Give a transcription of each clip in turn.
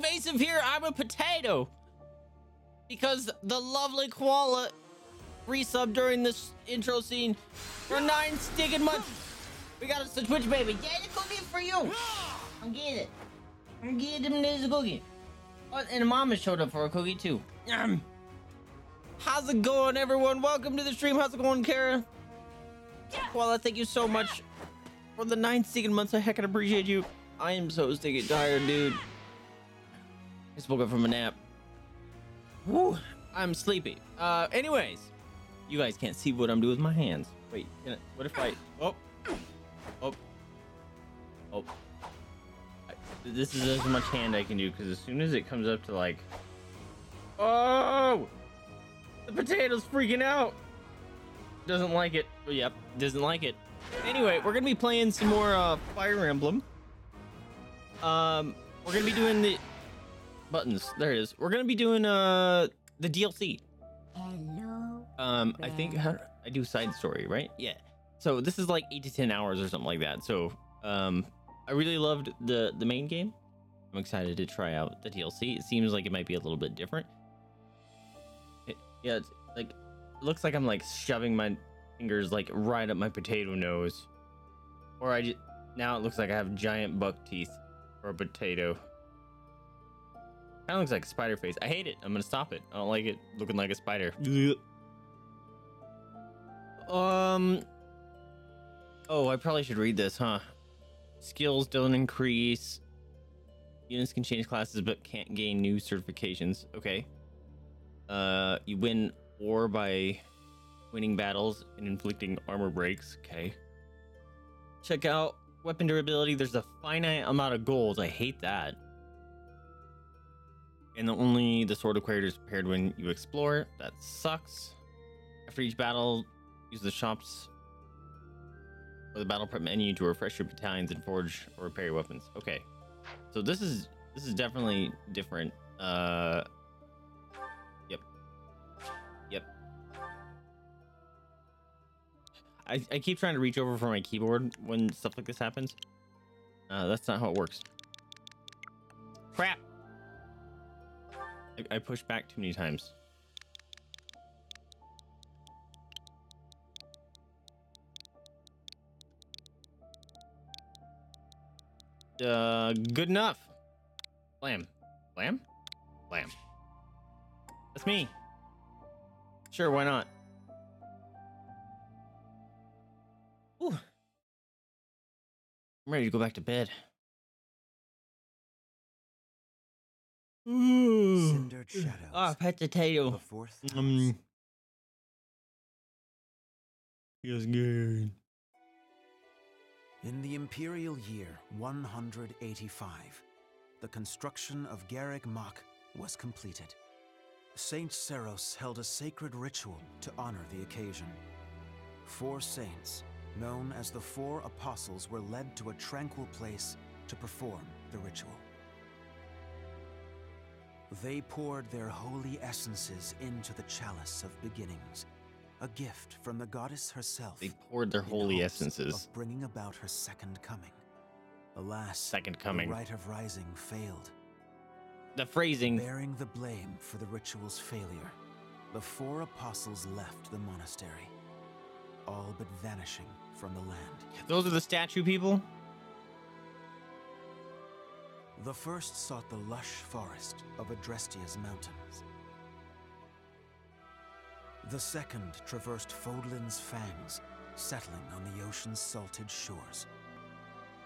Vaesive here. I'm a potato. Because the lovely koala resub during this intro scene for nine stinking months. We got us a Twitch baby. Yeah, the cookie for you. I'm getting it. I'm getting them this cookie. Oh, and mama showed up for a cookie too. Yum. How's it going, everyone? Welcome to the stream. How's it going, Kara? Koala, thank you so much for the nine stinking months. I heckin' appreciate you. I am so stinking tired, dude. Just woke up from a nap. Woo, I'm sleepy. Uh, anyways, you guys can't see what I'm doing with my hands. Wait, I, what if I? Oh, oh, oh. I, this is as much hand I can do because as soon as it comes up to like, oh, the potato's freaking out. Doesn't like it. Oh, yep, doesn't like it. Anyway, we're gonna be playing some more uh, Fire Emblem. Um, we're gonna be doing the buttons. There it is. We're gonna be doing uh the DLC. Hello. Um, I think how, I do side story, right? Yeah. So this is like eight to ten hours or something like that. So um, I really loved the the main game. I'm excited to try out the DLC. It seems like it might be a little bit different. It, yeah, it's like it looks like I'm like shoving my fingers like right up my potato nose, or I just now it looks like I have giant buck teeth for a potato. Kind of looks like a spider face. I hate it. I'm gonna stop it. I don't like it looking like a spider. um. Oh, I probably should read this, huh? Skills don't increase. Units can change classes but can't gain new certifications. Okay. Uh, you win war by winning battles and inflicting armor breaks. Okay. Check out weapon durability. There's a finite amount of gold. I hate that. And only the sword acquired is prepared when you explore. That sucks. After each battle, use the shops or the battle prep menu to refresh your battalions and forge or repair your weapons. Okay. So this is this is definitely different. Uh Yep. Yep. I, I keep trying to reach over for my keyboard when stuff like this happens. Uh, that's not how it works. Crap. I, I pushed back too many times. Uh, good enough. Blam. Blam? Blam. That's me. Sure, why not? Ooh. I'm ready to go back to bed. Cindered shadows. Ah, potato. the fourth. Um, feels good. In the imperial year 185, the construction of Garreg Mach was completed. Saint Seros held a sacred ritual to honor the occasion. Four saints, known as the Four Apostles, were led to a tranquil place to perform the ritual. They poured their holy essences into the chalice of beginnings, a gift from the goddess herself. They poured their holy essences. Of bringing about her second coming. Alas, Second coming. the rite of rising failed. The phrasing. Bearing the blame for the ritual's failure, the four apostles left the monastery, all but vanishing from the land. Those are the statue people. The first sought the lush forest of Adrestia's mountains. The second traversed Fodlan's fangs, settling on the ocean's salted shores.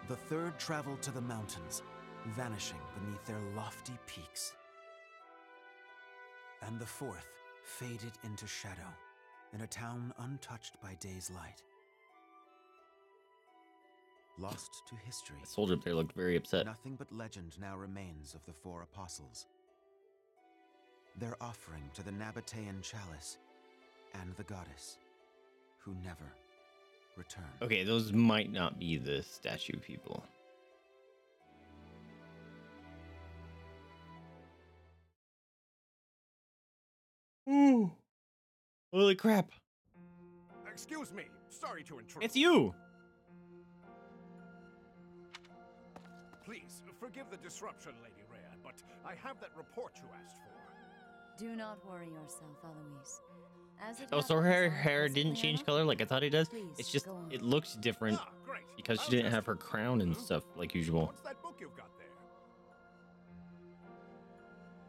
The third traveled to the mountains, vanishing beneath their lofty peaks. And the fourth faded into shadow in a town untouched by day's light. Lost to history. The soldier up there looked very upset. Nothing but legend now remains of the four apostles. Their offering to the Nabatean chalice and the goddess, who never returned. Okay, those might not be the statue people. Ooh. Holy crap. Excuse me. Sorry to intrude. It's you. Please forgive the disruption, Lady Rhea, but but I have that report you asked for. Do not worry yourself, Alois. As it Oh, so her hair didn't change color like I thought it does. Please, It's just it looks different Ah, because she I'll didn't just- have her crown and stuff like usual. What's that book you've got there?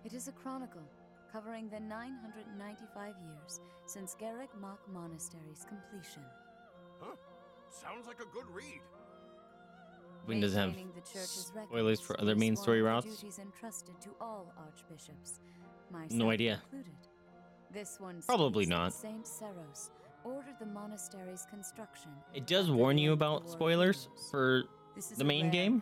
It is a chronicle covering the 995 years since Garreg Mach Monastery's completion. Huh? Sounds like a good read. Wing doesn't have the church's spoilers records for other main story routes. To all archbishops, No idea. included. This one Probably not. Saint Seros ordered the monastery's construction. It does warn you end of the about spoilers for This is the main game,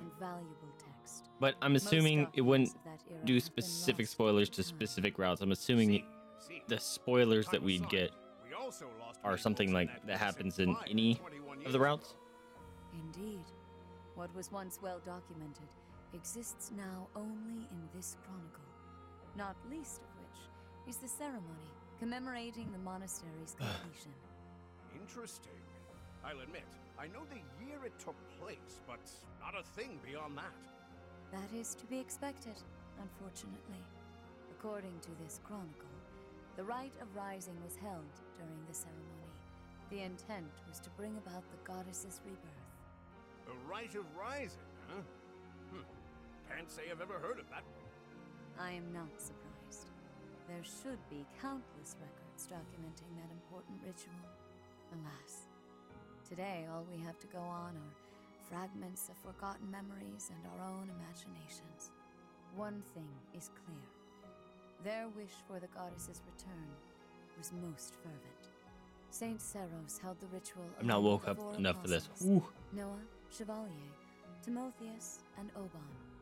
text. but I'm assuming it wouldn't documents of that era do specific spoilers to time. specific routes. I'm assuming See, see. the spoilers that we'd aside, get we also lost are something like that recent happens in any of the routes. Indeed. What was once well documented exists now only in this chronicle, not least of which is the ceremony commemorating the monastery's completion. Interesting. I'll admit, I know the year it took place, but not a thing beyond that. That is to be expected, unfortunately. According to this chronicle, the rite of rising was held during the ceremony. The intent was to bring about the goddess's rebirth. A rite of rising, huh? Hmm. Can't say I've ever heard of that one. I am not surprised. There should be countless records documenting that important ritual. Alas, today all we have to go on are fragments of forgotten memories and our own imaginations. One thing is clear their wish for the goddess's return was most fervent. Saint Seros held the ritual. I'm not woke up four enough for this. Ooh. Noah, Chevalier, Timotheos, and Aubin.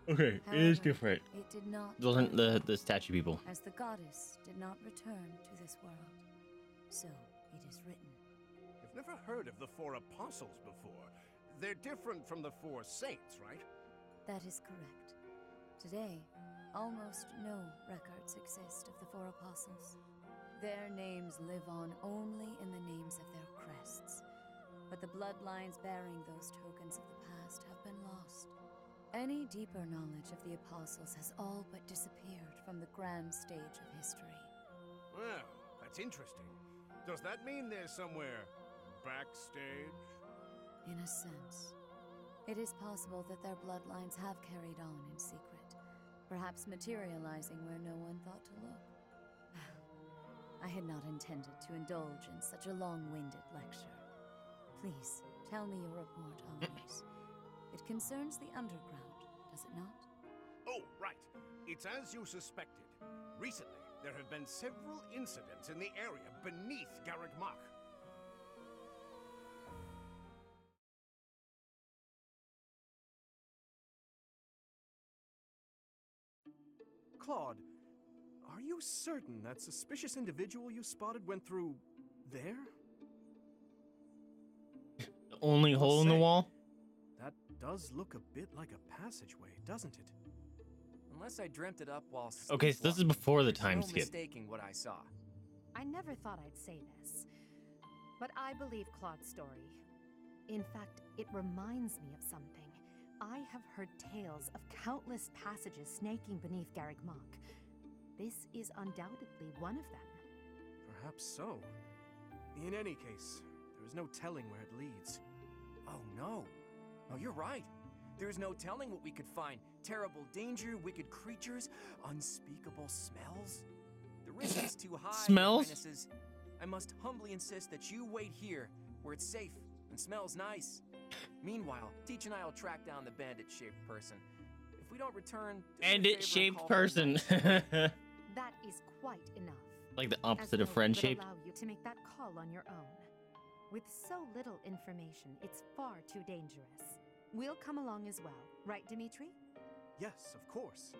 Okay, However, it is different. It did not. Those aren't the the statue people. as the goddess did not return to this world. So it is written. I've never heard of the four apostles before. They're different from the four saints, right? That is correct. Today, almost no records exist of the four apostles. Their names live on only in the names of their crests. But the bloodlines bearing those tokens of the past have been lost. Any deeper knowledge of the apostles has all but disappeared from the grand stage of history. Well, that's interesting. Does that mean they're somewhere backstage? In a sense, it is possible that their bloodlines have carried on in secret, perhaps materializing where no one thought to look. I had not intended to indulge in such a long winded lecture. Please, tell me your report, Alois. it concerns the underground, does it not? Oh, right. It's as you suspected. Recently, there have been several incidents in the area beneath Garreg Mach. Claude, are you certain that suspicious individual you spotted went through there? The only hole in the wall. That does look a bit like a passageway, doesn't it? Unless I dreamt it up while Okay, so this is before the time no skip. mistaking what I saw. I never thought I'd say this, but I believe Claude's story. In fact, it reminds me of something. I have heard tales of countless passages snaking beneath Garreg Mach. This is undoubtedly one of them. Perhaps so. In any case, there is no telling where it leads. Oh no. No, you're right. There's no telling what we could find. Terrible danger, wicked creatures, unspeakable smells. The risk is too high. Smells? Highnesses. I must humbly insist that you wait here, where it's safe and smells nice. Meanwhile, Teach and I will track down the bandit-shaped person. If we don't return, do us a favor And it and shaped call for a person. That is quite enough. like the as opposite of though it friend shaped. allow you to make that call on your own. With so little information, it's far too dangerous. We'll come along as well, right, Dimitri? Yes, of course.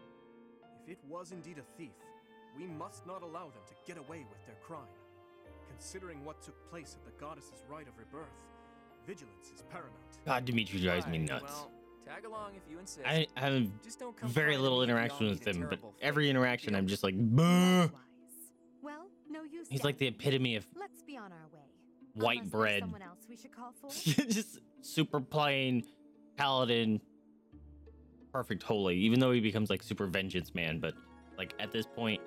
If it was indeed a thief, we must not allow them to get away with their crime. Considering what took place at the goddess's rite of rebirth, vigilance is paramount. God, Dimitri drives me nuts. Well, tag along if you insist. I I have Just don't come very little interaction with him, but terrible every interaction I'm just like, Buh! Likewise. Well, no use. He's like the epitome of Let's be on our way. White bread. Else we should call for? just super plain paladin. perfect holy, even though he becomes like super vengeance man. But like at this point,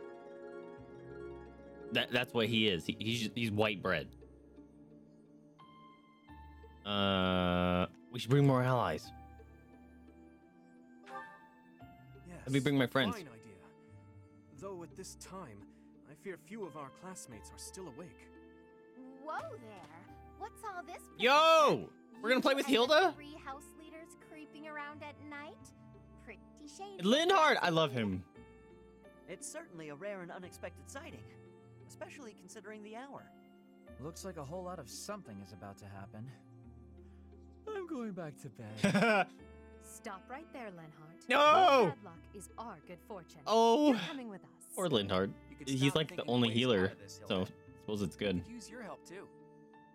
that that's what he is. He, he's he's white bread. Uh, we should bring more allies. Yes, me bring my friends. Fine idea. Though at this time, I fear few of our classmates are still awake. Whoa there! What's all this? Yo, we're gonna play with Hilda? Three house leaders creeping around at night. Pretty shady. Linhardt, I love him. It's certainly a rare and unexpected sighting, especially considering the hour. Looks like a whole lot of something is about to happen. I'm going back to bed. Stop right there, Linhardt. No! Your bad luck is our good fortune. Oh. You're coming with us. Or Linhardt. He's like the only healer, this, so Hilda. Suppose it's good. Use your help too.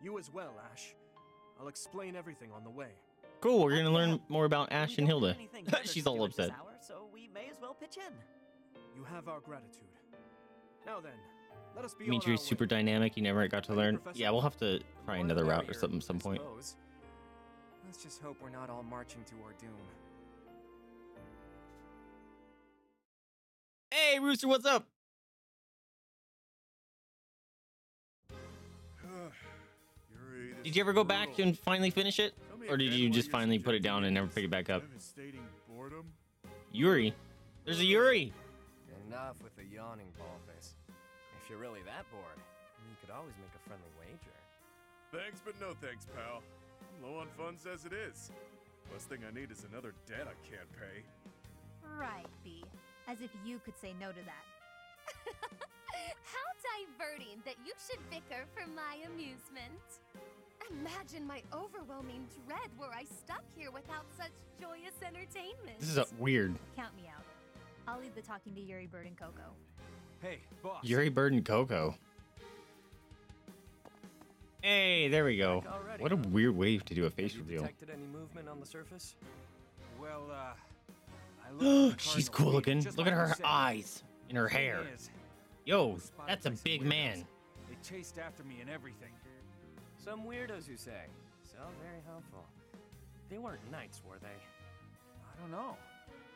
You as well, Ash. I'll explain everything on the way. Cool, we're gonna learn more about Ash and Hilda. She's all do at this upset. hour, so we may as well pitch in. You have our gratitude. Now then, let us be Means you're super way. dynamic. You never got to learn. Professor? Yeah, we'll have to try another route or something at some point. Let's just hope we're not all marching to our doom. Hey, Rooster, what's up? Did you ever go back and finally finish it? Or did you just finally put it down and never pick it back up? Yuri. There's a Yuri. Enough with the yawning ballface. If you're really that bored, you could always make a friendly wager. Thanks, but no thanks, pal. I'm low on funds as it is. Last thing I need is another debt I can't pay. Right, B. As if you could say no to that. How diverting that you should bicker for my amusement. Imagine my overwhelming dread were I stuck here without such joyous entertainment. This is a weird. Count me out. I'll leave the talking to Yuri Bird and Coco. Hey, boss. Yuri Bird and Coco. Hey, there we go. Back already, What a huh? weird way to do a face Have you reveal. detected any movement on the surface? Well, uh, I looked at She's cool feed, looking. just Look like at her said. eyes and her hair. is, Yo, that's a big man. They chased after me and everything. Some weirdos, you say. So very helpful. They weren't knights, were they? I don't know.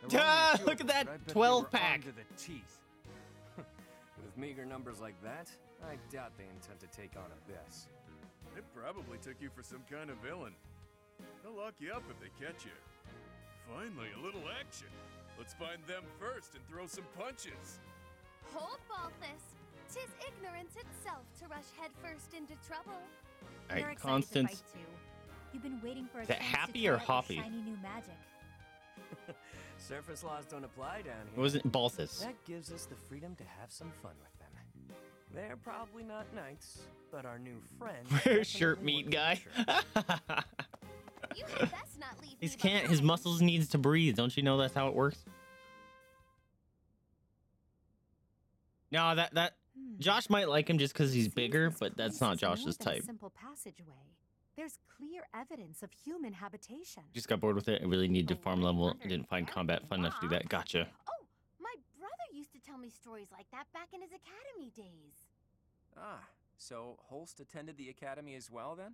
There were only a Ah, look of at that but I bet they 12 pack. armed To the teeth. With meager numbers like that, I doubt they intend to take on Abyss. They probably took you for some kind of villain. They'll lock you up if they catch you. Finally, a little action. Let's find them first and throw some punches. Hold, Balthus. Tis ignorance itself to rush headfirst into trouble. All You're to Constance. You've been waiting for a Is that chance to Happy or out Hoppy? Shiny new magic. Surface laws don't apply down here. It wasn't Balthus. That gives us the freedom to have some fun with them. They're probably not knights, but our new friend. Where's shirt meat guy? wants some shirts. You best not leave He can't. His muscles needs to breathe. Don't you know that's how it works? No, that that. Josh might like him just because he's bigger, but that's not Josh's type. simple passageway. There's clear evidence of human habitation. Just got bored with it. I really need to farm level. I didn't find combat fun enough to do that. Gotcha. Oh, my brother used to tell me stories like that back in his academy days. Ah, so Holst attended the academy as well then?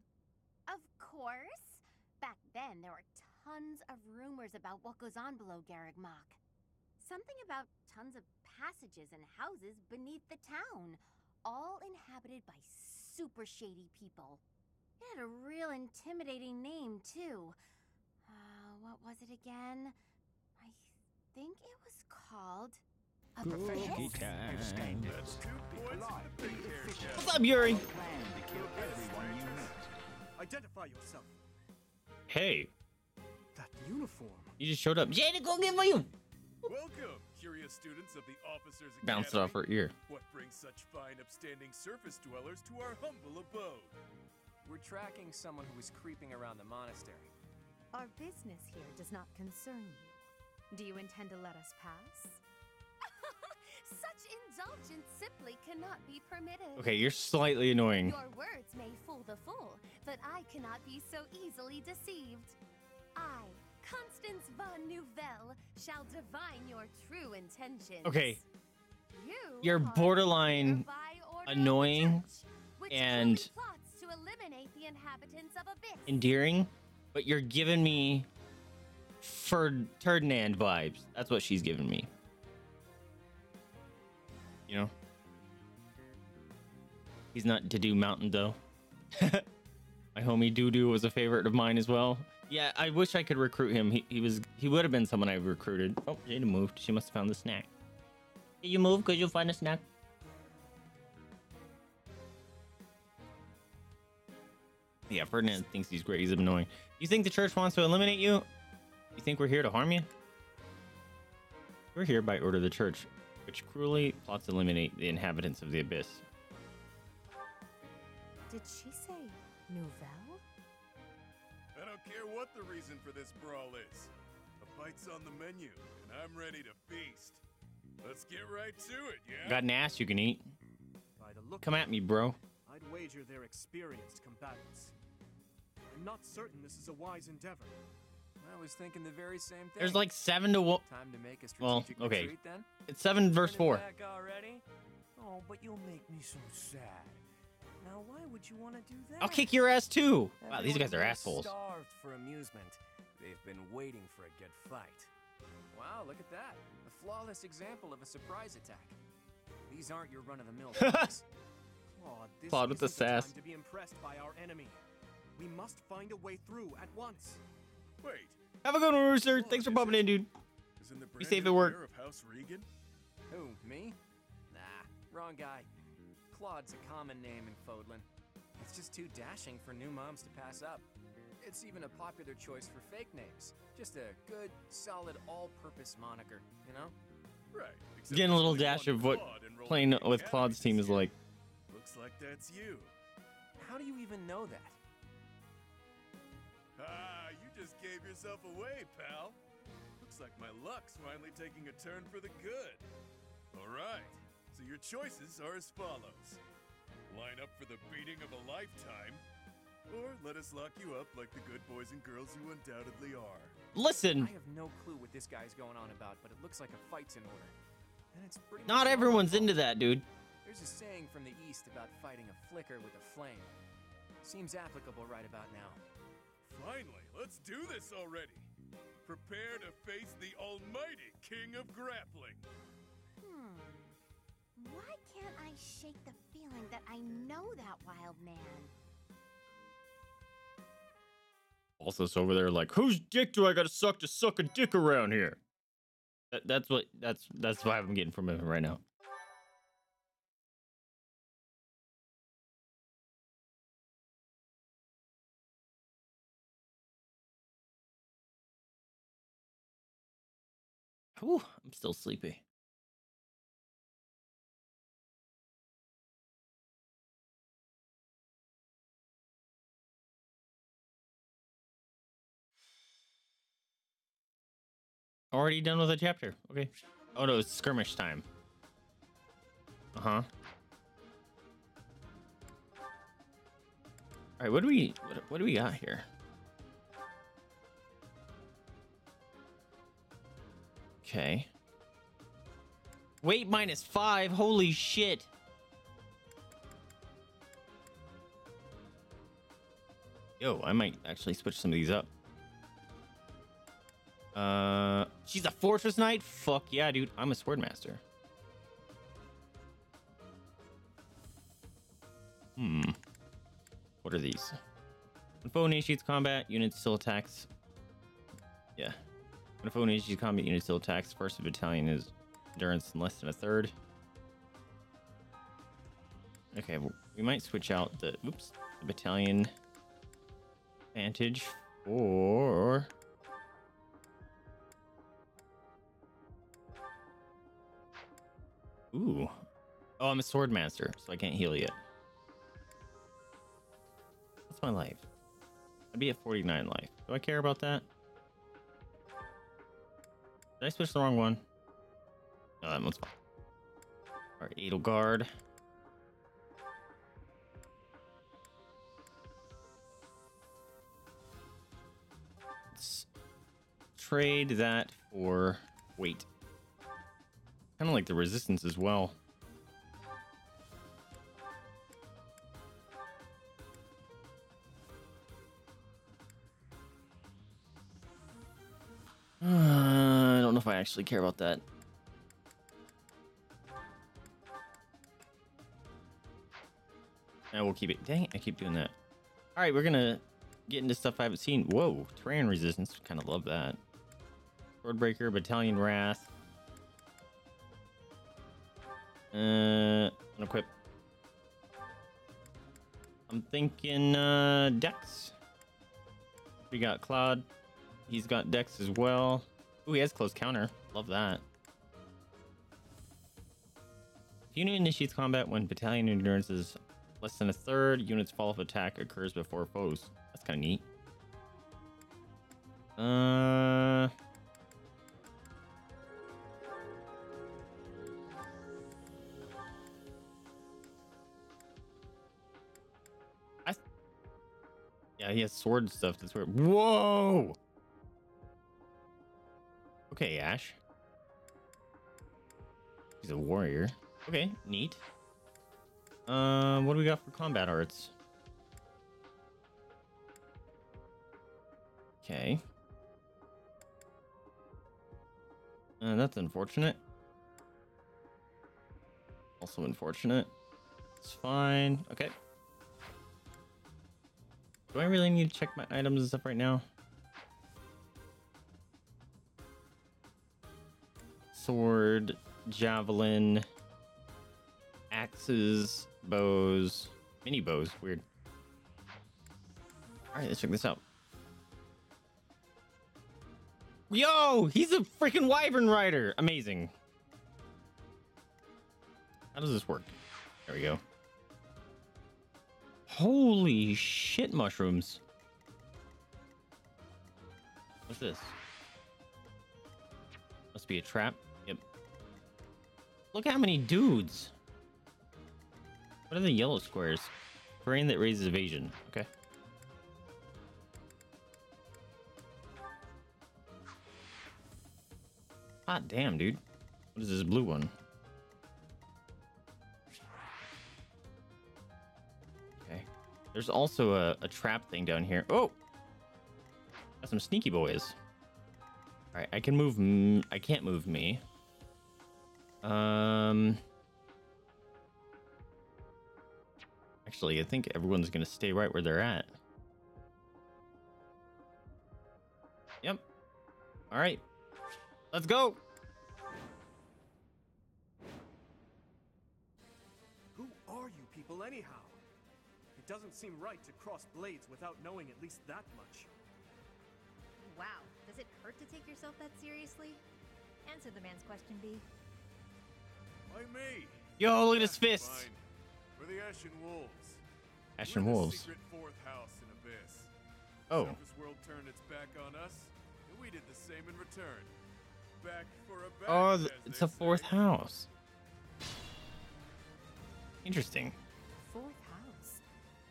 Of course. Back then, there were tons of rumors about what goes on below Garreg Mach. Something about tons of passages and houses beneath the town, all inhabited by super shady people. It had a real intimidating name, too. Uh, what was it again? I think it was called. A Cookie pit? time. That's two points for the big hair guy. What's up, Yuri? Identify yourself. Hey, That uniform. you just showed up. Jada, go get you. Welcome, curious students of the Officers Academy. Bounced it off her ear. What brings such fine, upstanding surface dwellers to our humble abode? We're tracking someone who was creeping around the monastery. Our business here does not concern you. Do you intend to let us pass? Such indulgence simply cannot be permitted. Okay, you're slightly annoying. Your words may fool the fool, but I cannot be so easily deceived. I, Constance von Nuvelle, shall divine your true intentions. Okay, You you're borderline here by order of the annoying which and- plots to eliminate the inhabitants of Abyss. endearing, but you're giving me Ferd- Ferdinand vibes. That's what she's giving me. You know? He's not to do mountain though. My homie Dedue was a favorite of mine as well. Yeah, I wish I could recruit him. He, he was he would have been someone I recruited. Oh, Jada moved. She must have found the snack. Did you move because you'll find a snack? Yeah, Ferdinand thinks he's great. He's annoying. You think the church wants to eliminate you? You think we're here to harm you? We're here by order of the church, which cruelly plots to eliminate the inhabitants of the abyss. Did she say Nuvelle? I don't care what the reason for this brawl is. A bite's on the menu, and I'm ready to feast. Let's get right to it, yeah? Got an ass you can eat. By the look Come at me, bro. I'd wager they're experienced combatants. I'm not certain this is a wise endeavor. I was thinking the very same thing. There's like seven to one. Time to make a Well, okay. retreat then? It's seven verse four. Back already? Oh, but you'll make me so sad. Now, why would you want to do that? I'll kick your ass too. Wow, these guys are assholes. Starved for amusement. They've been waiting for a good fight. Wow, look at that. A flawless example of a surprise attack. These aren't your run-of-the-mill things. Claude, this Claude with the isn't time sass. to be impressed by our enemy. We must find a way through at once. Wait, Have a good one, Rooster. Thanks for popping in, dude. isn't the Be safe at work. heir of House Riegan? Who, me? Nah, wrong guy. Claude's a common name in Fodlan. It's just too dashing for new moms to pass up. It's even a popular choice for fake names. Just a good, solid, all-purpose moniker, you know? Right. except Getting a little dash of what playing with Claude's team is like. Looks like that's you. How do you even know that? Ah, you just gave yourself away, pal. Looks like my luck's finally taking a turn for the good. All right, so your choices are as follows line up for the beating of a lifetime, or let us lock you up like the good boys and girls you undoubtedly are. Listen, I have no clue what this guy's going on about, but it looks like a fight's in order. And it's pretty not much everyone's into that, dude. There's a saying from the East about fighting a flicker with a flame. Seems applicable right about now. Finally, let's do this already. Prepare to face the almighty king of grappling. Hmm. Why can't I shake the feeling that I know that wild man? Also, so over there, like, whose dick do I gotta suck to suck a dick around here? That, that's what that's that's vibe I'm getting from him right now. Whew, I'm still sleepy. Already done with a chapter. Okay. Oh no, it's skirmish time. Uh huh. All right, what do we what, what do we got here? Okay. Weight minus five. Holy shit. Yo, I might actually switch some of these up. Uh, she's a fortress knight. Fuck yeah, dude. I'm a sword master. Hmm. What are these? When foe initiates combat, unit still attacks. Yeah. When a foe initiates combat, unit still attacks. First battalion is endurance in less than a third. Okay, we might switch out the oops the battalion advantage for Ooh. Oh, I'm a sword master, so I can't heal yet. What's my life? I'd be at 49 life. Do I care about that? Did I switch the wrong one? No, that one's fine. Alright, Edelgard. Let's trade that for weight. Kind of like the resistance as well. I don't know if I actually care about that. I will keep it. Dang, I keep doing that. All right, we're gonna get into stuff I haven't seen. Whoa, terrain resistance. Kind of love that. Swordbreaker, Battalion Wrath. Uh, unequip. I'm thinking uh, Dex. We got Claude. He's got Dex as well. Ooh, he has close counter. Love that. Unit initiates combat when battalion endurance is less than a third, unit's fall off attack occurs before foes. That's kind of neat. Uh. Yeah, he has sword stuff. That's weird. Whoa. Okay, Ash. He's a warrior. Okay, neat. Um, what do we got for combat arts? Okay. Uh, that's unfortunate. Also unfortunate. It's fine. Okay. Do I really need to check my items and stuff right now? Sword, javelin, axes, bows, mini bows. Weird. All right, let's check this out. Yo, he's a freaking wyvern rider. Amazing. How does this work? There we go. Holy shit, mushrooms. What's this? Must be a trap. Yep. Look how many dudes. What are the yellow squares? Terrain that raises evasion. Okay. Hot damn, dude. What is this blue one? There's also a, a trap thing down here. Oh! Got some sneaky boys. Alright, I can move... M- I can't move me. Um... Actually, I think everyone's gonna stay right where they're at. Yep. Alright. Let's go! Who are you people anyhow? It doesn't seem right to cross blades without knowing at least that much. Wow, does it hurt to take yourself that seriously? Answer the man's question, B. Why me? Yo, look at his fists! Fine. We're the Ashen Wolves. Ashen We're Wolves. The secret fourth house in Abyss. Oh. Surface world turned its back on us, and we did the same in return. Back for a back. Oh, th- it's a say. fourth house. Interesting. Fourth house?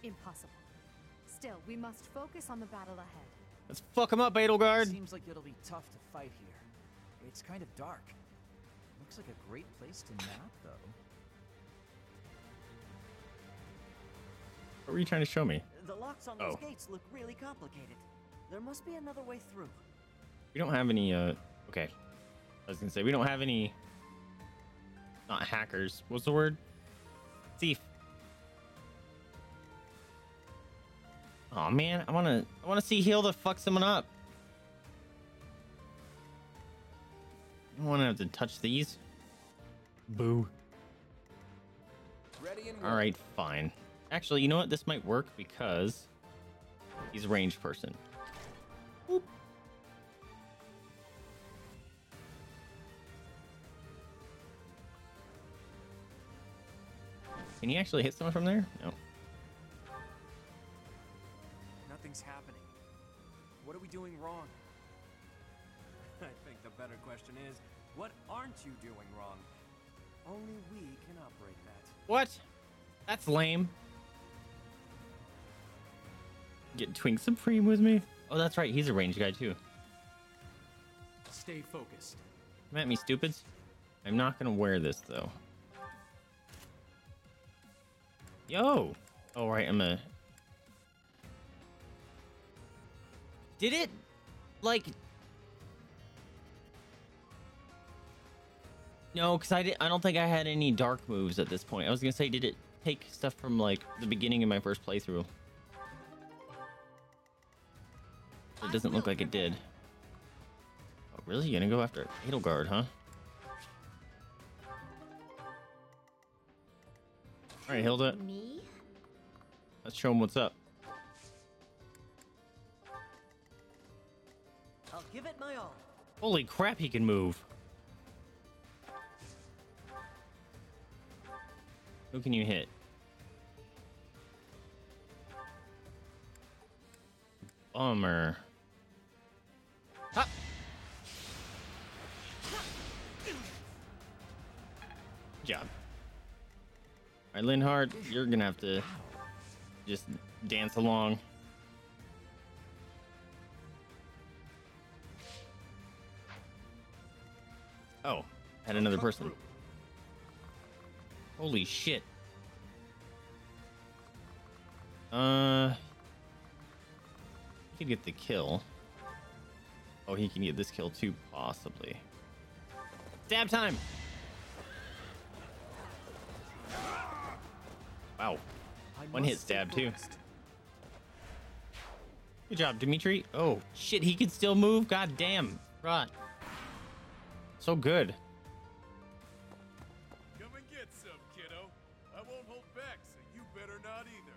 Impossible. Still, we must focus on the battle ahead. Let's fuck him up, Edelgard. Seems like it'll be tough to fight here. It's kind of dark. Looks like a great place to nap, though. What were you trying to show me? The locks on those Oh. gates look really complicated. There must be another way through. We don't have any, uh, okay. I was gonna say, we don't have any, not hackers. What's the word? Thief. Oh man, I wanna, I wanna see Hilda fuck someone up. I don't wanna have to touch these. Boo. All right, fine. Actually, you know what? This might work because he's a ranged person. Boop. Can he actually hit someone from there? No. Doing wrong? I think the better question is, what aren't you doing wrong? Only we can operate that. What? That's lame. Get Twink Supreme with me. Oh, that's right. He's a range guy too. Stay focused. Come at me, stupids. I'm not gonna wear this though. Yo. Oh right, I'm a. Did it, like? No, because I, did, I don't think I had any dark moves at this point. I was going to say, did it take stuff from like the beginning of my first playthrough? It doesn't look like it did. Oh, really? You're going to go after Edelgard, huh? All right, Hilda. Me? Let's show him what's up. Give it my all. Holy crap, he can move. Who can you hit? Bummer. Job. Alright, Linhardt, you're gonna have to just dance along. Oh, had another person. Holy shit. Uh, he could get the kill. Oh, he can get this kill too, possibly. Stab time! Wow. One hit stab, too. Good job, Dimitri. Oh, shit, he can still move? God damn. Right. So good. Come and get some, kiddo. I won't hold back, so you better not either.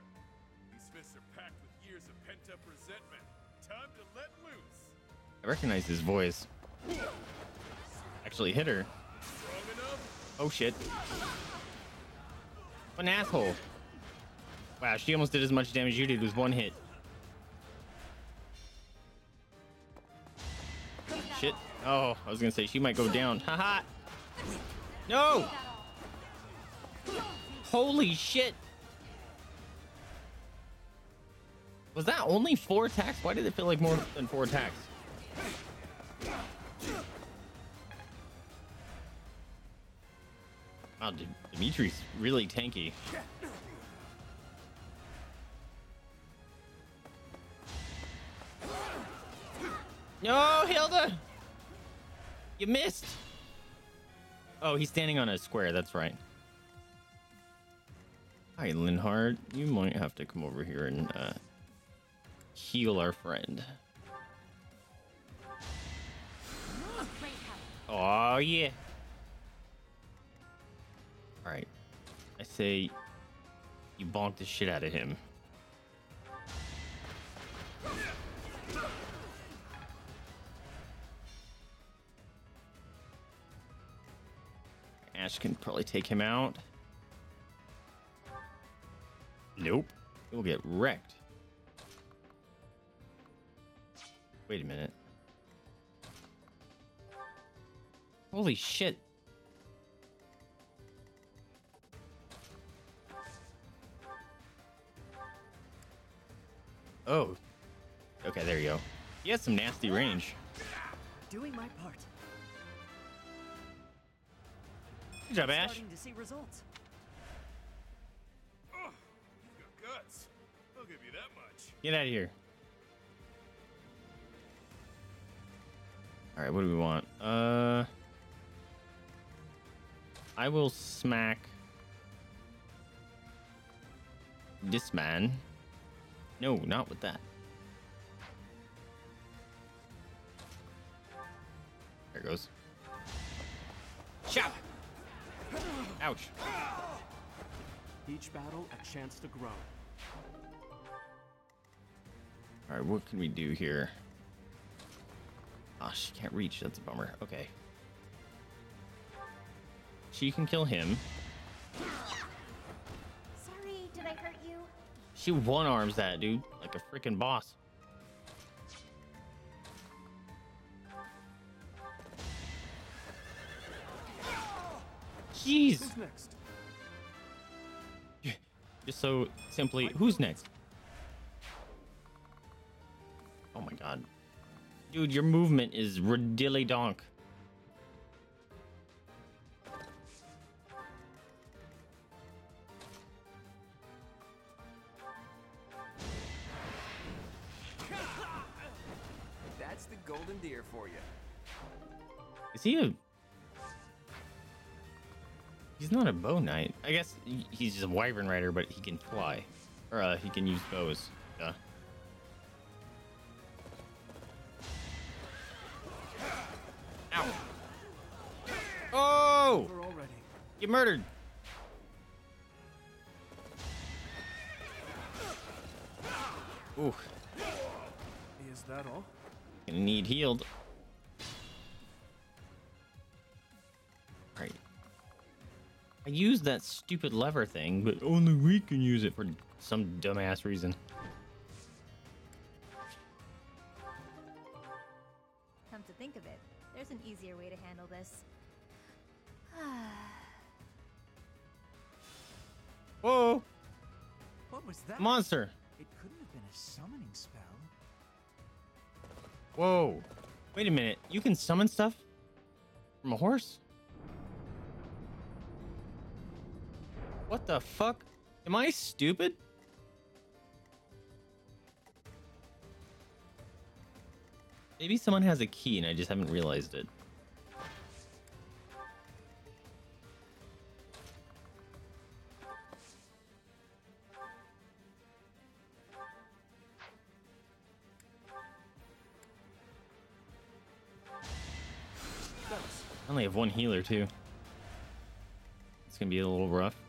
These fists are packed with years of pent-up resentment. Time to let loose. I recognize his voice. Actually hit her. Strong enough? Oh shit. What an asshole. Wow, she almost did as much damage as you did with one hit. Shit. Oh, I was gonna say she might go down. Haha. No! Holy shit. Was that only four attacks? Why did it feel like more than four attacks? Wow, D- Dimitri's really tanky. No, Hilda! You missed! Oh, he's standing on a square, that's right. Hi, Linhardt. You might have to come over here and uh, heal our friend. Oh, yeah. Alright. I say you bonk the shit out of him. Ash can probably take him out. Nope. He'll get wrecked. Wait a minute. Holy shit. Oh. Okay, there you go. He has some nasty range. Doing my part. Good job, Ash. Starting to see results. Oh, you've got guts. I'll give you that much. Get out of here. All right, what do we want? Uh, I will smack this man. No, not with that. There it goes. Chop! Ouch. Each battle a chance to grow. All right, what can we do here? Ah, she can't reach. That's a bummer. Okay. She can kill him. Sorry, did I hurt you? She one arms that dude like a freaking boss. Jeez. Who's next? Just so simply, who's next? Oh my god. Dude, your movement is redilly donk. That's the golden deer for you. Is he a not a bow knight. I guess he's just a wyvern rider, but he can fly. Or uh, he can use bows. Yeah. Ow. Oh! Get murdered. Ooh, Is that all? gonna need healed. I used that stupid lever thing, but only we can use it for some dumbass reason. Come to think of it, there's an easier way to handle this. Whoa! What was that? Monster! It couldn't have been a summoning spell. Whoa! Wait a minute. You can summon stuff from a horse? What the fuck? Am I stupid? Maybe someone has a key and I just haven't realized it. I only have one healer too. It's gonna be a little rough.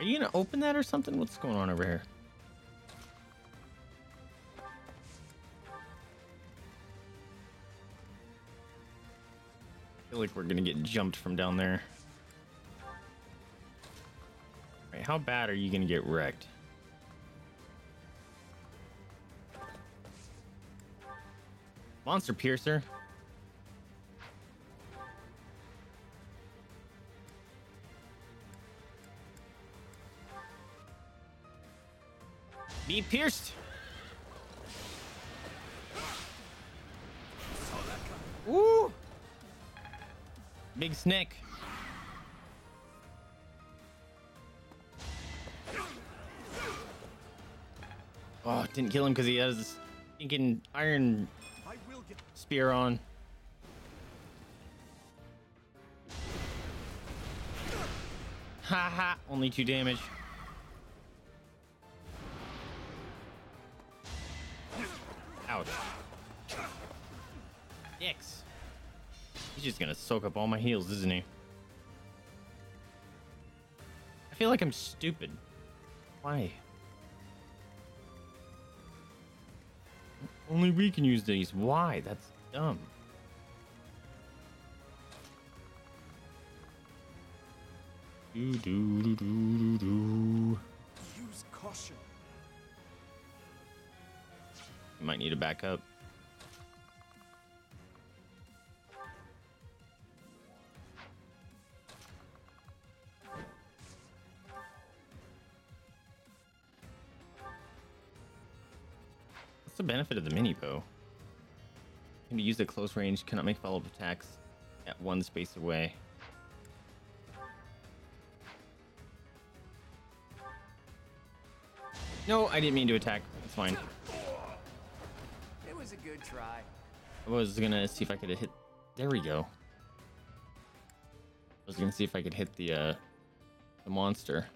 Are you gonna open that or something? What's going on over here? I feel like we're gonna get jumped from down there. Right, how bad are you gonna get wrecked? Monster Piercer. Be pierced. Woo! Big snake. Oh, didn't kill him because he has this stinking iron I will get. spear on. Ha ha, only two damage. Gonna soak up all my heals, isn't he? I feel like I'm stupid. Why? Only we can use these. Why? That's dumb. Do do do do do do. Use caution. You might need to back up. Benefit of the mini bow? Can be used at close range, cannot make follow-up attacks at one space away. No, I didn't mean to attack. It's fine. It was a good try. I was gonna see if I could hit. There we go. I was gonna see if I could hit the uh, the monster.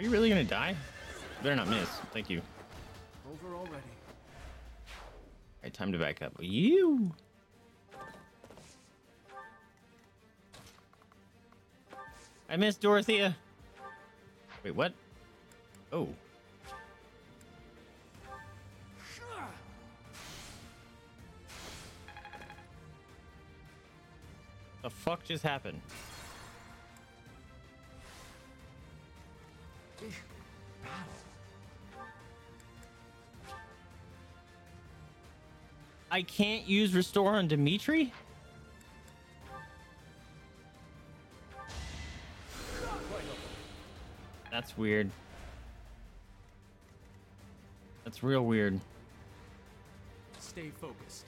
Are you really gonna die? Better not miss. Thank you. Over already. Alright, time to back up. You. I missed Dorothea. Wait, what? Oh. The fuck just happened? I can't use restore on Dimitri? That's weird. That's real weird. Stay focused.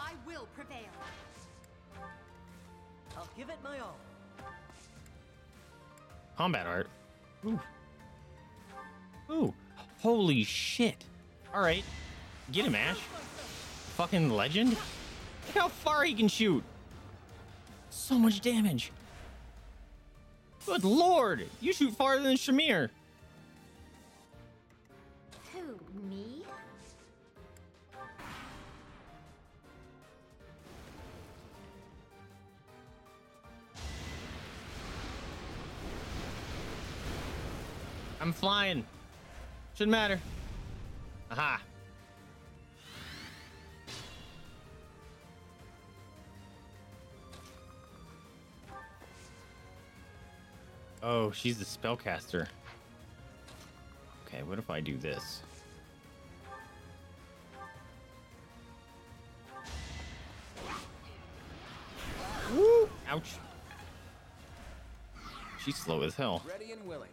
I will prevail. I'll give it my all. Combat art. Ooh. Ooh. Holy shit. Alright. Get him, Ash. Fucking legend. Look how far he can shoot. So much damage. Good lord. You shoot farther than Shamir. Who, me? I'm flying. Shouldn't matter. Aha. Oh, she's the spellcaster. Okay, what if I do this? Woo! Ouch. She's slow as hell. Ready and willing.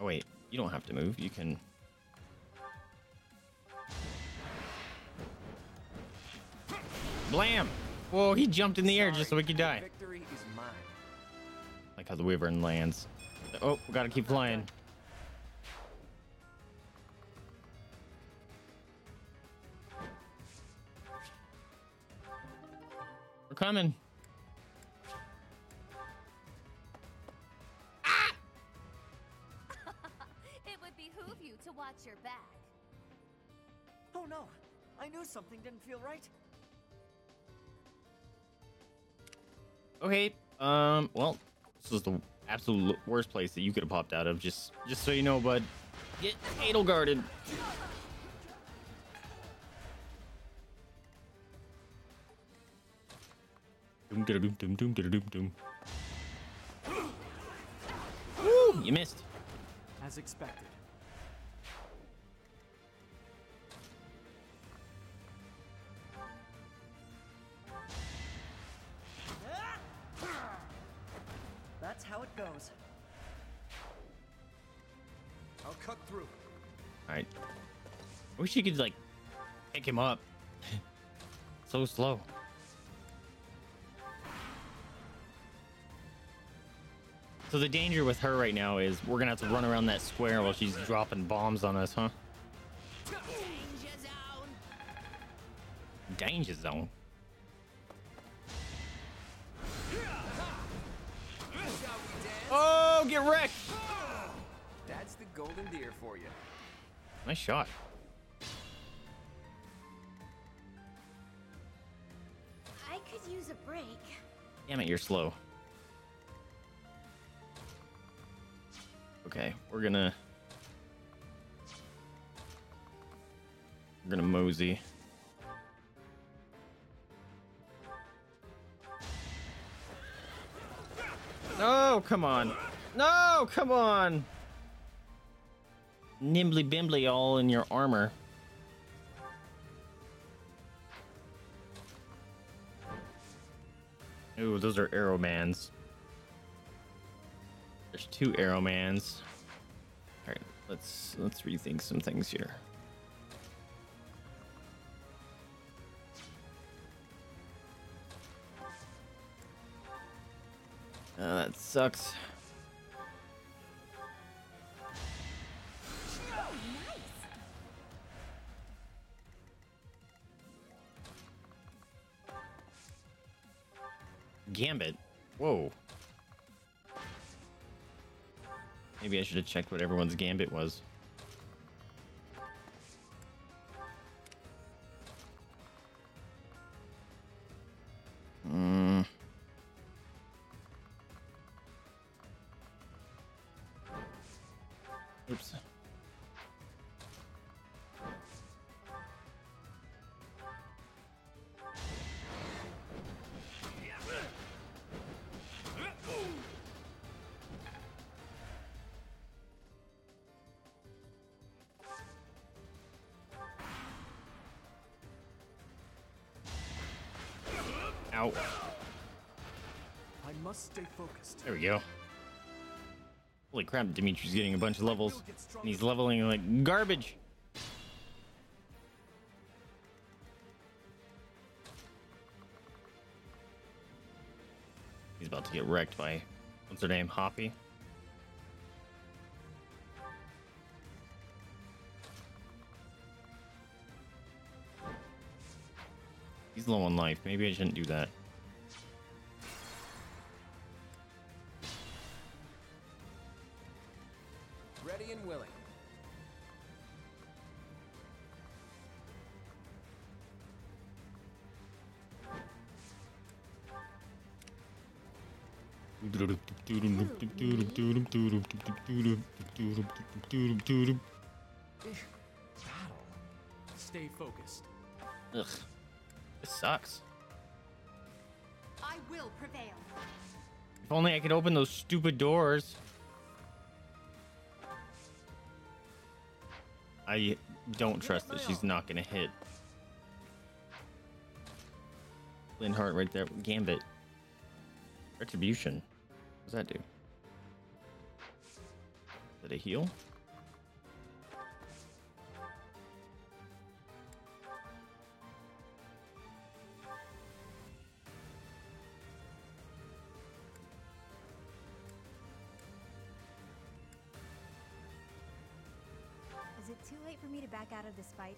Oh wait, you don't have to move. You can. Blam! Whoa, he jumped in the air just so we could die. Victory is mine. Like how the wyvern lands. Oh, we gotta keep flying. We're coming. Ah! it would behoove you to watch your back. Oh no! I knew something didn't feel right. Okay. Um. Well, this is the absolute worst place that you could have popped out of. Just, just so you know, bud. Get doom, doom. Woo! You missed. As expected. Wish you could like pick him up. so slow. So the danger with her right now is we're gonna have to run around that square while she's dropping bombs on us, huh? Danger zone. Oh, get wrecked! That's the golden deer for you. Nice shot. Damn it, you're slow. Okay, we're gonna we're gonna mosey. No, come on. No, come on. Nimbly bimbly all in your armor. Ooh, those are arrowmans. There's two arrowmans. All right, let's let's rethink some things here. Uh, that sucks. Gambit. Whoa. Maybe I should have checked what everyone's gambit was. Go. Holy crap, Dimitri's getting a bunch of levels. And he's leveling like garbage. He's about to get wrecked by what's her name, Hapi. He's low on life. Maybe I shouldn't do that. Stay focused. Ugh. This sucks. I will prevail. If only I could open those stupid doors. I don't trust that she's not gonna hit. Linhardt right there. Gambit. Retribution. What does that do? It heal? Is it too late for me to back out of this fight?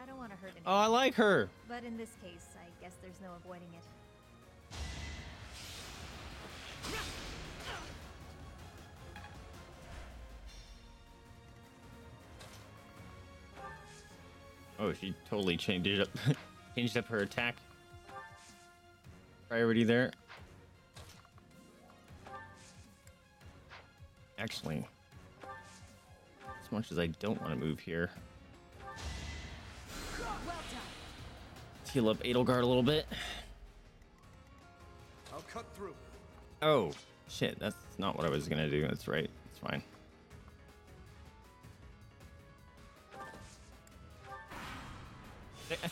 I don't want to hurt anyone. Oh, I like her. But in this case, I guess there's no avoiding it. She totally changed it up. changed up her attack. Priority there. Actually, as much as I don't want to move here, let's heal up Edelgard a little bit. I'll cut through. Oh, shit, that's not what I was gonna do. That's right. It's fine.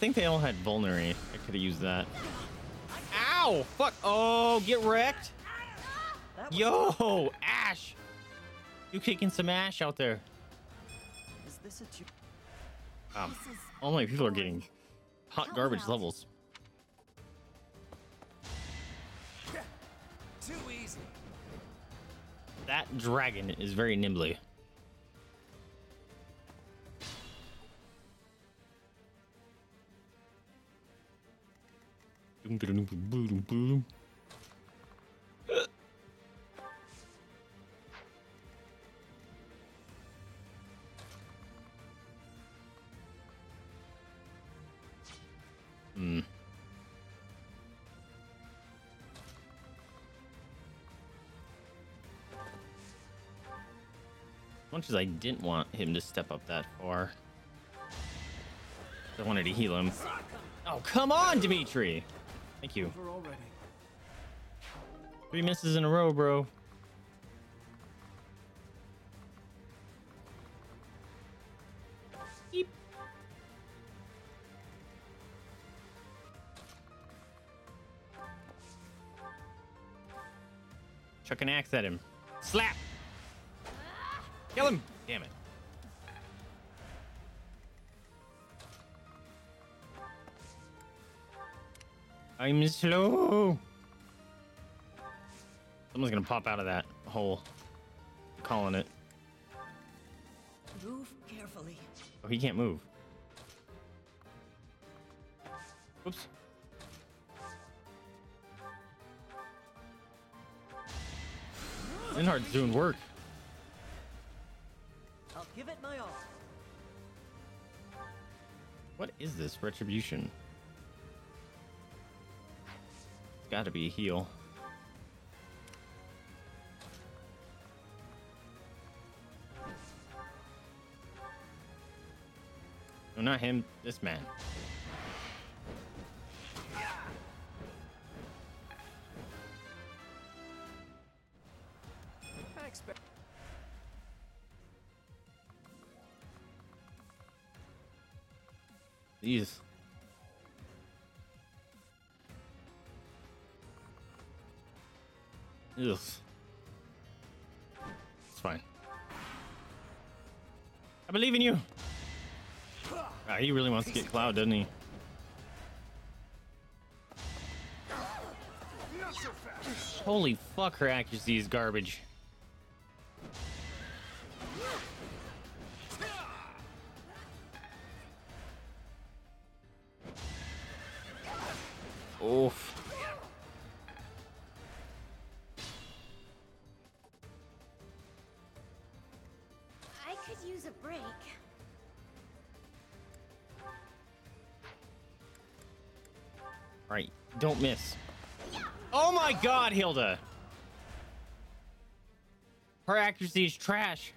Think they all had Vulnerary. I could have used that. Ow! Fuck! Oh, get wrecked! Yo, Ash! You kicking some ash out there. Is this a ju- um, Wow. All my people are getting hot garbage levels. Too easy. That dragon is very nimbly. Hmm. As much as I didn't want him to step up that far. I wanted to heal him. Oh, come on, Dimitri! Thank you. Three misses in a row, bro. Yeep. Chuck an axe at him. Slap! Kill him! Damn it. I'm slow. Someone's gonna pop out of that hole. I'm calling it. Move carefully. Oh, he can't move. Oops. Linhardt's doing work. I'll give it my all. What is this retribution? It's gotta be a heal. No, not him. This man. These. Ugh. It's fine. I believe in you. Ah, he really wants to get Claude, doesn't he? Holy fuck, her accuracy is garbage. Hilda! Her accuracy is trash.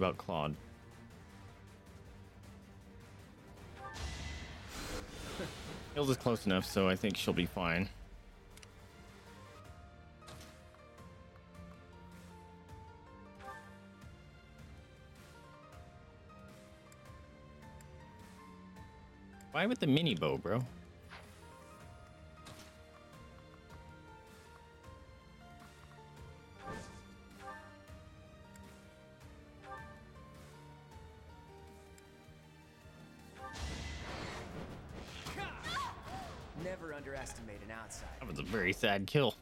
About Claude. Hilda's close enough, so I think she'll be fine. Why with the mini bow, bro? A sad kill.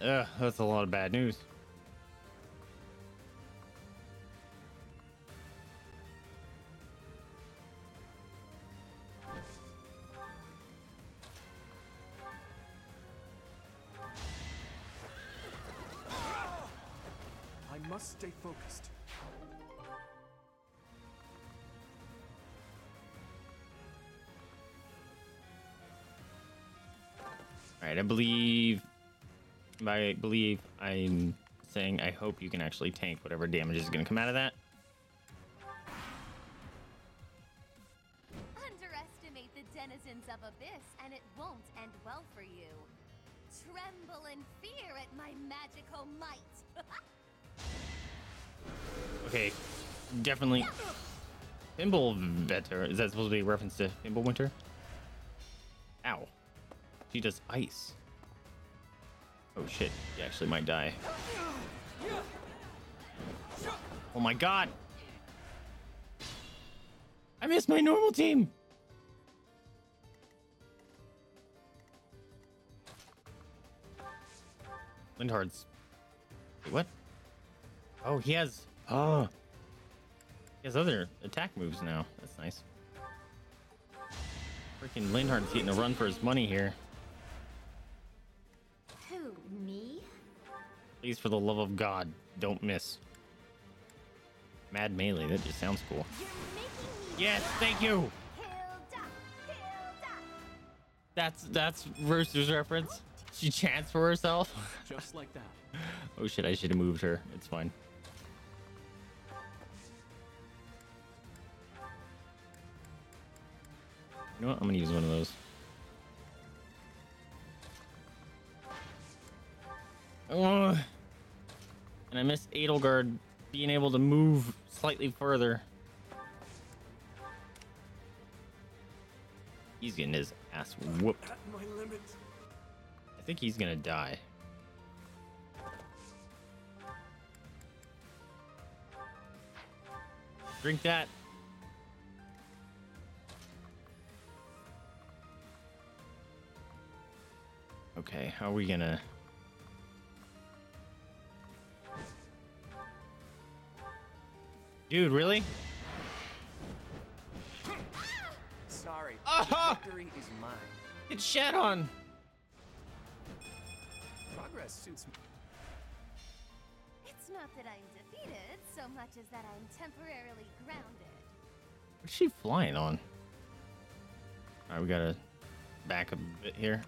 Ugh, that's a lot of bad news. I believe. I believe I'm saying I hope you can actually tank whatever damage is going to come out of that. Underestimate the denizens of Abyss, and it won't end well for you. Tremble in fear at my magical might. Okay, definitely. Thimble Vetter. Is that supposed to be a reference to Thimble Winter? She does ice. Oh shit, he actually might die. Oh my god! I missed my normal team! Linhardt's. Wait, what? Oh, he has. Oh. He has other attack moves now. That's nice. Freaking Linhardt's getting a run for his money here. Please, for the love of God, don't miss. Mad Melee, that just sounds cool. Yes, thank you! That's that's Rooster's reference. She chants for herself. Just like that. oh shit, I should have moved her. It's fine. You know what? I'm gonna use one of those. Oh, and I miss Edelgard being able to move slightly further. He's getting his ass whooped. At my limit. I think he's gonna die. Drink that. Okay, how are we gonna... Dude, really? Sorry. Ah! Victory is mine. Get shat on! Progress suits me. It's not that I'm defeated so much as that I'm temporarily grounded. What's she flying on? Alright, we gotta back a bit here.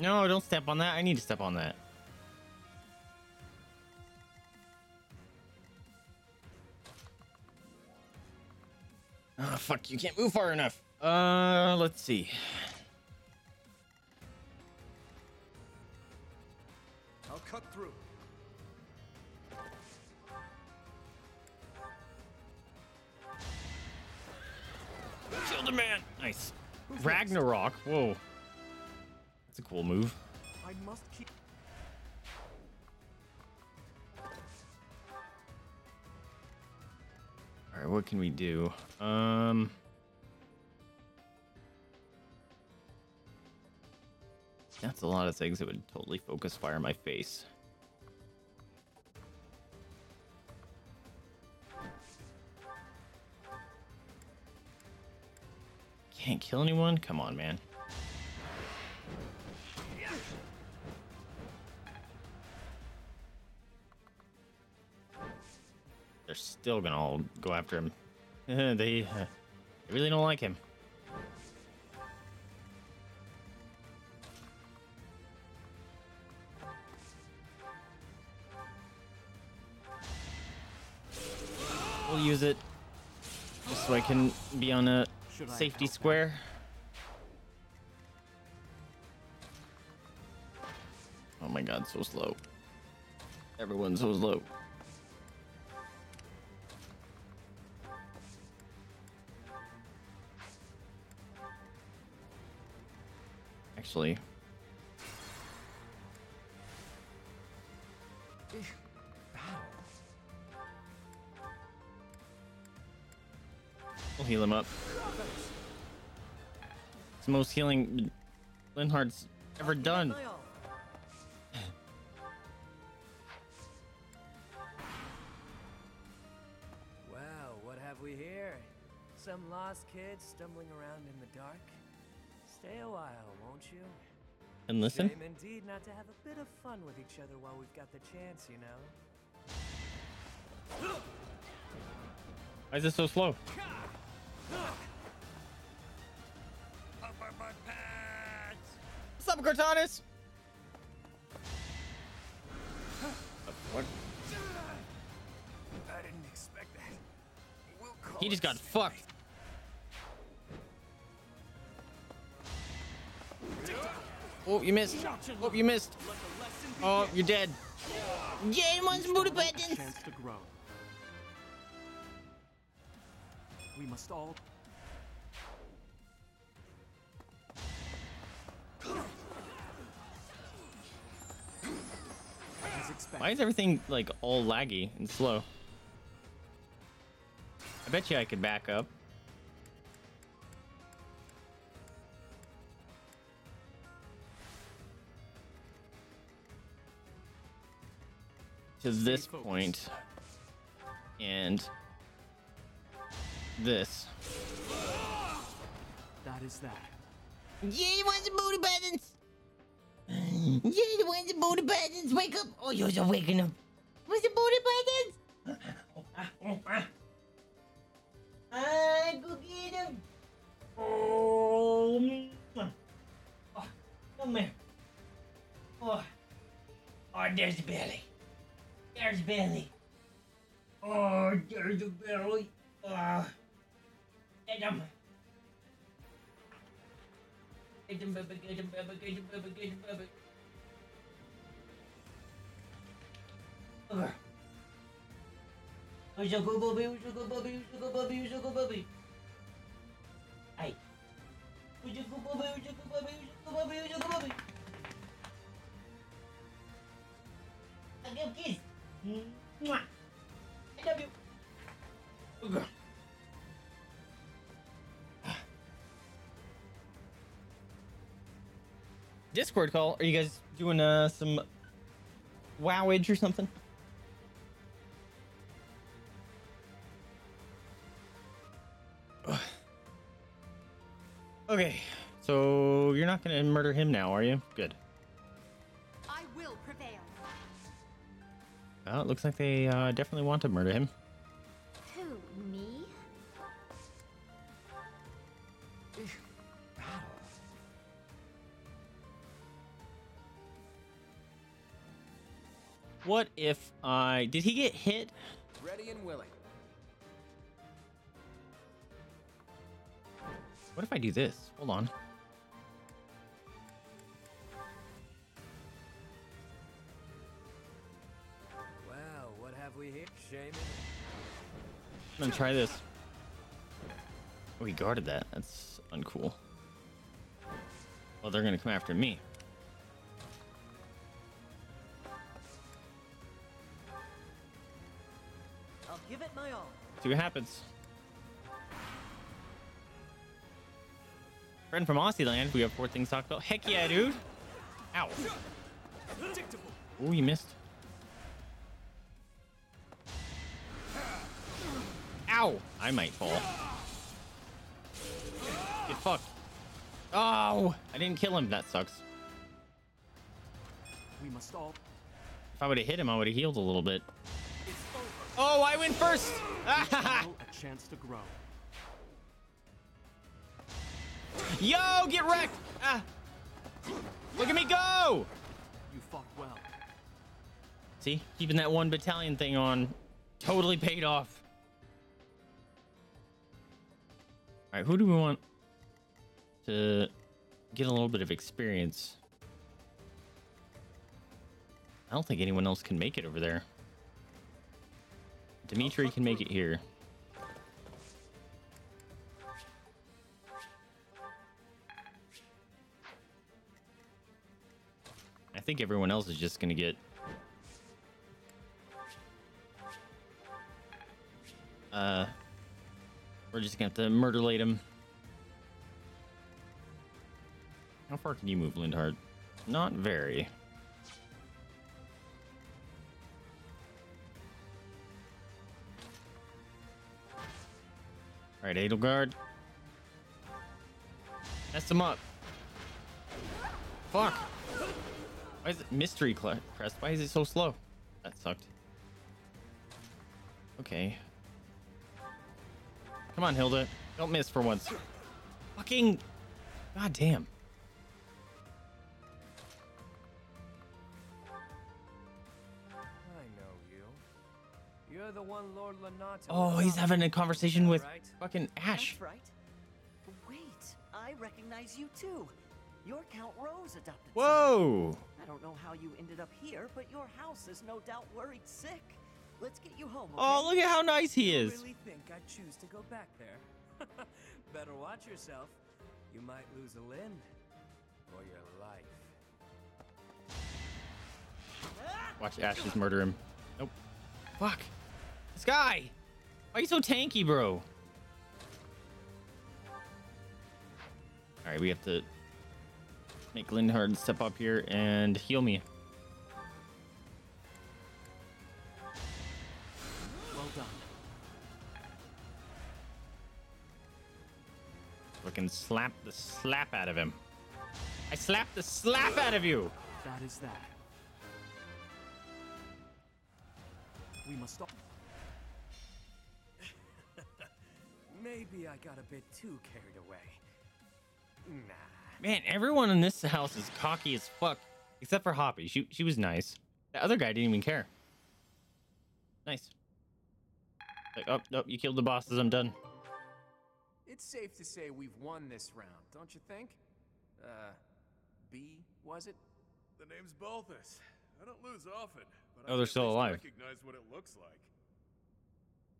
No, don't step on that. I need to step on that. Oh, fuck, you can't move far enough. Uh, let's see. I'll cut through. Kill the man. Nice. Ragnarok. Whoa. That's a cool move. I must keep. All right, what can we do? Um. That's a lot of things that would totally focus fire in my face. Can't kill anyone? Come on, man. They're still gonna all go after him. they, uh, they really don't like him. We'll use it just so I can be on a Should safety square. Oh my god, so slow. Everyone's so slow. Actually, we'll heal him up. It's the most healing Linhardt's ever done. Well, what have we here? Some lost kids stumbling around in the dark? Stay a while, won't you? And listen. Shame indeed not to have a bit of fun with each other while we've got the chance, you know? Why is it so slow? What's up, Cortanis? What? I didn't expect that. We'll He just got fucked. Oh, you missed. Oh, you missed. Oh, you're dead. Jane wants booty buttons. Chance to grow. We must all. Why is everything like all laggy and slow? I bet you I could back up. To this focused. point and this. That is that. Jane wants booty buttons. Jane wants booty buttons. Wake up. Oh, you're just waking up. What's the booty buttons? I go get him. Oh, um, oh, come here. Oh, oh, there's the belly. There's belly. Oh, there's the belly. Oh, get him. Get him, baby, get him, baby, get him, baby, get him, baby. Ugh. Who's your good baby? Who's your good baby? Who's your good baby? Who's your good baby? Hey. Who's your good baby? Who's your good baby? Who's your good baby? Who's your good baby? I give a kiss. Mwah. I love you. Discord call. Are you guys doing uh some wowage or something? okay, so you're not gonna murder him now, are you? Good. Well, it looks like they uh, definitely want to murder him. Who, me? What if I did he get hit? Ready and willing. What if I do this? Hold on. I'm gonna try this. We guarded that. That's uncool. Well, they're gonna come after me. I'll give it my all. See what happens. Friend from Aussie land, we have four things to talk about. Heck yeah, dude. Ow. Oh, you missed. Ow! I might fall. Get fucked. Oh! I didn't kill him. That sucks. We must all. If I would have hit him, I would have healed a little bit. Oh, I went first! A chance to grow. Yo, get wrecked! Ah. Look at me go! You fought well. See, keeping that one battalion thing on totally paid off. All right, who do we want to get a little bit of experience? I don't think anyone else can make it over there. Dimitri can make it here. I think everyone else is just gonna get Uh, we're just gonna have to murderlate him. How far can you move, Linhardt? Not very. All right, Edelgard. Mess him up. Fuck. Why is it mystery crest? Why is it so slow? That sucked. Okay. Come on, Hilda. Don't miss for once. Fucking. God damn. You. You're the one Lord Lonato. Oh, he's having a conversation with right? fucking Ash. That's right. Wait, I recognize you too. Your Count Rowe's adopted. son. Whoa! I don't know how you ended up here, but your house is no doubt worried sick. Let's get you home. Oh, look at how nice he You is. really think I'd choose to go back there? Better watch yourself. You might lose a limb or your life. Watch Ash just murder him. Nope. Fuck. This guy. Why are you so tanky, bro? All right, we have to make Linhardt step up here and heal me. Fucking slap the slap out of him. I slapped the slap out of you. That is that. We must all. Maybe I got a bit too carried away. Nah. Man, everyone in this house is cocky as fuck, except for Hapi. She she was nice. The other guy didn't even care. Nice. Like, oh, nope, you killed the bosses. I'm done. It's safe to say we've won this round, don't you think? Uh, B, was it? The name's Balthus. I don't lose often, but Oh, I they're still alive. Recognize what it looks like.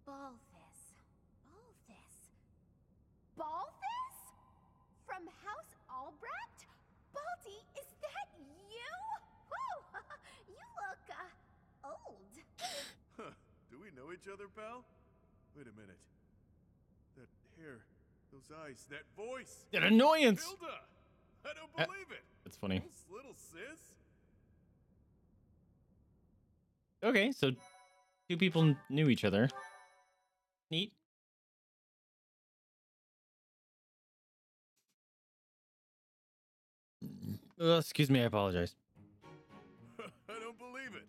Balthus. Balthus. Balthus? From House Albrecht? Baldy, is that you? Whoa! you look, uh, old. Huh. Do we know each other, pal? Wait a minute. That hair, those eyes, that voice. That annoyance. Hilda! I don't Uh, believe it. That's funny. Little sis. Okay, so two people knew each other. Neat. Uh, excuse me, I apologize. I don't believe it.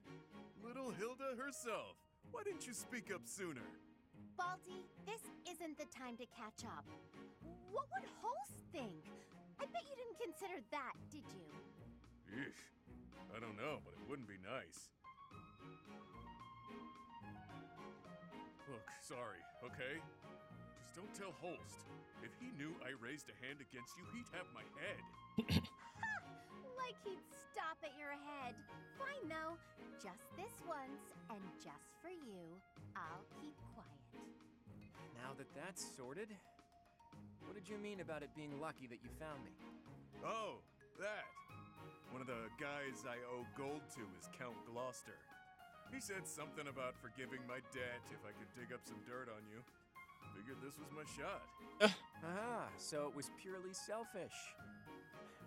Little Hilda herself. Why didn't you speak up sooner? Baldy, this isn't the time to catch up. What would Holst think? I bet you didn't consider that, did you? Eesh. I don't know, but it wouldn't be nice. Look, sorry, okay? Just don't tell Holst. If he knew I raised a hand against you, he'd have my head. like he'd stop at your head. Fine though. Just this once, and just for you, I'll keep quiet. Now that that's sorted, what did you mean about it being lucky that you found me? Oh, that. One of the guys I owe gold to is Count Gloucester. He said something about forgiving my debt if I could dig up some dirt on you. Figured this was my shot. Ah, so it was purely selfish.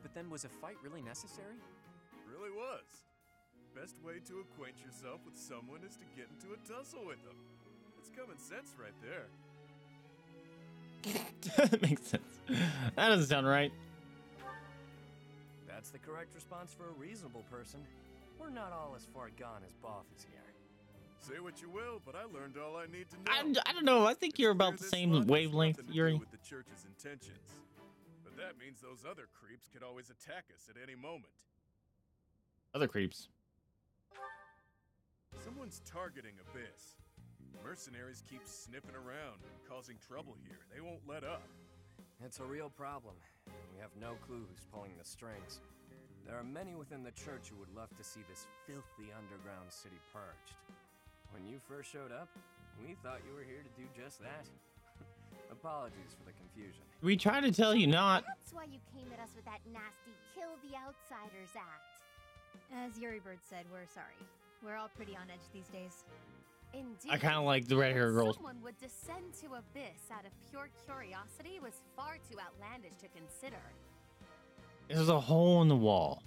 But then was a fight really necessary? Really was. Best way to acquaint yourself with someone is to get into a tussle with them. It's common sense right there. that makes sense. That doesn't sound right. That's the correct response for a reasonable person. We're not all as far gone as Boff is here. Say what you will, but I learned all I need to know. I, I don't know. I think you're about the This same lot has wavelength, nothing to do Yuri. With the church's intentions. But that means those other creeps could always attack us at any moment. Other creeps. Someone's targeting Abyss. Mercenaries keep sniffing around and causing trouble here. They won't let up. It's a real problem. We have no clue who's pulling the strings. There are many within the church who would love to see this filthy underground city purged. When you first showed up, we thought you were here to do just that. Apologies for the confusion. We tried to tell you not. That's why you came at us with that nasty kill the outsiders act. As Yuri Bird said, we're sorry. We're all pretty on edge these days. Indeed. I kind of like the red hair girls. Someone would descend to Abyss out of pure curiosity was far too outlandish to consider. There's a hole in the wall.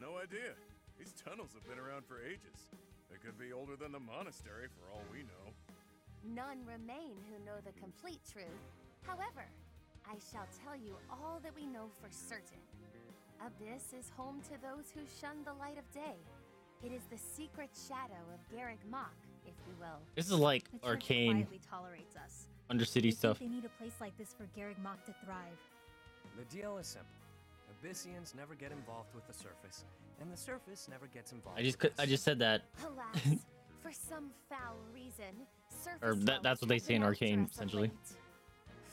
No idea. These tunnels have been around for ages. They could be older than the monastery for all we know. None remain who know the complete truth. However, I shall tell you all that we know for certain. Abyss is home to those who shun the light of day. It is the secret shadow of Garreg Mach, if you will. This is like The arcane tolerates us. Undercity They stuff. They need a place like this for Garreg Mach to thrive. The deal is simple. Abyssians never get involved with the surface, and the surface never gets involved I just with I just said that. Alas, for some foul reason, surface Or that- that's what they say in dwellers have been Arcane, after us of essentially.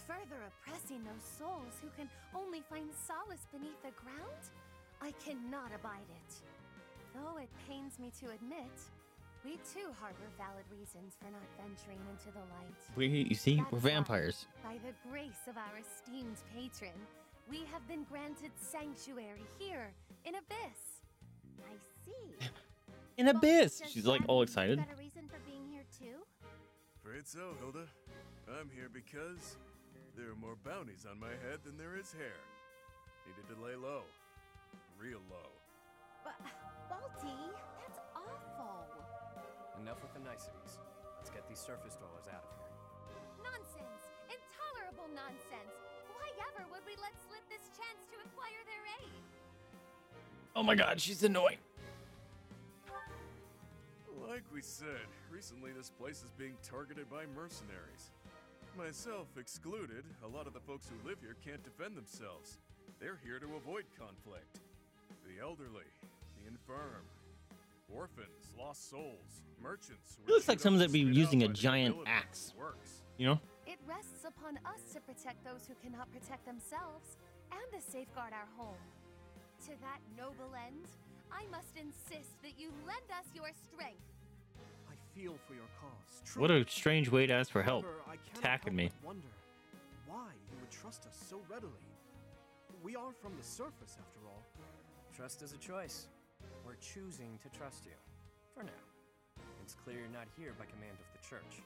Further oppressing those souls who can only find solace beneath the ground, I cannot abide it. Though it pains me to admit, we too harbor valid reasons for not venturing into the light. We, you see, That we're is why, vampires. By the grace of our esteemed patron, we have been granted sanctuary here in Abyss. I see. In Well, abyss. She's like all mean excited. You've got a reason for being here too? Afraid so, Hilda. I'm here because there are more bounties on my head than there is hair. Needed to lay low. Real low. But, Balti, that's awful. Enough with the niceties. Let's get these surface dwellers out of here. Nonsense. Intolerable nonsense. Why ever would we let slip this chance to acquire their aid? Oh my god, she's annoying. Like we said, recently this place is being targeted by mercenaries. Myself excluded, a lot of the folks who live here can't defend themselves. They're here to avoid conflict. The elderly, the infirm, orphans, lost souls, merchants. who It looks like chewed up someone that'd be using a giant axe. Works. You know? It rests upon us to protect those who cannot protect themselves and to safeguard our home. To that noble end, I must insist that you lend us your strength. I feel for your cause. What a strange way to ask for help. However, Attacking me. Wonder why you would trust us so readily. We are from the surface, after all. Trust is a choice. We're choosing to trust you. For now. It's clear you're not here by command of the church.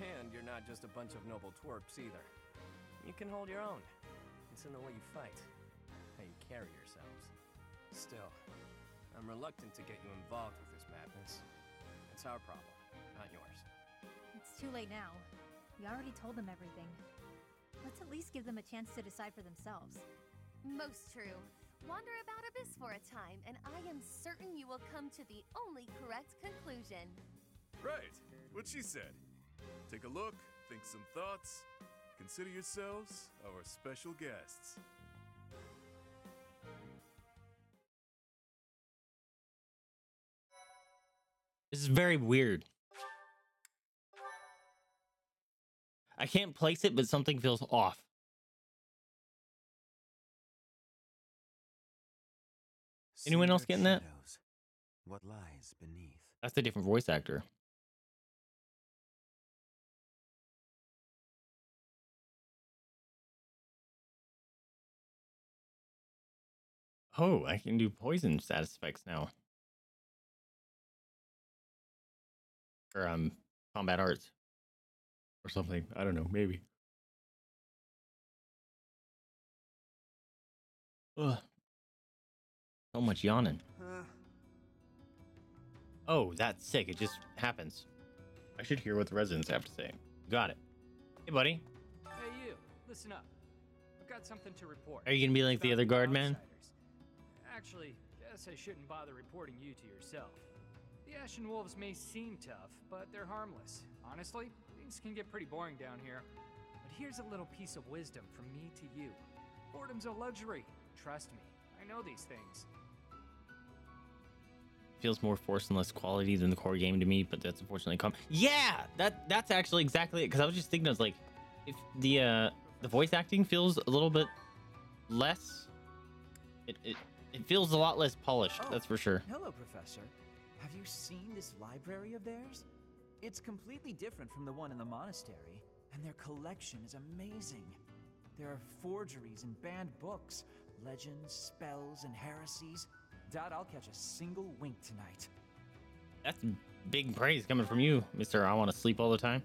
And you're not just a bunch of noble twerps either. You can hold your own. It's in the way you fight, how you carry yourselves. Still, I'm reluctant to get you involved with this madness. It's our problem, not yours. It's too late now. We already told them everything. Let's at least give them a chance to decide for themselves. Most true. Wander about Abyss for a time, and I am certain you will come to the only correct conclusion. Right. What she said. Take a look, think some thoughts. Consider yourselves our special guests. This is very weird. I can't place it, but something feels off. Anyone else getting that? What lies beneath? That's a different voice actor. Oh, I can do poison status effects now. Or um combat arts. Or something. I don't know, maybe. Ugh. So much yawning. Oh, that's sick. It just happens. I should hear what the residents have to say. Got it. Hey, buddy. Hey, you. Listen up. I've got something to report. Are you gonna be like the other guard man? Actually, guess I shouldn't bother reporting you to yourself. The Ashen Wolves may seem tough, but they're harmless. Honestly, things can get pretty boring down here. But here's a little piece of wisdom from me to you. Boredom's a luxury. Trust me, I know these things. Feels more forced and less quality than the core game to me, but that's unfortunately come. Yeah, that that's actually exactly it. Because I was just thinking, I was like, if the uh the voice acting feels a little bit less, it it, it feels a lot less polished. Oh, That's for sure. Hello, Professor. Have you seen this library of theirs? It's completely different from the one in the monastery, and their collection is amazing. There are forgeries and banned books, legends, spells, and heresies. Doubt I'll catch a single wink tonight. That's big praise coming from you, Mister. I want to sleep all the time.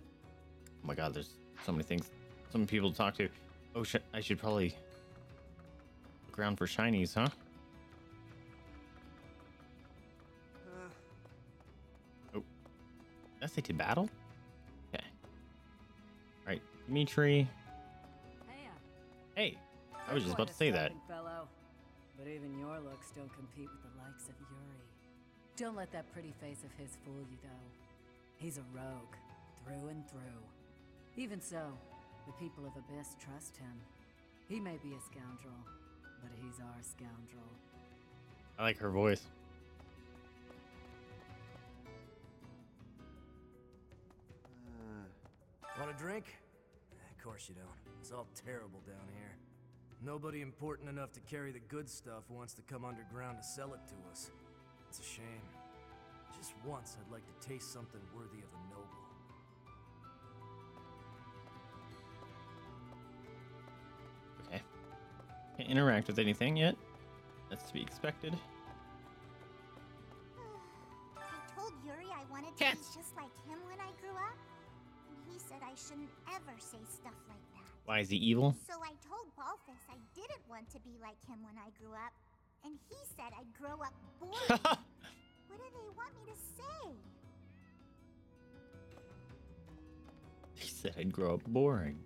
Oh my God, there's so many things, so many people to talk to. Oh, sh- I should probably look around for shinies, huh? Uh. Oh, did I say to battle? Okay. All right, Dimitri. Hey, uh. I was just about to say that. Fellow. But even your looks don't compete with the likes of Yuri. Don't let that pretty face of his fool you, though. He's a rogue, through and through. Even so, the people of Abyss trust him. He may be a scoundrel, but he's our scoundrel. I like her voice. Uh. Want a drink? Of course you don't. It's all terrible down here. Nobody important enough to carry the good stuff wants to come underground to sell it to us. It's a shame. Just once I'd like to taste something worthy of a noble. Okay. Can't interact with anything yet. That's to be expected. I told Yuri I wanted to Cats. be just like him when I grew up. And he said I shouldn't ever say stuff like that. Why is he evil? So I told Balthus I didn't want to be like him when I grew up. And he said I'd grow up boring. what do they want me to say? He said I'd grow up boring.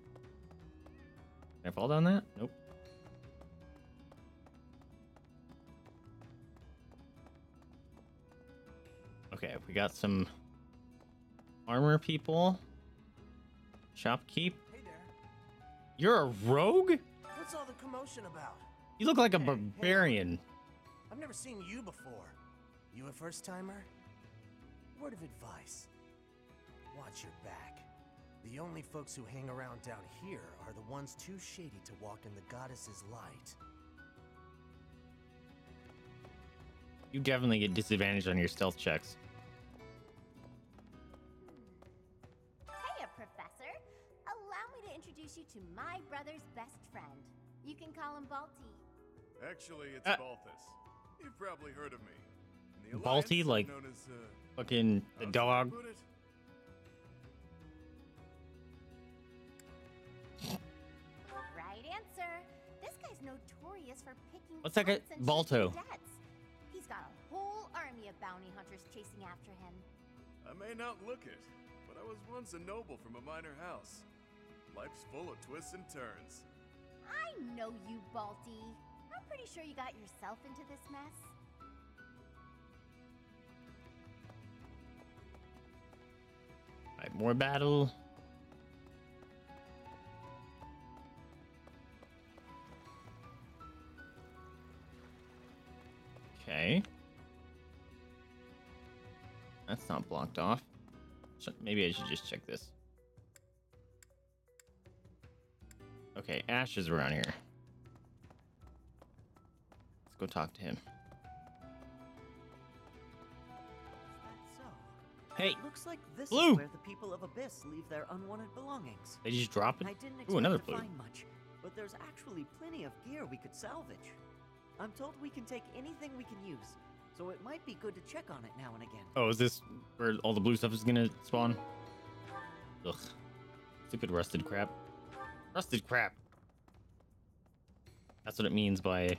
Can I fall down that? Nope. Okay, we got some armor people. Shopkeep. Hey. You're a rogue? What's all the commotion about? You look like a Hey, hey, barbarian. I've never seen you before. You a first timer? Word of advice watch your back. The only folks who hang around down here are the ones too shady to walk in the goddess's light. You definitely get disadvantaged on your stealth checks. To introduce you to my brother's best friend. You can call him Balti. Actually, it's Uh. Balthus. You've probably heard of me. Balti, like known as, uh, fucking the how should I dog. Right answer. This guy's notorious for picking What's that guy- Balto. He's got a whole army of bounty hunters chasing after him. I may not look it, but I was once a noble from a minor house. Life's full of twists and turns. I know you, Balti. I'm pretty sure you got yourself into this mess. Alright, more battle. Okay. That's not blocked off. So maybe I should just check this. Okay, Ash is around here. Let's go talk to him. Hey, Looks like this Blue. is where the people of Abyss leave their unwanted belongings. They just drop it? I didn't Ooh, expect another to blue. find much, but there's actually plenty of gear we could salvage. I'm told we can take anything we can use, so it might be good to check on it now and again. Oh, is this where all the blue stuff is gonna spawn? Ugh. Stupid rusted crap. Rusted crap. That's what it means by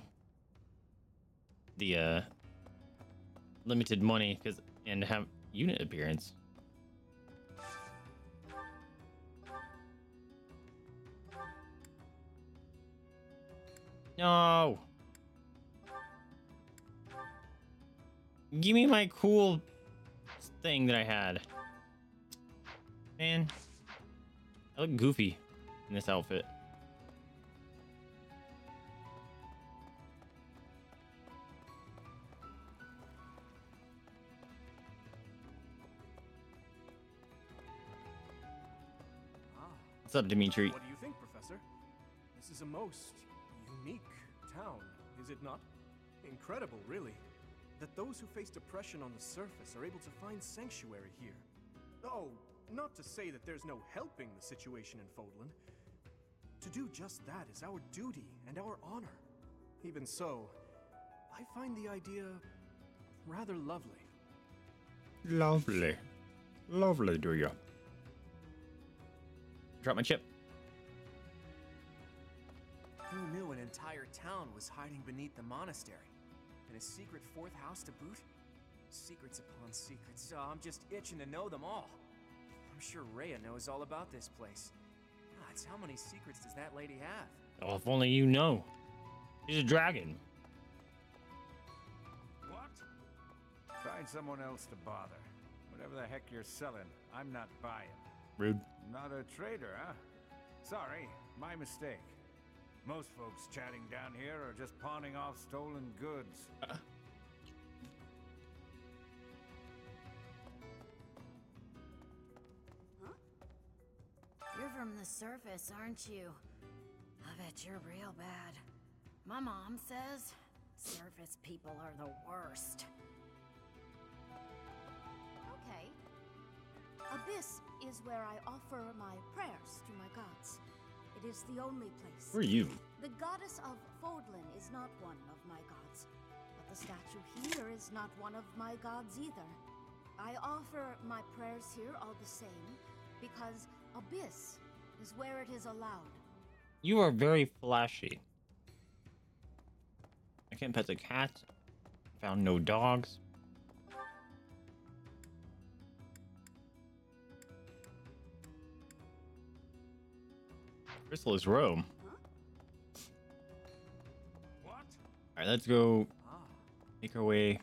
the uh limited money because and have unit appearance. No. Give me my cool thing that I had. Man, I look goofy in this outfit. What's up, Dimitri? What do you think, Professor? This is a most unique town, is it not? Incredible, really, that those who face depression on the surface are able to find sanctuary here. Oh, not to say that there's no helping the situation in Fodlan. To do just that is our duty and our honor. Even so, I find the idea rather lovely. Lovely. Lovely, do you? Drop my chip. Who knew an entire town was hiding beneath the monastery? And a secret fourth house to boot? Secrets upon secrets. Oh, I'm just itching to know them all. I'm sure Rhea knows all about this place. Gods, how many secrets does that lady have? Oh, if only you know. She's a dragon. What? Find someone else to bother. Whatever the heck you're selling, I'm not buying. Rude. Not a trader, huh? Sorry, my mistake. Most folks chatting down here are just pawning off stolen goods. Uh, from the surface, aren't you? I bet you're real bad. My mom says surface people are the worst. Okay. Abyss is where I offer my prayers to my gods. It is the only place. Who are you? The goddess of Fodlan is not one of my gods, but the statue here is not one of my gods either. I offer my prayers here all the same because Abyss is where it is allowed. You are very flashy. I can't pet the cat. Found no dogs. Chrysalis Row. Alright, let's go make our way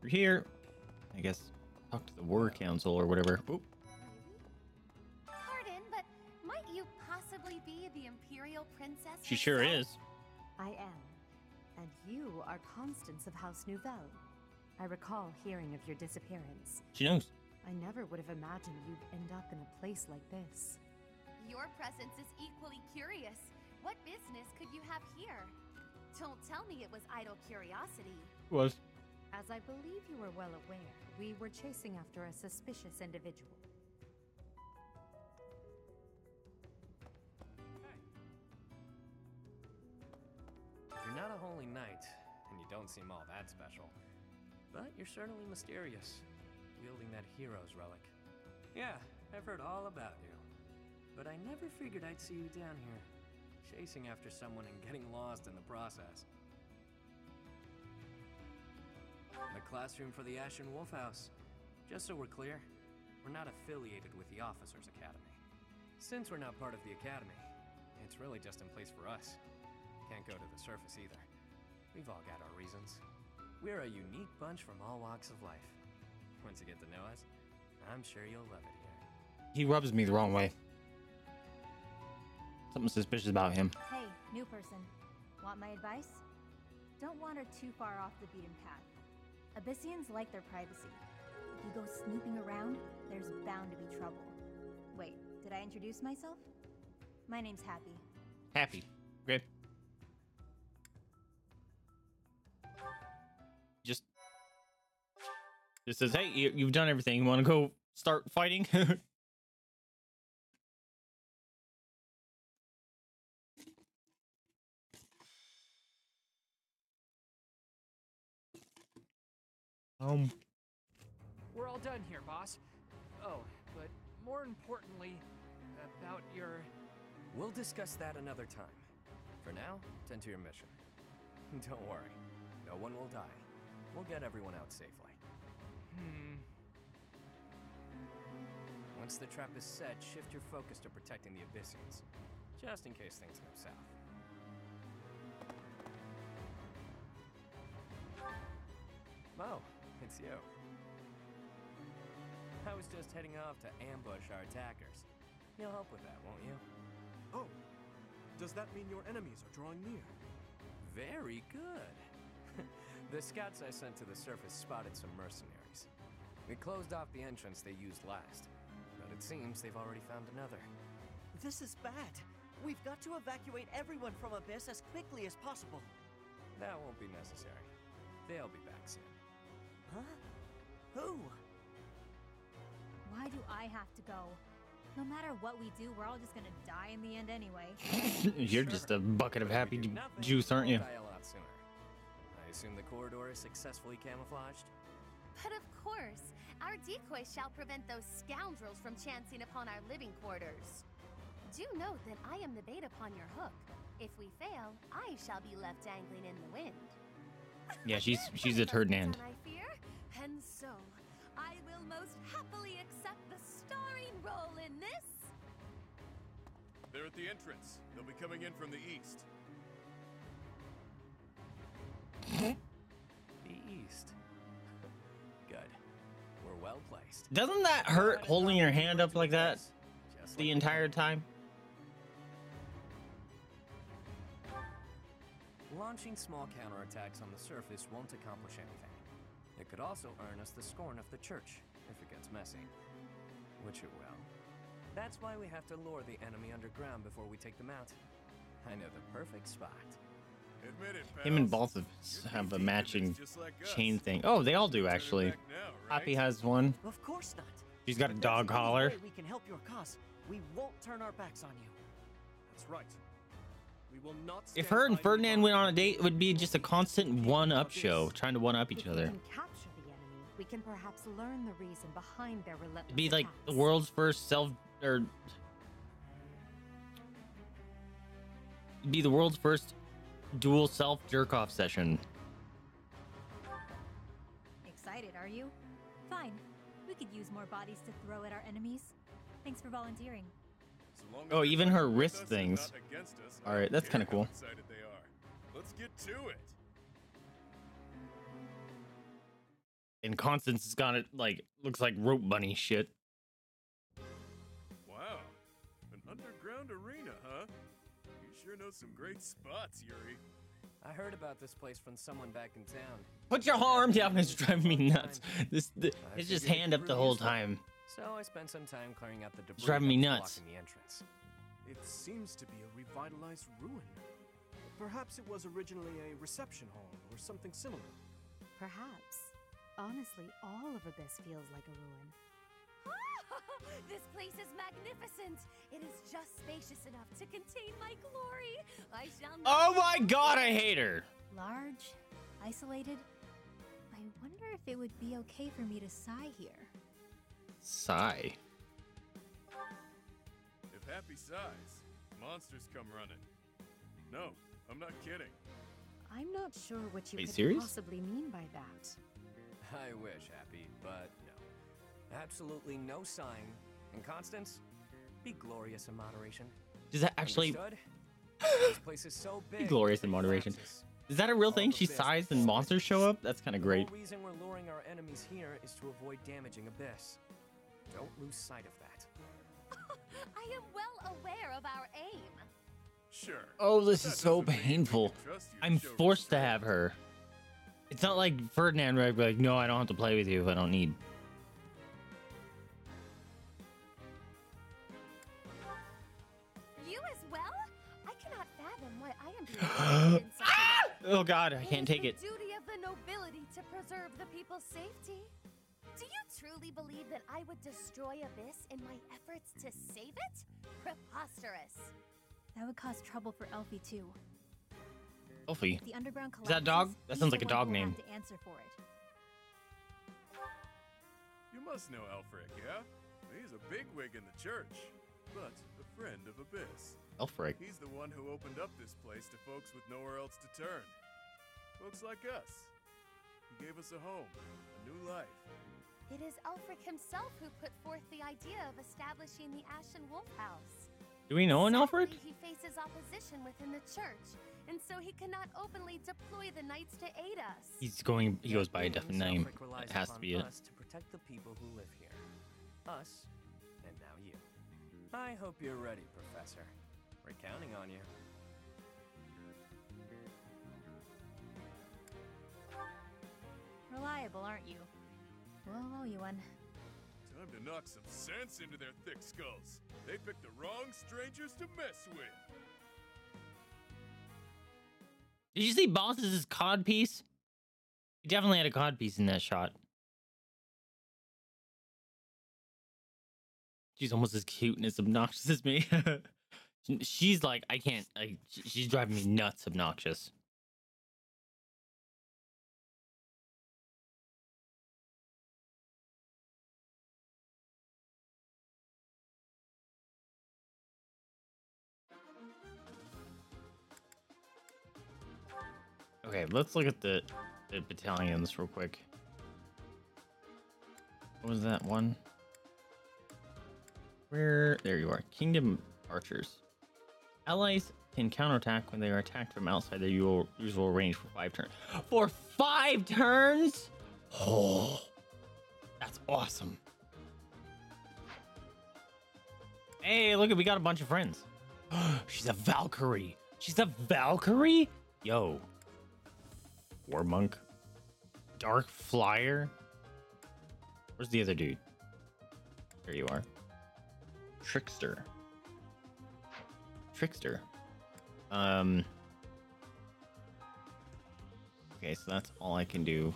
through here. I guess talk to the War Council or whatever. Oop. Princess? She sure is. I am. And you are Constance of House Nuvelle. I recall hearing of your disappearance. She knows. I never would have imagined you'd end up in a place like this. Your presence is equally curious. What business could you have here? Don't tell me it was idle curiosity. Was. As I believe you are well aware, we were chasing after a suspicious individual. You're not a holy knight, and you don't seem all that special. But you're certainly mysterious, wielding that hero's relic. Yeah, I've heard all about you. But I never figured I'd see you down here, chasing after someone and getting lost in the process. The classroom for the Ashen Wolf House. Just so we're clear, we're not affiliated with the Officers Academy. Since we're not part of the Academy, it's really just in place for us. Can't go to the surface either. We've all got our reasons. We're a unique bunch from all walks of life. Once you get to know us, I'm sure you'll love it here. He rubs me the wrong way. Something suspicious about him. Hey, new person. Want my advice? Don't wander too far off the beaten path. Abyssians like their privacy. If you go snooping around, there's bound to be trouble. Wait, did I introduce myself? My name's Hapi. Hapi. Okay. Just says, hey, you, you've done everything. You want to go start fighting? um. We're all done here, boss. Oh, but more importantly, about your. We'll discuss that another time. For now, tend to your mission. Don't worry, no one will die. We'll get everyone out safely. Hmm. Once the trap is set, shift your focus to protecting the Abyssians, just in case things go south. Mo, it's you. I was just heading off to ambush our attackers. You'll help with that, won't you? Oh, does that mean your enemies are drawing near? Very good. the scouts I sent to the surface spotted some mercenaries. We closed off the entrance they used last, but it seems they've already found another. This is bad. We've got to evacuate everyone from Abyss as quickly as possible. That won't be necessary. They'll be back soon. Huh? Who? Why do I have to go? No matter what we do, we're all just gonna die in the end anyway. You're just a bucket of happy ju- juice, aren't you? Assume the corridor is successfully camouflaged? But of course, our decoy shall prevent those scoundrels from chancing upon our living quarters. Do note that I am the bait upon your hook. If we fail, I shall be left dangling in the wind. Yeah, she's she's a Ferdinand. I fear, and so I will most happily accept the starring role in this. They're at the entrance. They'll be coming in from the east. The east. Good. We're well placed. Doesn't that hurt holding your hand up like that Just the entire time? Launching small counterattacks on the surface won't accomplish anything. It could also earn us the scorn of the church, if it gets messy. Which it will. That's why we have to lure the enemy underground before we take them out. I know the perfect spot. Admit it, Him and pals. Balth have a matching like chain thing. Oh, they all do actually. Hapi has one. Of course not. She's got a If there's dog any collar. We can help your cause. We won't turn our backs on you. That's right. We will not If her and Ferdinand went on a date, it would be just a constant one-up show, trying to one-up each other. can capture the enemy, we can perhaps learn the reason behind their relentless It'd be like the world's first self or um, be the world's first dual self jerk off session. Excited, are you? Fine. We could use more bodies to throw at our enemies. Thanks for volunteering. So long as Oh, even her wrist things. us, All right, that's kinda cool. excited they are. Let's get to it. And Constance has got it like looks like rope bunny shit. Wow, an underground arena, huh? You sure know some great spots, Yuri. I heard about this place from someone back in town. Put your arm down. It's driving me nuts. This th- it's just hand up the whole time. So I spent some time clearing out the debris driving me nuts. blocking the entrance. It seems to be a revitalized ruin. Perhaps it was originally a reception hall or something similar. Perhaps. Honestly, all of Abyss feels like a ruin. This place is magnificent. It is just spacious enough to contain my glory. I shall. Oh my god, I hate her. Large, isolated. I wonder if it would be okay for me to sigh here. Sigh. If Hapi sighs, monsters come running. No, I'm not kidding. I'm not sure what you Wait, could serious? possibly mean by that. I wish, Hapi, but no. Absolutely no sign. And Constance, be glorious in moderation. Does that actually this place is so be glorious in moderation? Is that a real thing? She sighs and monsters show up? That's kind of great. The reason we're luring our enemies here is to avoid damaging Abyss. Don't lose sight of that. I am well aware of our aim. Sure. Oh, this That is so doesn't mean we painful. can trust you to I'm forced to have her. It's not like Ferdinand where I'd be like, no, I don't have to play with you if I don't need. Oh god, I can't take it. the duty of the nobility to preserve the people's safety. Do you truly believe that I would destroy Abyss in my efforts to save it? Preposterous. That would cause trouble for Elfie too. Elfie. The underground Is that a dog? That sounds like a dog name. To answer for it. You must know Aelfric, yeah? He's a bigwig in the church, but a friend of Abyss. Aelfric. He's the one who opened up this place to folks with nowhere else to turn. Folks like us. He gave us a home, a new life. It is Aelfric himself who put forth the idea of establishing the Ashen Wolf House. Do we know an Aelfric? He faces opposition within the church, and so he cannot openly deploy the knights to aid us. He's going. He goes by a Means different name. It has to upon be it. us to protect the people who live here. Us, and now you. I hope you're ready, Professor. We're counting on you. Reliable, aren't you? We'll owe you one. Time to knock some sense into their thick skulls. They picked the wrong strangers to mess with. Did you see Boss's cod piece? He definitely had a cod piece in that shot. She's almost as cute and as obnoxious as me. she's like, I can't. I, she's driving me nuts. Obnoxious. Okay, let's look at the, the battalions real quick. What was that one? Where? There you are. Kingdom archers. Allies can counterattack when they are attacked from outside their usual, usual range for five turns. For five turns? Oh, that's awesome. Hey, look, we got a bunch of friends. She's a Valkyrie. She's a Valkyrie? Yo. War Monk. Dark Flyer. Where's the other dude? There you are. Trickster. Trickster. Um. Okay, so that's all I can do.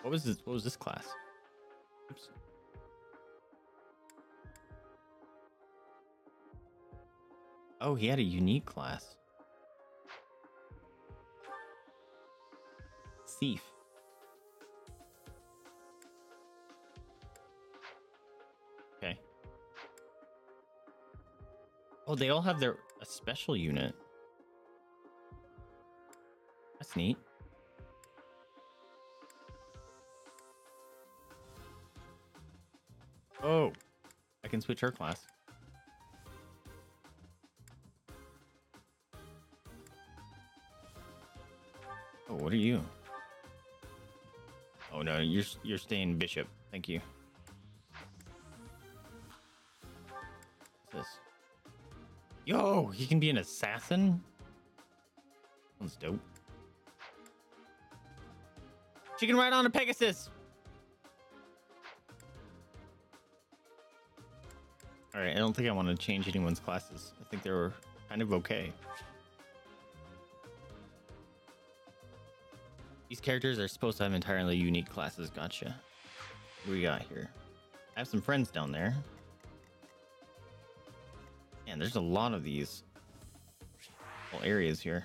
What was this? What was this class? Oops. Oh, he had a unique class. Thief. Oh, they all have their a special unit. That's neat. Oh, I can switch her class. Oh, what are you? Oh no, you're you're staying bishop. Thank you. What's this? Yo, he can be an assassin. Sounds dope. She can ride on a Pegasus. All right, I don't think I want to change anyone's classes. I think they were kind of okay. These characters are supposed to have entirely unique classes. Gotcha. What do we got here? I have some friends down there. Man, there's a lot of these little areas here.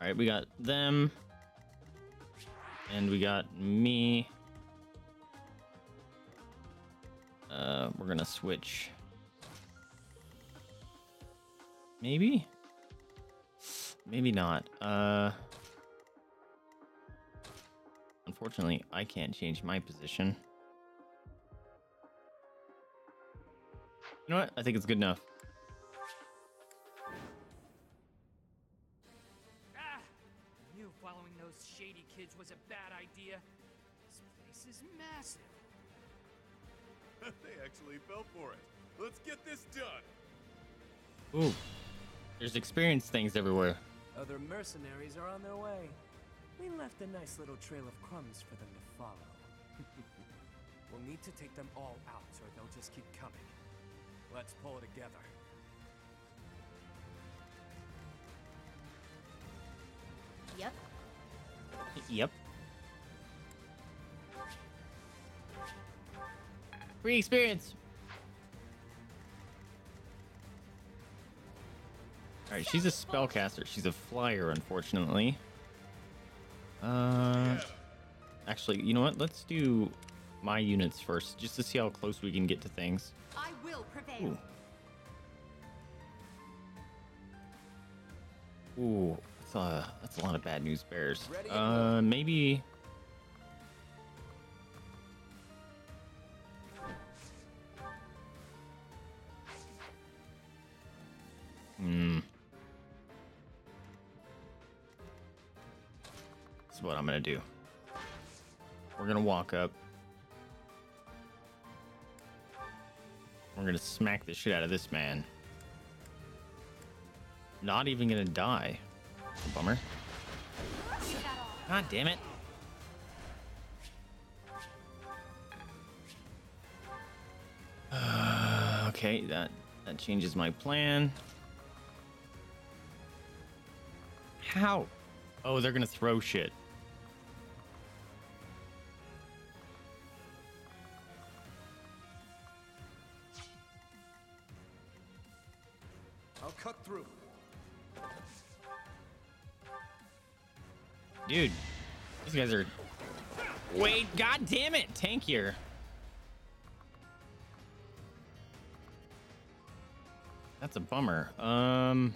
All right, we got them, and we got me. Uh, we're gonna switch. Maybe. Maybe not. Uh. Unfortunately, I can't change my position. You know what? I think it's good enough. Ah! I knew following those shady kids was a bad idea. This place is massive. they actually fell for it. Let's get this done. Ooh. There's experience things everywhere. Other mercenaries are on their way. We left a nice little trail of crumbs for them to follow. We'll need to take them all out, or they'll just keep coming. Let's pull it together. Yep. Yep. Free experience. All right, she's a spellcaster. She's a flyer, unfortunately. Uh, actually, you know what? Let's do my units first, just to see how close we can get to things. I will prevail. Ooh. Ooh, that's a that's a lot of bad news bears. Uh, maybe. Hmm. This is what I'm gonna do. We're gonna walk up. We're gonna smack the shit out of this man. Not even gonna die. Bummer. God damn it. Uh, okay, that that changes my plan. How? Oh, they're gonna throw shit. God damn it, tankier. That's a bummer. Um.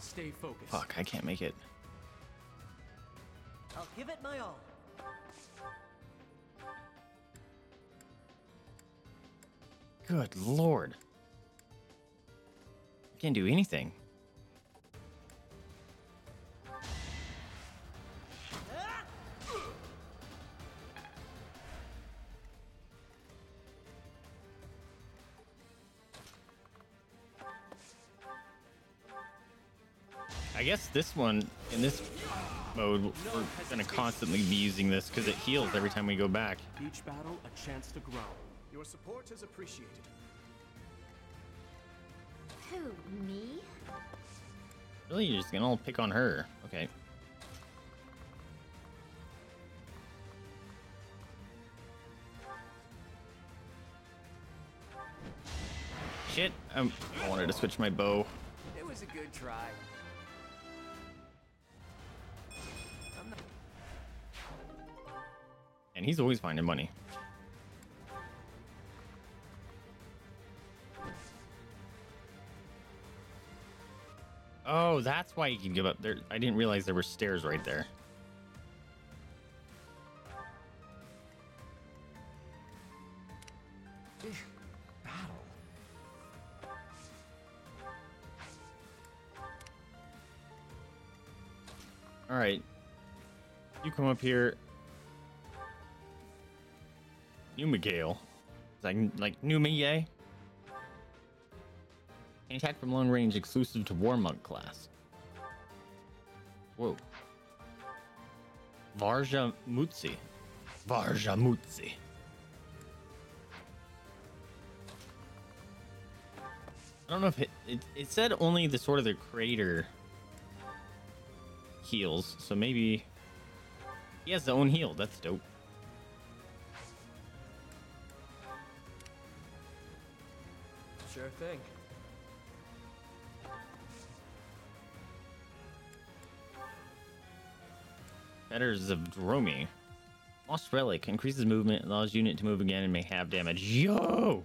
Stay focused. Fuck, I can't make it. I'll give it my all. Good lord. I Can't do anything. I guess this one, in this mode, we're gonna constantly be using this because it heals every time we go back. Each battle a chance to grow. Your support is appreciated. Who, me? Really, you're just gonna all pick on her. Okay. Shit, um, I wanted to switch my bow. It was a good try. And he's always finding money. Oh, that's why you can give up there. I didn't realize there were stairs right there. Battle. All right. You come up here. New Miguel. It's like like New Miguel. Can attack from long range exclusive to War Monk class. Whoa. Varja Mutsi. Vajra-Mushti. I don't know if it, it it said only the sort of the creator heals, so maybe he has his own heal. That's dope. Sure thing. Fetters of Dromi. Lost Relic increases movement, allows unit to move again, and may have damage. Yo!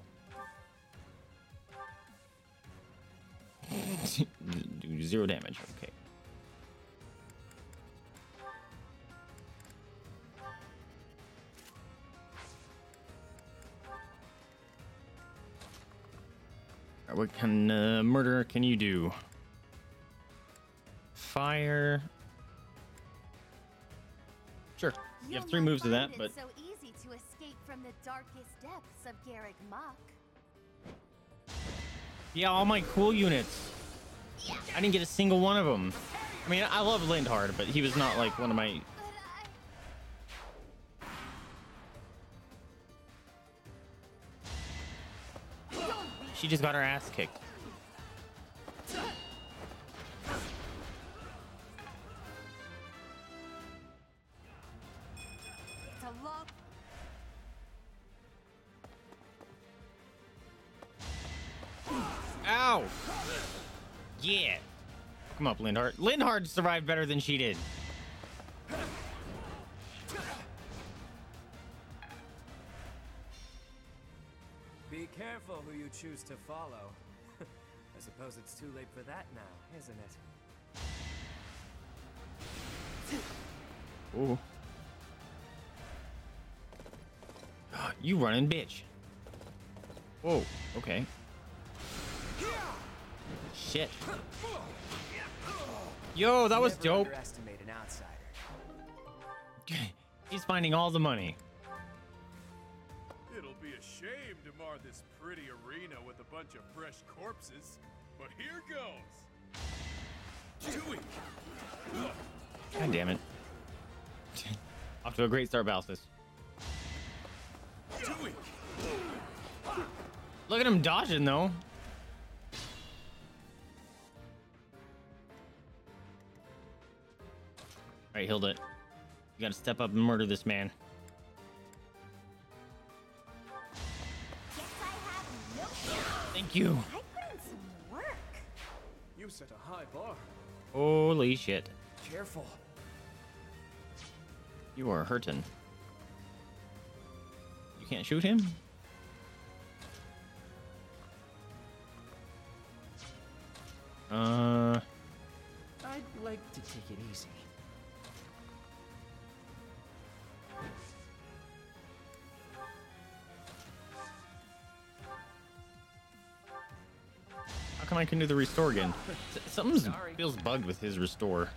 Do zero damage. Okay. What kind of murder can you do? Fire. You have three moves of that, but so easy to escape from the darkest depths of Garreg Mach. yeah, all my cool units. I didn't get a single one of them. I mean, I love Linhardt, but he was not like one of my. She just got her ass kicked. Linhardt. Linhardt survived better than she did. Be careful who you choose to follow. I suppose it's too late for that now, isn't it? Ooh. Ah, you running bitch. Whoa, okay. Shit. Yo, that was dope. An outsider. He's finding all the money. It'll be a shame to mar this pretty arena with a bunch of fresh corpses, but here goes. Chewie! God damn it. Off to a great start, Balthus. Look at him dodging, though. Alright, Hilda. You gotta step up and murder this man. Thank you. I put in some work. You set a high bar. Holy shit. Careful. You are hurting. You can't shoot him? Uh, I'd like to take it easy. Come I can do the restore again? S- Something's feels bugged with his restore.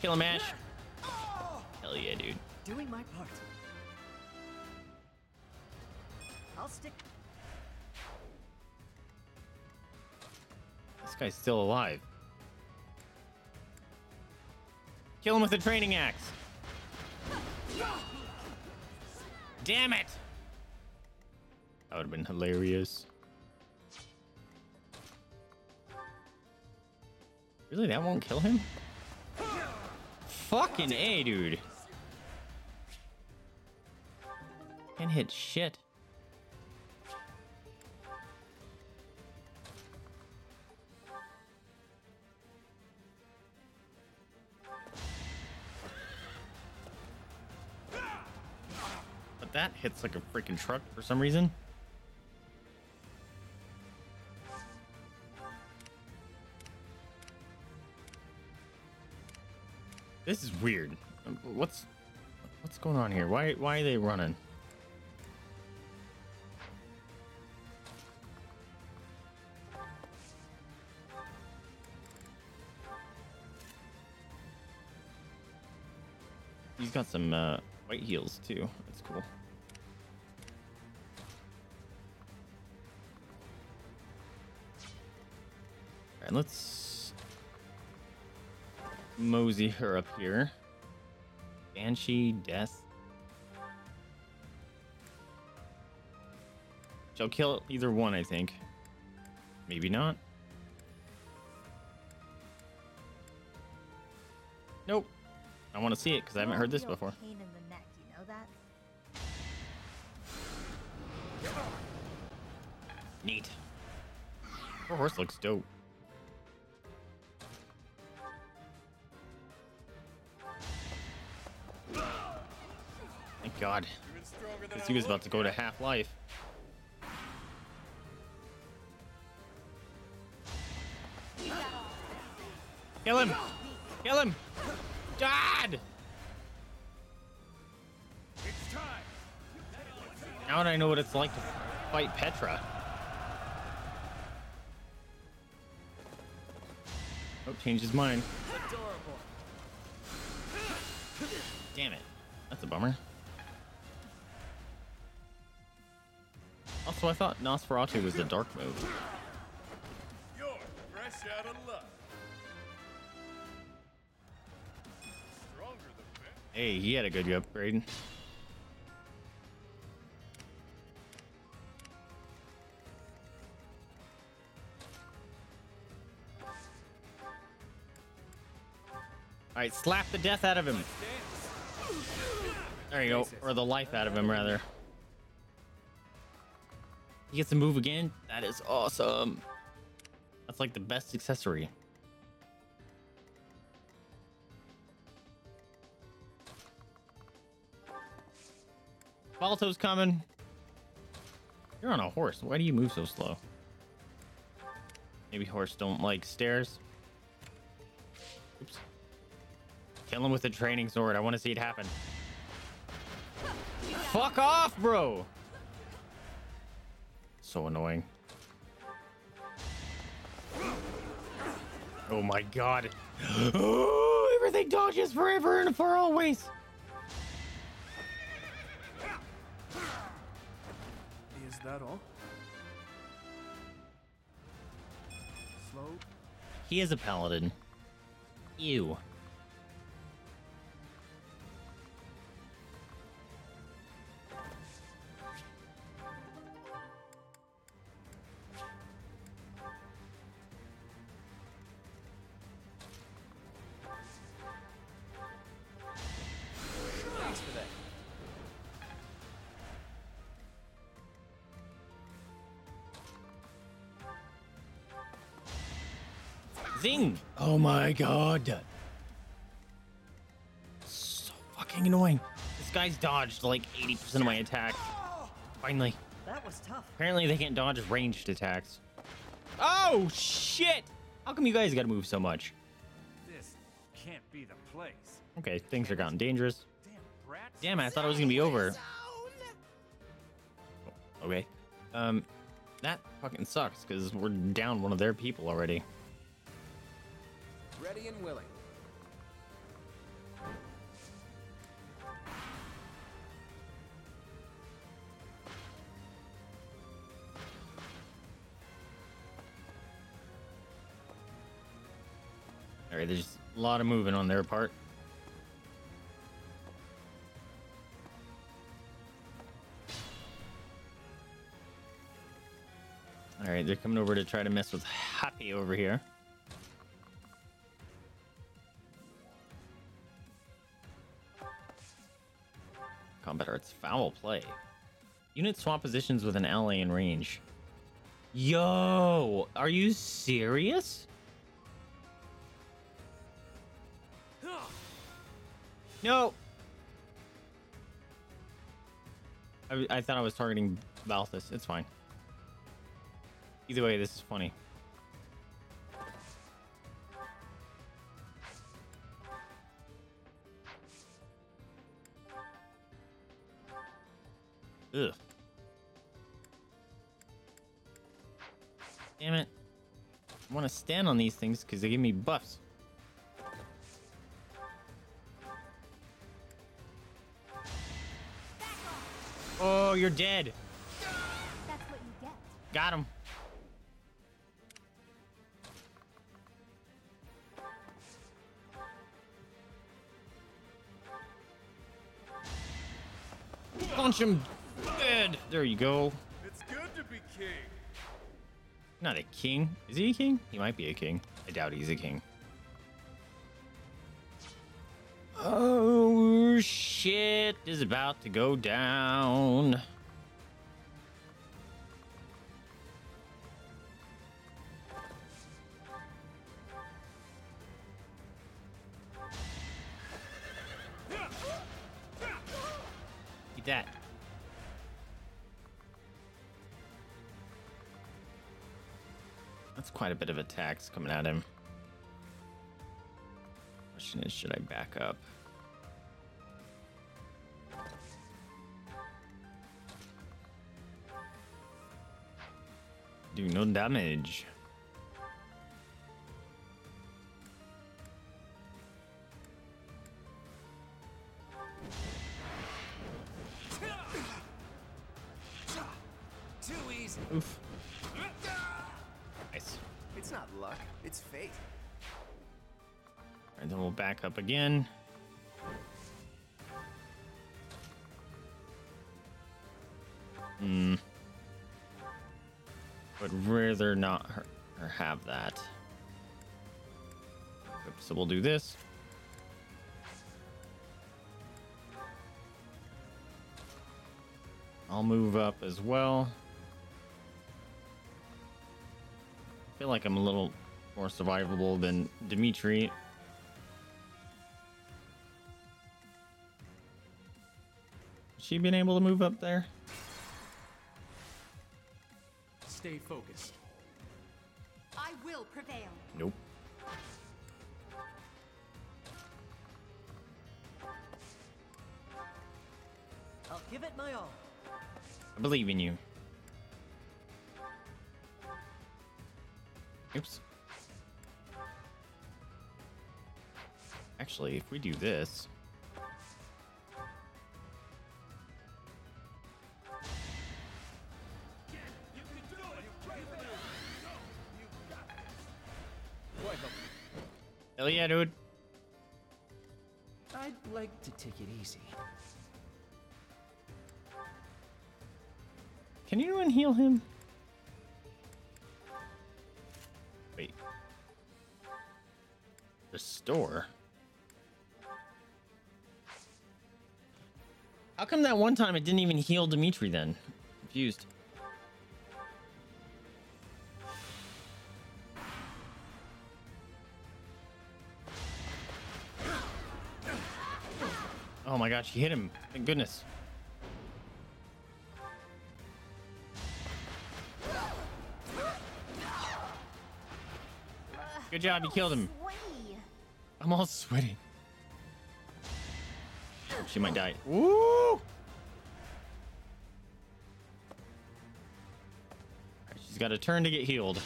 Kill him, Ash. Hell yeah, dude. Doing my part. I'll stick. This guy's still alive. Kill him with a training axe. Damn it! That would have been hilarious. Really, that won't kill him? Fucking A, dude. Can't hit shit. Hits like a freaking truck for some reason. This is weird. Um, What's what's going on here? Why why are they running? He's got some uh, white heels too. That's cool. Let's mosey her up here. Banshee, death. She'll kill either one, I think. Maybe not. Nope. I want to see it because I haven't heard this before. Pain in the neck, you know that? Neat. Her horse looks dope. God. Because he was about to go to half life. Kill him! Kill him! God! Now that I know what it's like to fight Petra. Oh, changed his mind. Damn it. That's a bummer. So I thought Nosferatu was the dark move. You're fresh out of luck. Stronger than Hey, he had a good upgrade. Alright, slap the death out of him. There you go. Or the life out of him, rather. He gets to move again? That is awesome. That's like the best accessory. Balto's coming. You're on a horse. Why do you move so slow? Maybe horse don't like stairs. Oops. Kill him with a training sword. I want to see it happen. Fuck off, bro. So annoying. Oh my god. Oh, everything dodges forever and for always. Is that all? Slow. He is a paladin. Ew. Zing! Oh my god. So fucking annoying. This guy's dodged like 80% of my attack. Finally. That was tough. Apparently they can't dodge ranged attacks. Oh shit! How come you guys gotta move so much? This can't be the place. Okay, things are gotten dangerous. Rats. Damn it, I thought it was gonna be over. Okay. Um, that fucking sucks because we're down one of their people already. Ready and willing. All right, there's a lot of moving on their part. All right, they're coming over to try to mess with Hapi over here. Combat arts foul play. Unit swap positions with an ally in range. Yo, are you serious? No. I, I thought I was targeting Balthus. It's fine. Either way, this is funny. Ugh. Damn it. I want to stand on these things because they give me buffs. Oh, you're dead. That's what you get. Got him. Punch him. There you go. It's good to be king. Not a king. Is he a king? He might be a king. I doubt he's a king. Oh, shit is about to go down. Bit of attacks coming at him. Question is, should I back up? Do no damage. Up again. Hmm. Would rather not have that. So we'll do this. I'll move up as well. I feel like I'm a little more survivable than Dimitri. She been able to move up there? Stay focused. I will prevail. Nope. I'll give it my all. I believe in you. Oops. Actually, if we do this. Hell yeah, dude. I'd like to take it easy. Can anyone heal him? Wait. Restore? How come that one time it didn't even heal Dimitri then? Confused. My god, she hit him. Thank goodness. Good job, you killed him. I'm all sweaty. She might die. Woo! She's got a turn to get healed.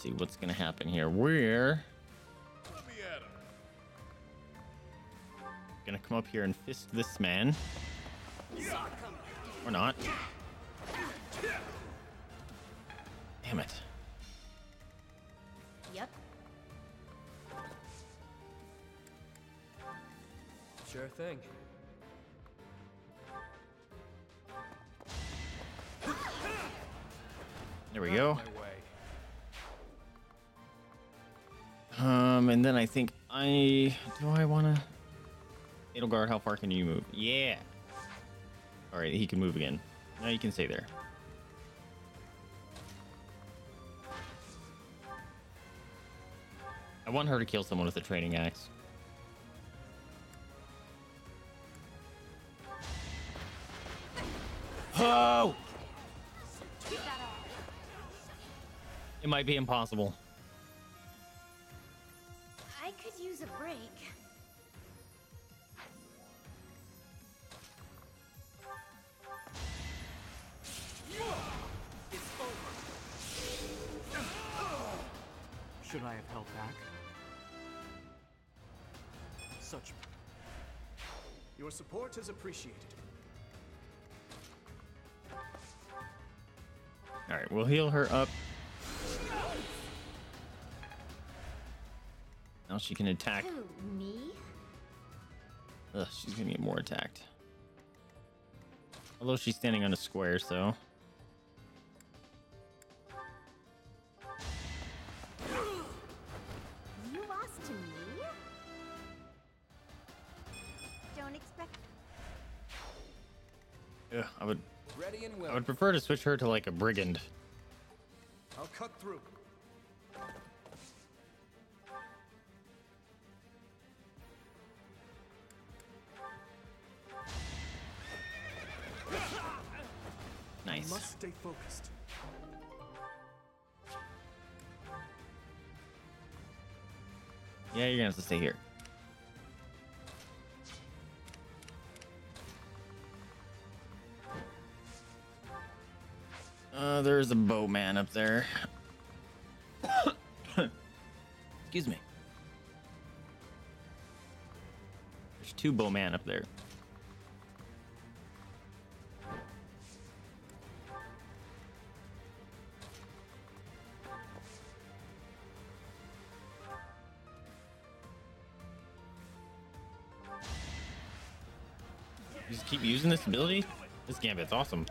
Let's see what's gonna happen here. We're Let me at him. gonna come up here and fist this man. Or not. Damn it. Yep. Sure thing. Think I do I wanna Edelgard, how far can you move? Yeah. Alright, he can move again. Now you can stay there. I want her to kill someone with a training axe. Oh! It might be impossible. Heal her up. Now she can attack. Who, me? Ugh, she's gonna get more attacked. Although she's standing on a square, so. You lost to me? Don't expect. Yeah, I would. Ready and I would prefer to switch her to like a brigand. Through. Nice. Must stay focused. Yeah, you're gonna have to stay here. Uh, there's a bowman up there. Excuse me. There's two bowman up there. Just keep using this ability? This gambit's awesome.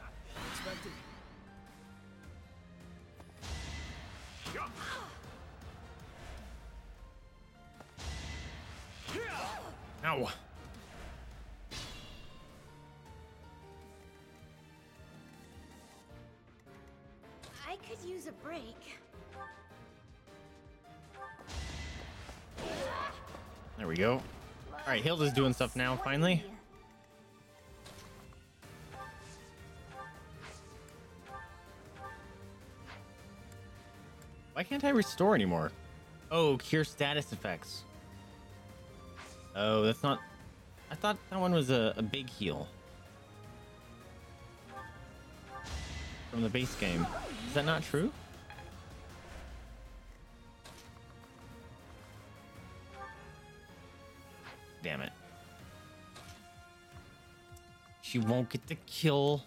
Doing stuff now, finally. Why can't I restore anymore? Oh, cure status effects. Oh, that's not... I thought that one was a, a big heal. From the base game. Is that not true? She won't get the kill.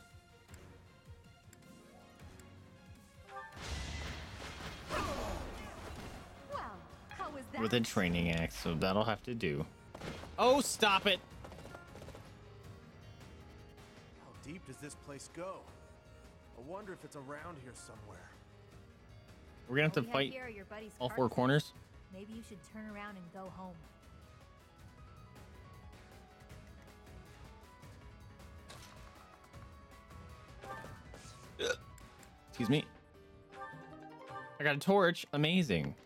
Well, how was that? with a training axe, so that'll have to do. Oh, stop it! How deep does this place go? I wonder if it's around here somewhere. We're gonna have to fight here are your buddy's all four corners. Maybe you should turn around and go home. Excuse me. I got a torch. Amazing.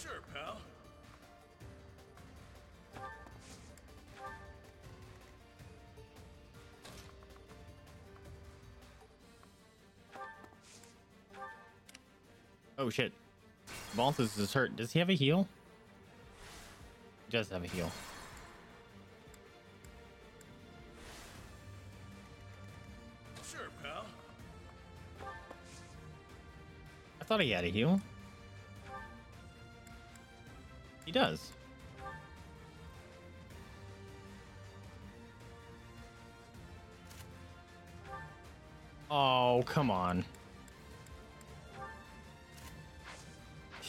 Sure, pal. Oh shit. Balthus is hurt. Does he have a heal? Does have a heal. Sure, pal. I thought he had a heal. He does. Oh, come on.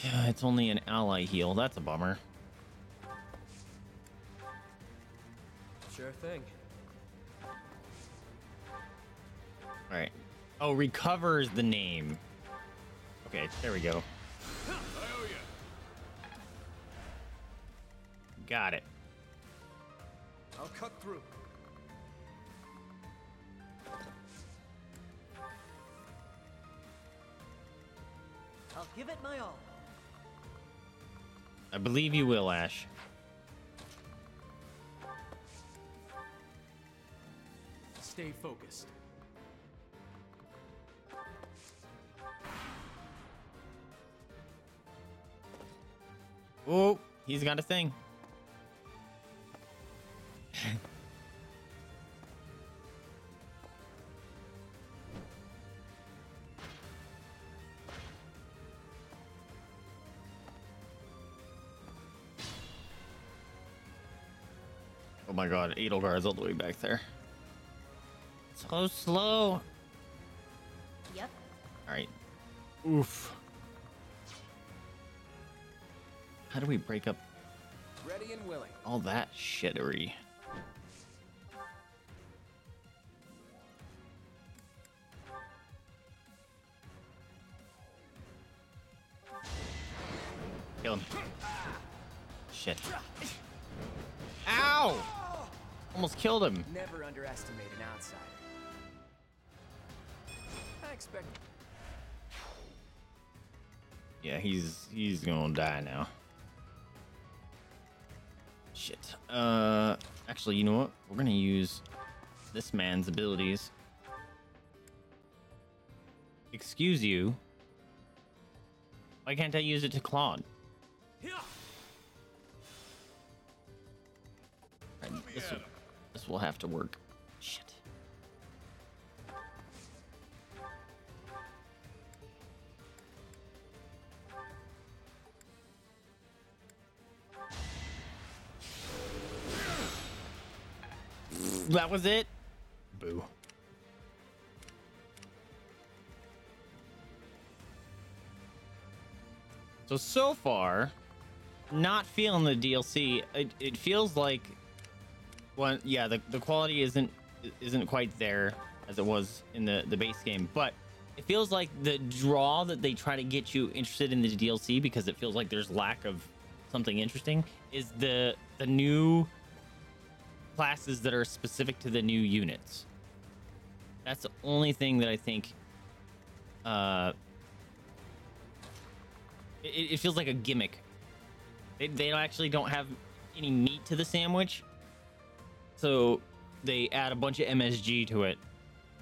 Yeah, it's only an ally heal. That's a bummer. Thing. All right. Oh, recovers the name. Okay, there we go. I owe ya. Got it. I'll cut through. I'll give it my all. I believe you will, Ash. Stay focused. Oh, he's got a thing. oh my god, Edelgard's all the way back there. So slow. Yep. Alright. Oof. How do we break up Ready and willing. all that shittery? Kill him. Shit. Ow! Almost killed him. Never underestimate an outsider. Expect Yeah, he's he's gonna die now. Shit. Uh, actually, you know what? We're gonna use this man's abilities. Excuse you. Why can't I use it to Claude? Alright, this, will, this will have to work. Shit. That was it. Boo. So so far, not feeling the DLC. It, it feels like, well, yeah, the, the quality isn't isn't quite there as it was in the the base game, but it feels like the draw that they try to get you interested in the DLC because it feels like there's lack of something interesting is the the new classes that are specific to the new units. That's the only thing that I think uh it, it feels like a gimmick. They, they actually don't have any meat to the sandwich. So they add a bunch of MSG to it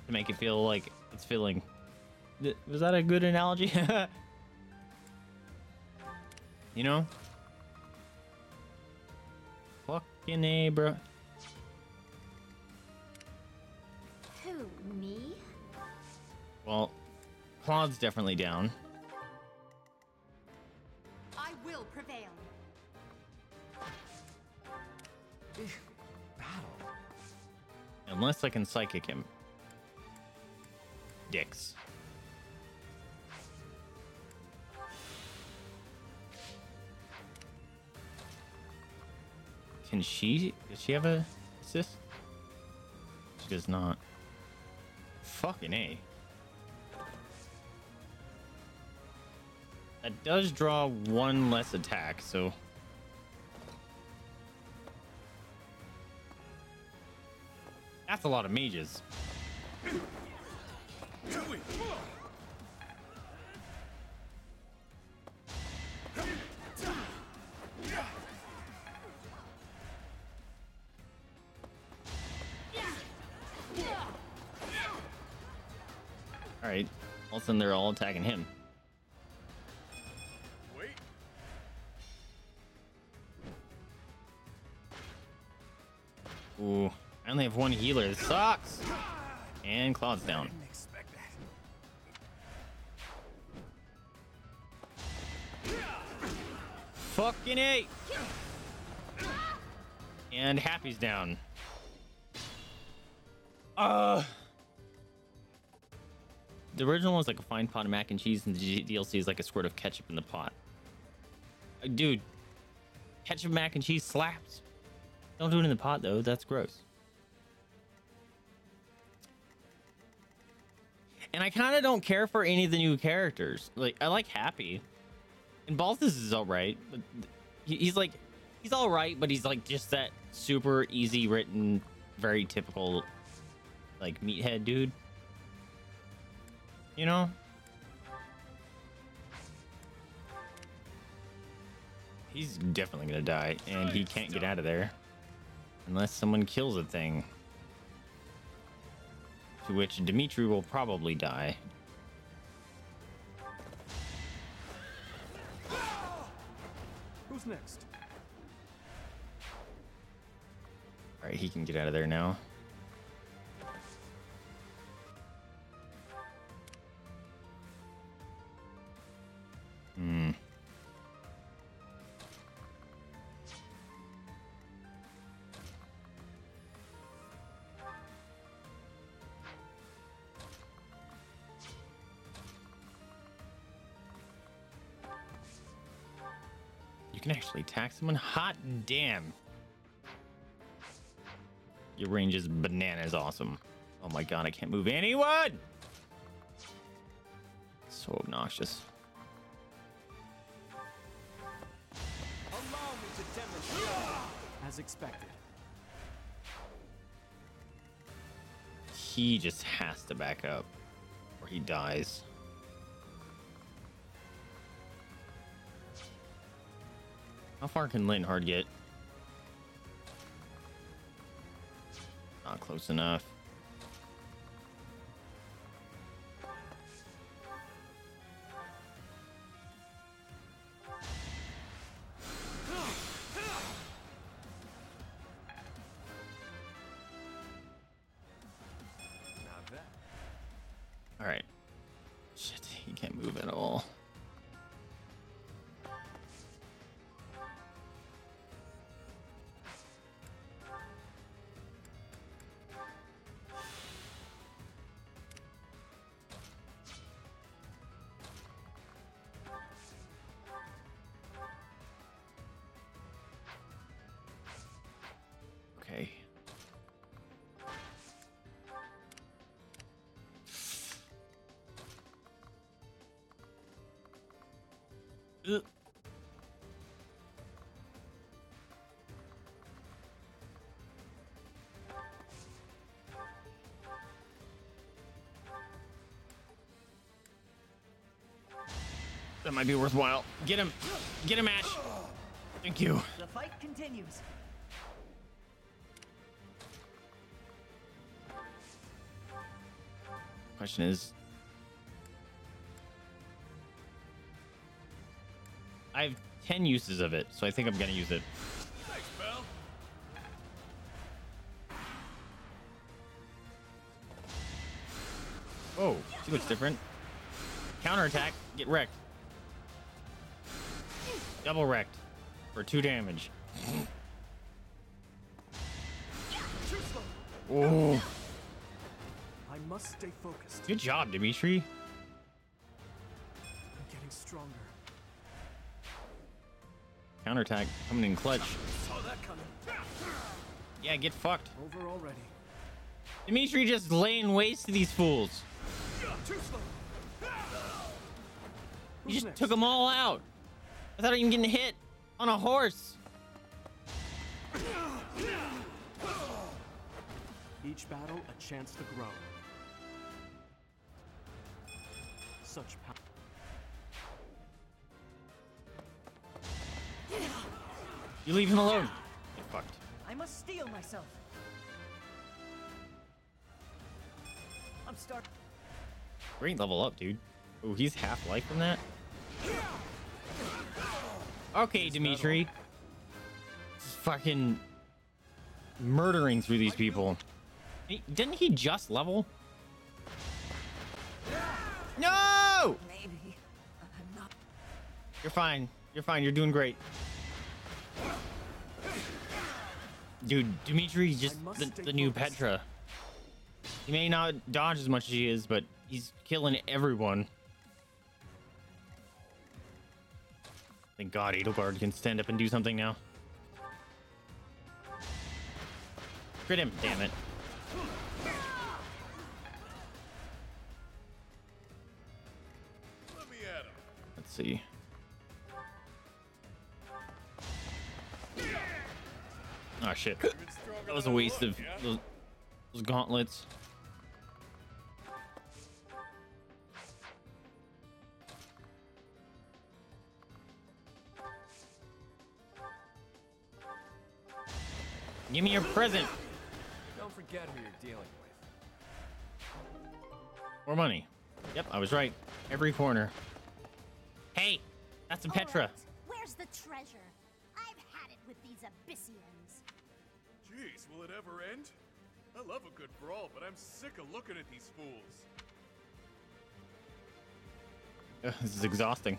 to make it feel like it's filling. Was that a good analogy? you know? Fucking A, bro. Well, Claude's definitely down. I will prevail. Unless I can psychic him. Dicks. Can she? Does she have a assist? She does not. Fucking A. That does draw one less attack, so. That's a lot of mages. All right. All of a sudden, they're all attacking him. Have one healer. This sucks. And Claude's down. Fucking eight. And Hapi's down. Uh. The original was like a fine pot of mac and cheese, and the DLC is like a squirt of ketchup in the pot. Uh, Dude, ketchup mac and cheese slaps. Don't do it in the pot though. That's gross. And I kind of don't care for any of the new characters. Like I like Hapi, and Balthus is all right, but he's like he's all right, but he's like just that super easy written, very typical like meathead dude. You know? He's definitely gonna die, and he can't get out of there unless someone kills a thing. To which Dimitri will probably die. Who's next? All right, he can get out of there now. Actually attack someone? Hot damn. Your range is bananas awesome. Oh my god, I can't move anyone! So obnoxious. Allow me to demonstrate. As expected. He just has to back up or he dies. How far can Linhardt get? Not close enough. That might be worthwhile. Get him. Get him, Ash. Thank you. The fight continues. Question is, I have 10 uses of it, so I think I'm going to use it. Thanks, pal. Oh, she looks different. Counterattack, get wrecked. Double wrecked for two damage. Oh, I must stay focused. good job, Dimitri. I'm getting stronger. Counterattack coming in clutch. Saw that coming. Yeah, get fucked. Over already. Dimitri just laying waste to these fools. Too slow. You just took them all out. Without even getting hit on a horse. Each battle a chance to grow. Such power. You leave him alone. You're fucked. I must steel myself. I'm start. Great level up, dude. Oh, he's half life from that. Okay, Dimitri. Just fucking murdering through these people. He- Didn't he just level? No! Maybe. I'm not. You're fine. You're fine. You're doing great. Dude, Dimitri's just the, the new. Petra. He may not dodge as much as he is, but he's killing everyone. Thank God Edelgard can stand up and do something now. Crit him, damn it. Let's see. Oh shit. That was a waste of those, those gauntlets. Give me your present. Don't forget who you're dealing with. More money. Yep, I was right. Every corner. Hey, that's a Petra. Alright, Where's the treasure? I've had it with these Abyssians. Jeez, will it ever end? I love a good brawl, but I'm sick of looking at these fools. This is exhausting.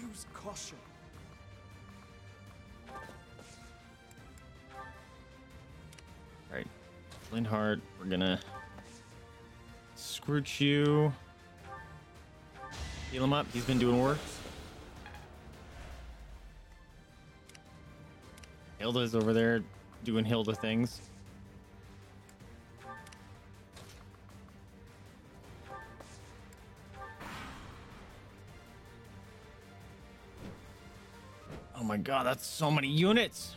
Use caution. All right, Linhardt, we're gonna scrooch you. Heal him up. He's been doing work. Hilda's over there doing Hilda things. Oh my god, that's so many units.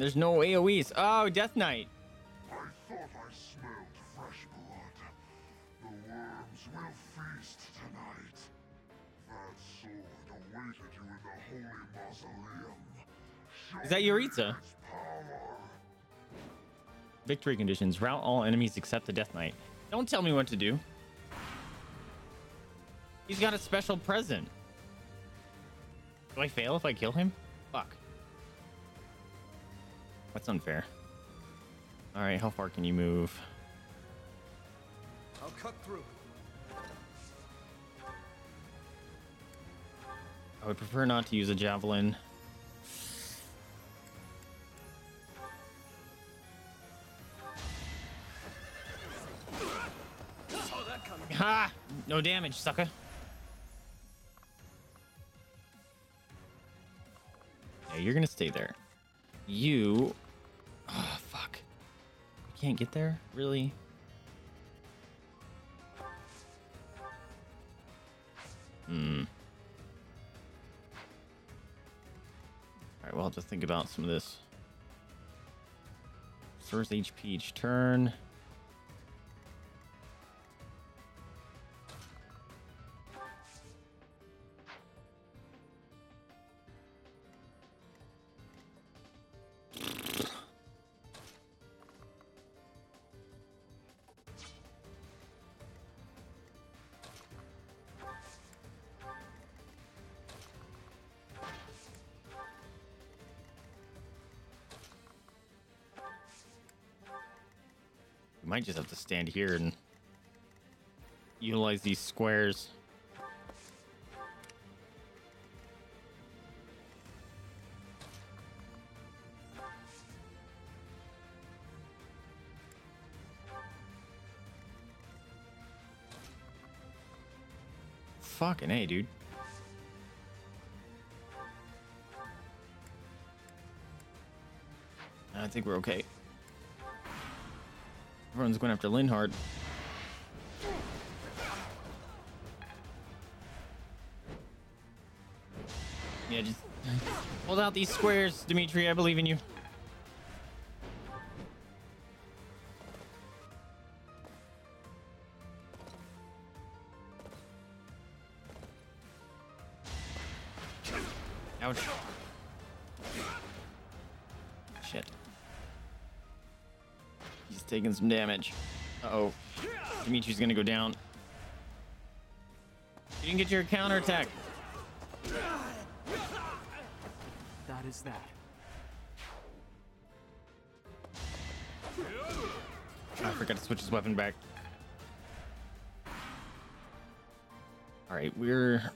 There's no AoEs. Oh, Death Knight. I thought I smelled fresh blood. The worms will feast tonight. That sword awaited you in the holy mausoleum. Show Is that me Yuritsa? Victory conditions. Rout all enemies except the Death Knight. Don't tell me what to do. He's got a special present. Do I fail if I kill him? Fuck. That's unfair. All right, how far can you move? I'll cut through. I would prefer not to use a javelin. Ha! No damage, sucker. Yeah, you're gonna stay there. You Oh, fuck. You can't get there? Really? Hmm. Alright, we'll have to think about some of this. First HP each turn. Stand here and utilize these squares. Fucking A, dude. I think we're okay. Everyone's going after Linhardt. Yeah, just hold out these squares, Dimitri. I believe in you. Taking some damage. Uh-oh. Dimitri's gonna go down. You didn't get your counterattack. That is that. Ah, I forgot to switch his weapon back. Alright, we're...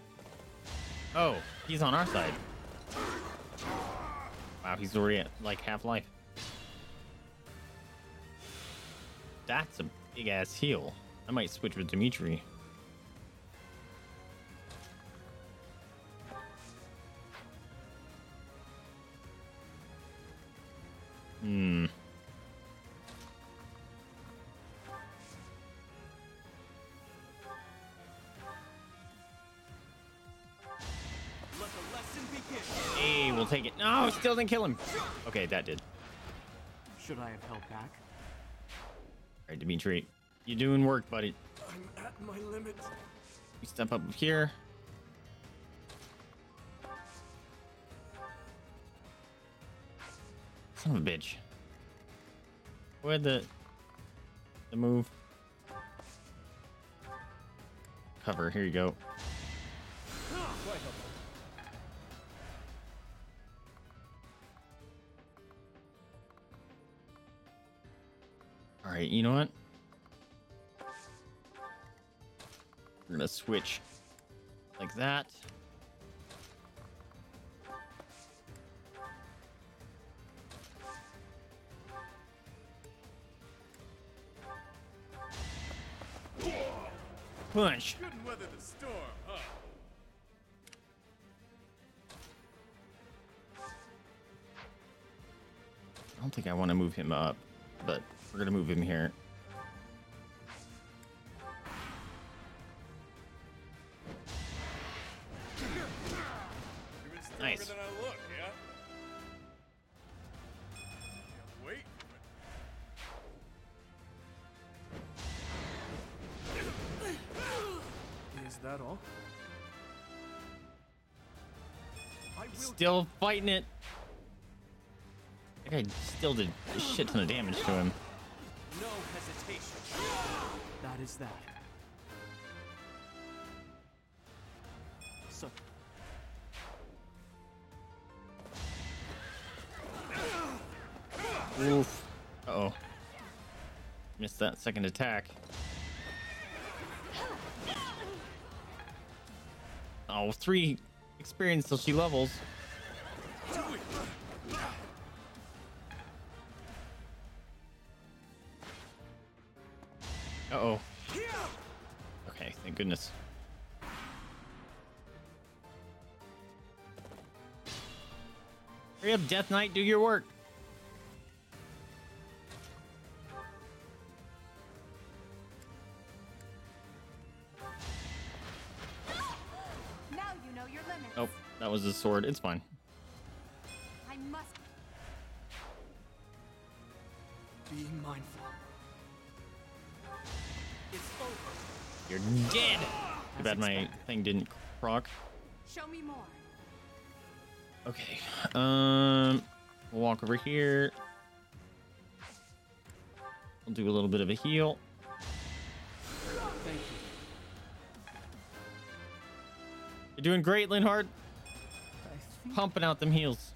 Oh, he's on our side. Wow, he's already at like half life. That's a big ass heal. I might switch with Dimitri. Hmm. Hey, we'll take it. No, still didn't kill him. Okay, that did. Should I have held back? Dimitri, you doing work, buddy. I'm at my limit. You step up here. Son of a bitch. Where'd the the move? Cover. Here you go. All right. You know what? We're gonna switch like that. Punch. Couldn't weather the storm, huh? I don't think I want to move him up, but we're gonna move him here. Nice. look, yeah? Wait. Is that all? Still fighting it. That guy still did a shit ton of damage to him. Is that. So Oof. Uh oh. Missed that second attack. Oh, three experience till she levels. Death Knight, do your work. Now you know your limits. Oh, that was his sword. It's fine. I must. Be mindful. It's over. You're dead. Too bad my thing didn't proc. Show me more. Okay. Um, we'll walk over here. We'll do a little bit of a heal. Thank you. You're doing great, Linhardt. Pumping out them heals.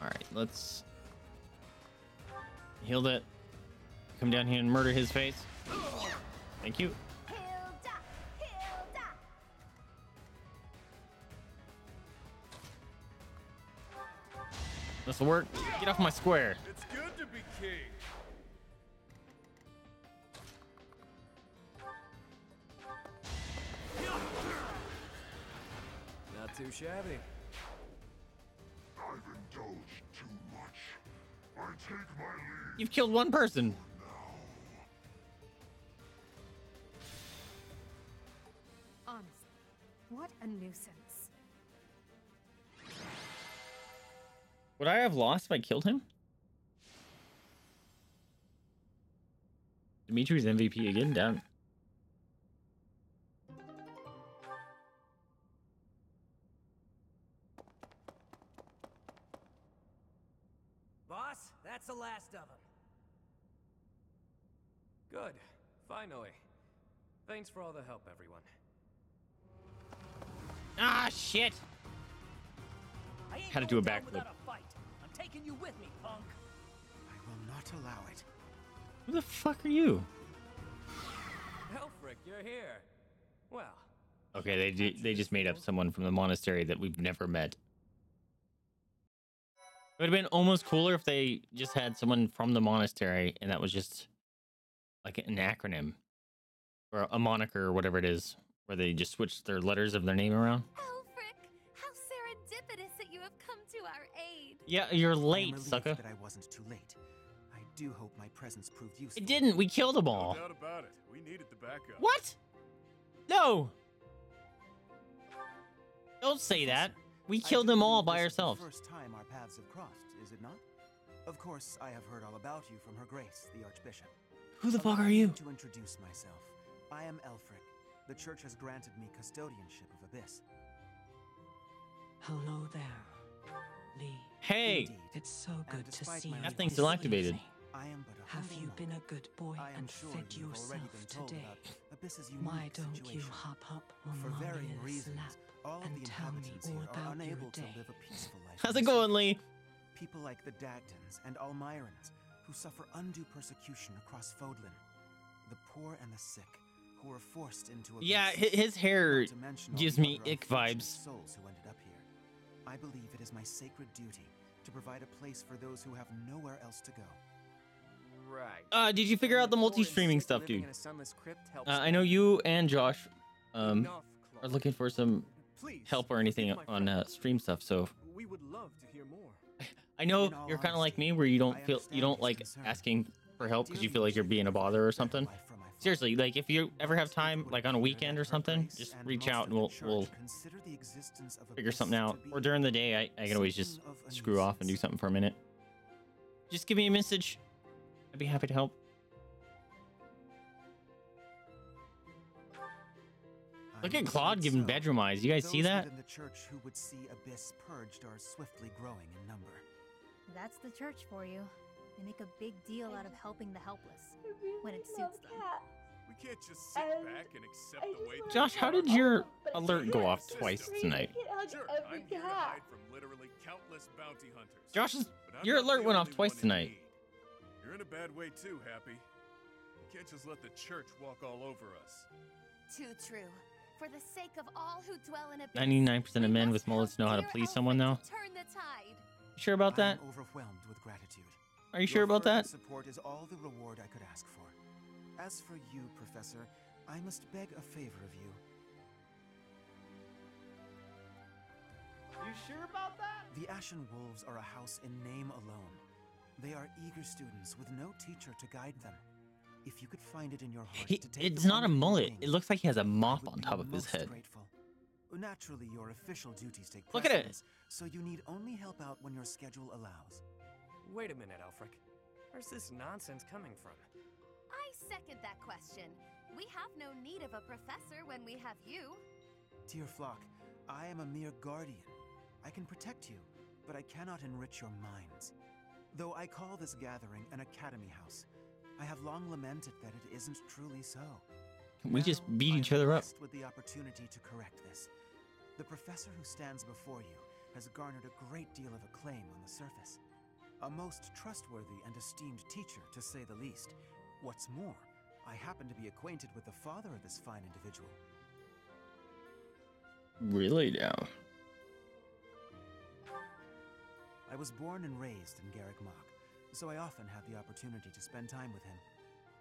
All right, let's heal that. Come down here and murder his face. Thank you. This'll work. Get off my square. It's good to be king. Not too shabby. I've indulged too much. I take my leave. You've killed one person. Honestly, what a nuisance. Would I have lost if I killed him? Dimitri's MVP again, down. Boss, that's the last of them. Good. Finally. Thanks for all the help, everyone. Ah, shit. I Had to do a backflip. Taking you with me, punk. I will not allow it. Who the fuck are you? Aelfric, you're here. Well, Okay, they ju- they just made up someone from the monastery that we've never met. It would have been almost cooler if they just had someone from the monastery and that was just like an acronym or a moniker or whatever it is, where they just switched their letters of their name around. Aelfric, how serendipitous Yeah, you're late, relieved sucker. that I wasn't too late. I do hope my presence proved useful. It didn't. We killed them all. No doubt about it. We needed the backup. What? No. Don't say that. We killed them all by this is the ourselves. First time our paths have crossed, is it not? Of course, I have heard all about you from Her Grace, the Archbishop. Who the fuck are you? To introduce myself, I am Aelfric. The Church has granted me custodianship of Abyss. Hello there, Lee. Hey. Indeed. It's so good to see you. That thing's still activated. I am but a Have you been a good boy I am and sure fed you yourself today? Why don't you hop up on For varying reasons, lap all and the tell me all about your unable to day? live a peaceful life. How's it going, city. Lee? People like the Dagdans and Almirans, who suffer undue persecution across Fodlan. The poor and the sick, who are forced into Abyss. Yeah, his hair Not to mention all gives me ick vibes. Souls who ended up here. I believe it is my sacred duty to provide a place for those who have nowhere else to go. right. Uh, did you figure out the And poor and multi-streaming stuff, dude? in a sunless crypt helps Uh, I know you and Josh um, Enough, are looking for some Please, help or anything on uh, stream stuff. So We would love to hear more. I know you're kind of like me, where you don't feel you don't like concern. asking for help because you feel like you're being a bother or something. Life for my father. Seriously, like if you ever have time, like on a weekend or something, just reach out and we'll we'll consider the existence of figure something out. Or during the day, I, I can always just something of a screw off and do something for a minute. Just give me a message. I'd be happy to help. Look at Claude giving bedroom eyes. You guys see that? the church who would see Abyss purged are swiftly growing in number. That's the church for you. They make a big deal out of helping the helpless when it suits them. We can't just sit back and accept the way Josh, how did your alert go off twice tonight? Sure, I'm here to hide from literally countless bounty hunters. Josh's your alert went off twice tonight. need. You're in a bad way too, Hapi. You can't just let the church walk all over us. Too true. For the sake of all who dwell in a 99% of men with mullets know how to please someone, though. Turn the tide. You sure about that? I am overwhelmed with gratitude. Are you sure about that? Support is all the reward I could ask for. As for you, Professor, I must beg a favor of you. You sure about that? The Ashen Wolves are a house in name alone. They are eager students with no teacher to guide them. If you could find it in your heart He, to take it's not a mullet. wing, It looks like he has a mop on top of his head. Grateful. Naturally, your official duties take Look at it. so you need only help out when your schedule allows. Wait a minute, Aelfric. Where's this nonsense coming from? I second that question. We have no need of a professor when we have you. Dear flock, I am a mere guardian. I can protect you, but I cannot enrich your minds. Though I call this gathering an academy house, I have long lamented that it isn't truly so. We just beat I each other up. With the opportunity to correct this, the professor who stands before you has garnered a great deal of acclaim on the surface. A most trustworthy and esteemed teacher, to say the least. What's more, I happen to be acquainted with the father of this fine individual. Really now. I was born and raised in Garreg Mach, so I often had the opportunity to spend time with him.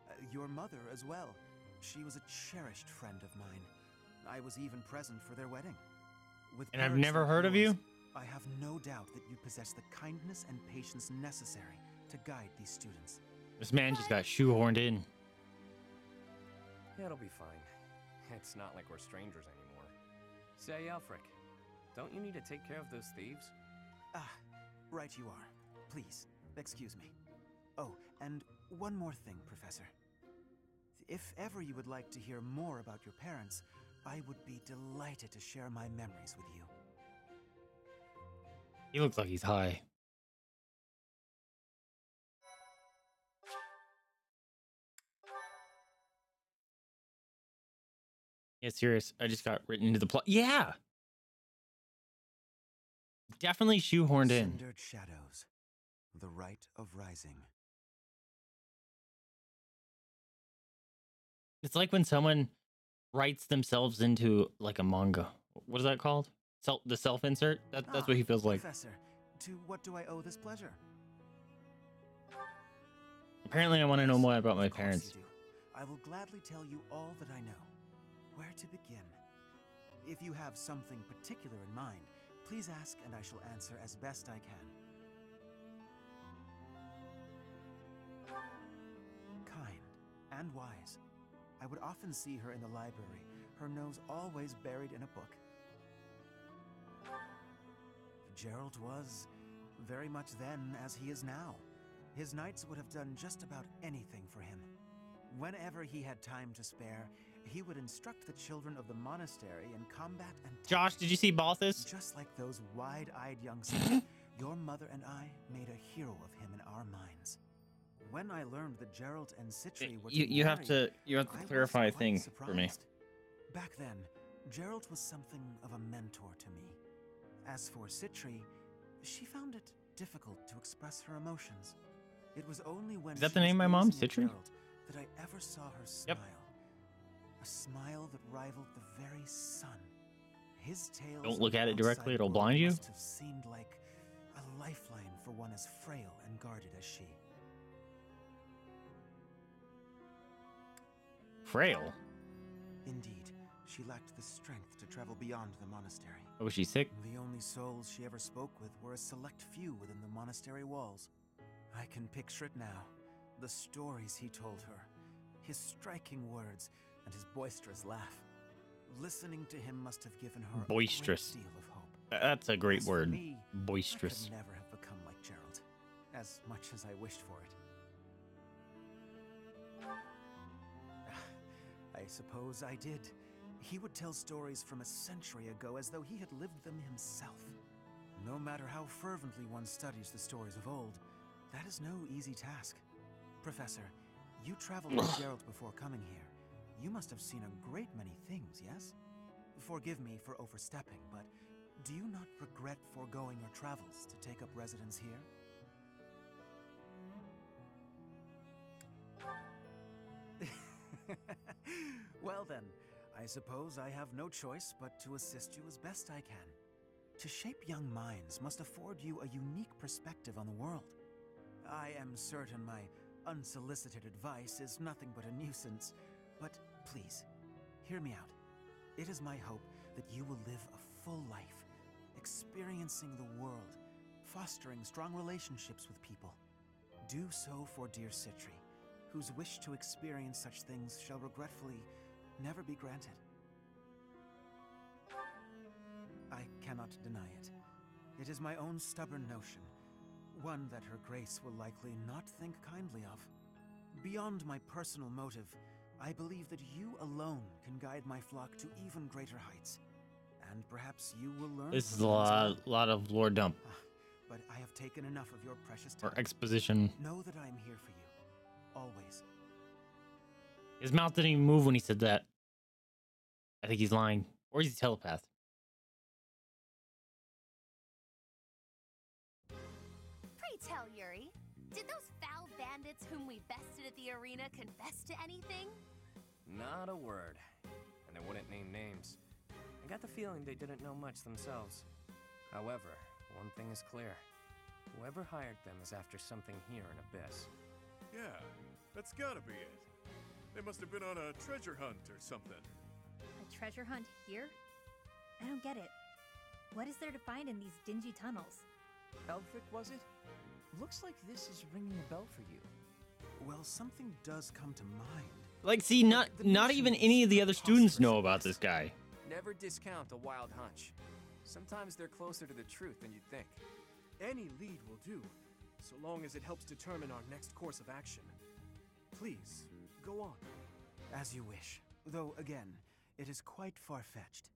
Uh, your mother as well. She was a cherished friend of mine. I was even present for their wedding. With And I've never like heard of yours, you? I have no doubt that you possess the kindness and patience necessary to guide these students. This man just got shoehorned in. Yeah, It'll be fine. It's not like we're strangers anymore. Say, Aelfric, don't you need to take care of those thieves? Ah, right you are. Please, excuse me. Oh, and one more thing, Professor. If ever you would like to hear more about your parents, I would be delighted to share my memories with you. He looks like he's high. Yeah, serious. I just got written into the plot. Yeah. Definitely shoehorned in. Cindered shadows. The rite of rising. It's like when someone writes themselves into like a manga. What is that called? Self the self insert? That, that's Ah, what he feels like. Professor, to what do I owe this pleasure? Apparently I want to know more about my parents. I will gladly tell you all that I know. Where to begin? If you have something particular in mind, please ask and I shall answer as best I can. Kind and wise. I would often see her in the library, her nose always buried in a book. Jeralt was very much then as he is now. His knights would have done just about anything for him. Whenever he had time to spare, he would instruct the children of the monastery in combat and Josh, did you see Balthus? just like those wide-eyed youngsters, your mother and I made a hero of him in our minds. When I learned that Jeralt and Sitri were You you have to you have to clarify a thing for me. Back then, Jeralt was something of a mentor to me. As for Sitri, she found it difficult to express her emotions. It was only when Is that she the name of my mom, Sitri? That I ever saw her smile. Yep. A smile that rivaled the very sun. His tales Don't look at it directly, it'll blind you. Must have seemed like a lifeline for one as frail and guarded as she. Frail. Indeed, she lacked the strength to travel beyond the monastery. Oh, was she sick? The only souls she ever spoke with were a select few within the monastery walls. I can picture it now. The stories he told her, his striking words, and his boisterous laugh. Listening to him must have given her Boisterous. a great deal of hope. That's a great As word. me, Boisterous. I could never have become like Jeralt, as much as I wished for it. I suppose I did. He would tell stories from a century ago as though he had lived them himself. No matter how fervently one studies the stories of old, that is no easy task. Professor, you traveled with Jeralt before coming here. You must have seen a great many things, yes? Forgive me for overstepping, but do you not regret foregoing your travels to take up residence here? well then, I suppose I have no choice but to assist you as best I can. To shape young minds must afford you a unique perspective on the world. I am certain my unsolicited advice is nothing but a nuisance, but please, hear me out. It is my hope that you will live a full life, experiencing the world, fostering strong relationships with people. Do so for dear Sitri, whose wish to experience such things shall regretfully never be granted. I cannot deny it. It is my own stubborn notion, one that Her Grace will likely not think kindly of. Beyond my personal motive, I believe that you alone can guide my flock to even greater heights. And perhaps you will learn. This is a lot, lot of lore dump ah, But I have taken enough of your precious time. or exposition. Know that I am here for you, always. His mouth didn't even move when he said that. I think he's lying, or he's a telepath. Pray tell, Yuri, did those foul bandits whom we bested at the arena confess to anything? Not a word. And they wouldn't name names. I got the feeling they didn't know much themselves. However, one thing is clear. Whoever hired them is after something here in Abyss. Yeah, that's gotta be it. They must have been on a treasure hunt or something. A treasure hunt here? I don't get it. What is there to find in these dingy tunnels? Aelfric, was it? Looks like this is ringing a bell for you. Well, something does come to mind. Like, see, not not even any of the other students know about this guy. Never discount a wild hunch. Sometimes they're closer to the truth than you'd think. Any lead will do, so long as it helps determine our next course of action. Please, go on. As you wish. Though, again, it is quite far fetched.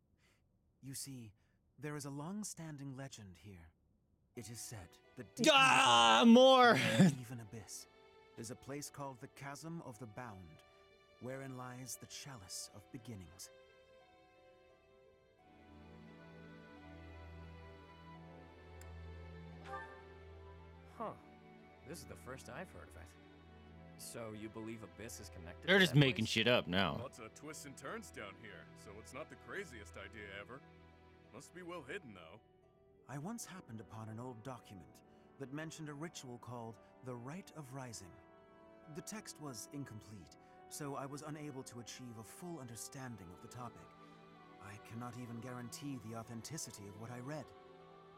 You see, there is a long standing legend here. It is said that deep in the Ah, more! even abyss, is a place called the Chasm of the Bound, wherein lies the Chalice of Beginnings. Huh. This is the first I've heard of it. So you believe Abyss is connected? They're to just that making place? shit up now. Lots of twists and turns down here, so it's not the craziest idea ever. Must be well hidden, though. I once happened upon an old document that mentioned a ritual called the Rite of Rising. The text was incomplete, so I was unable to achieve a full understanding of the topic. I cannot even guarantee the authenticity of what I read.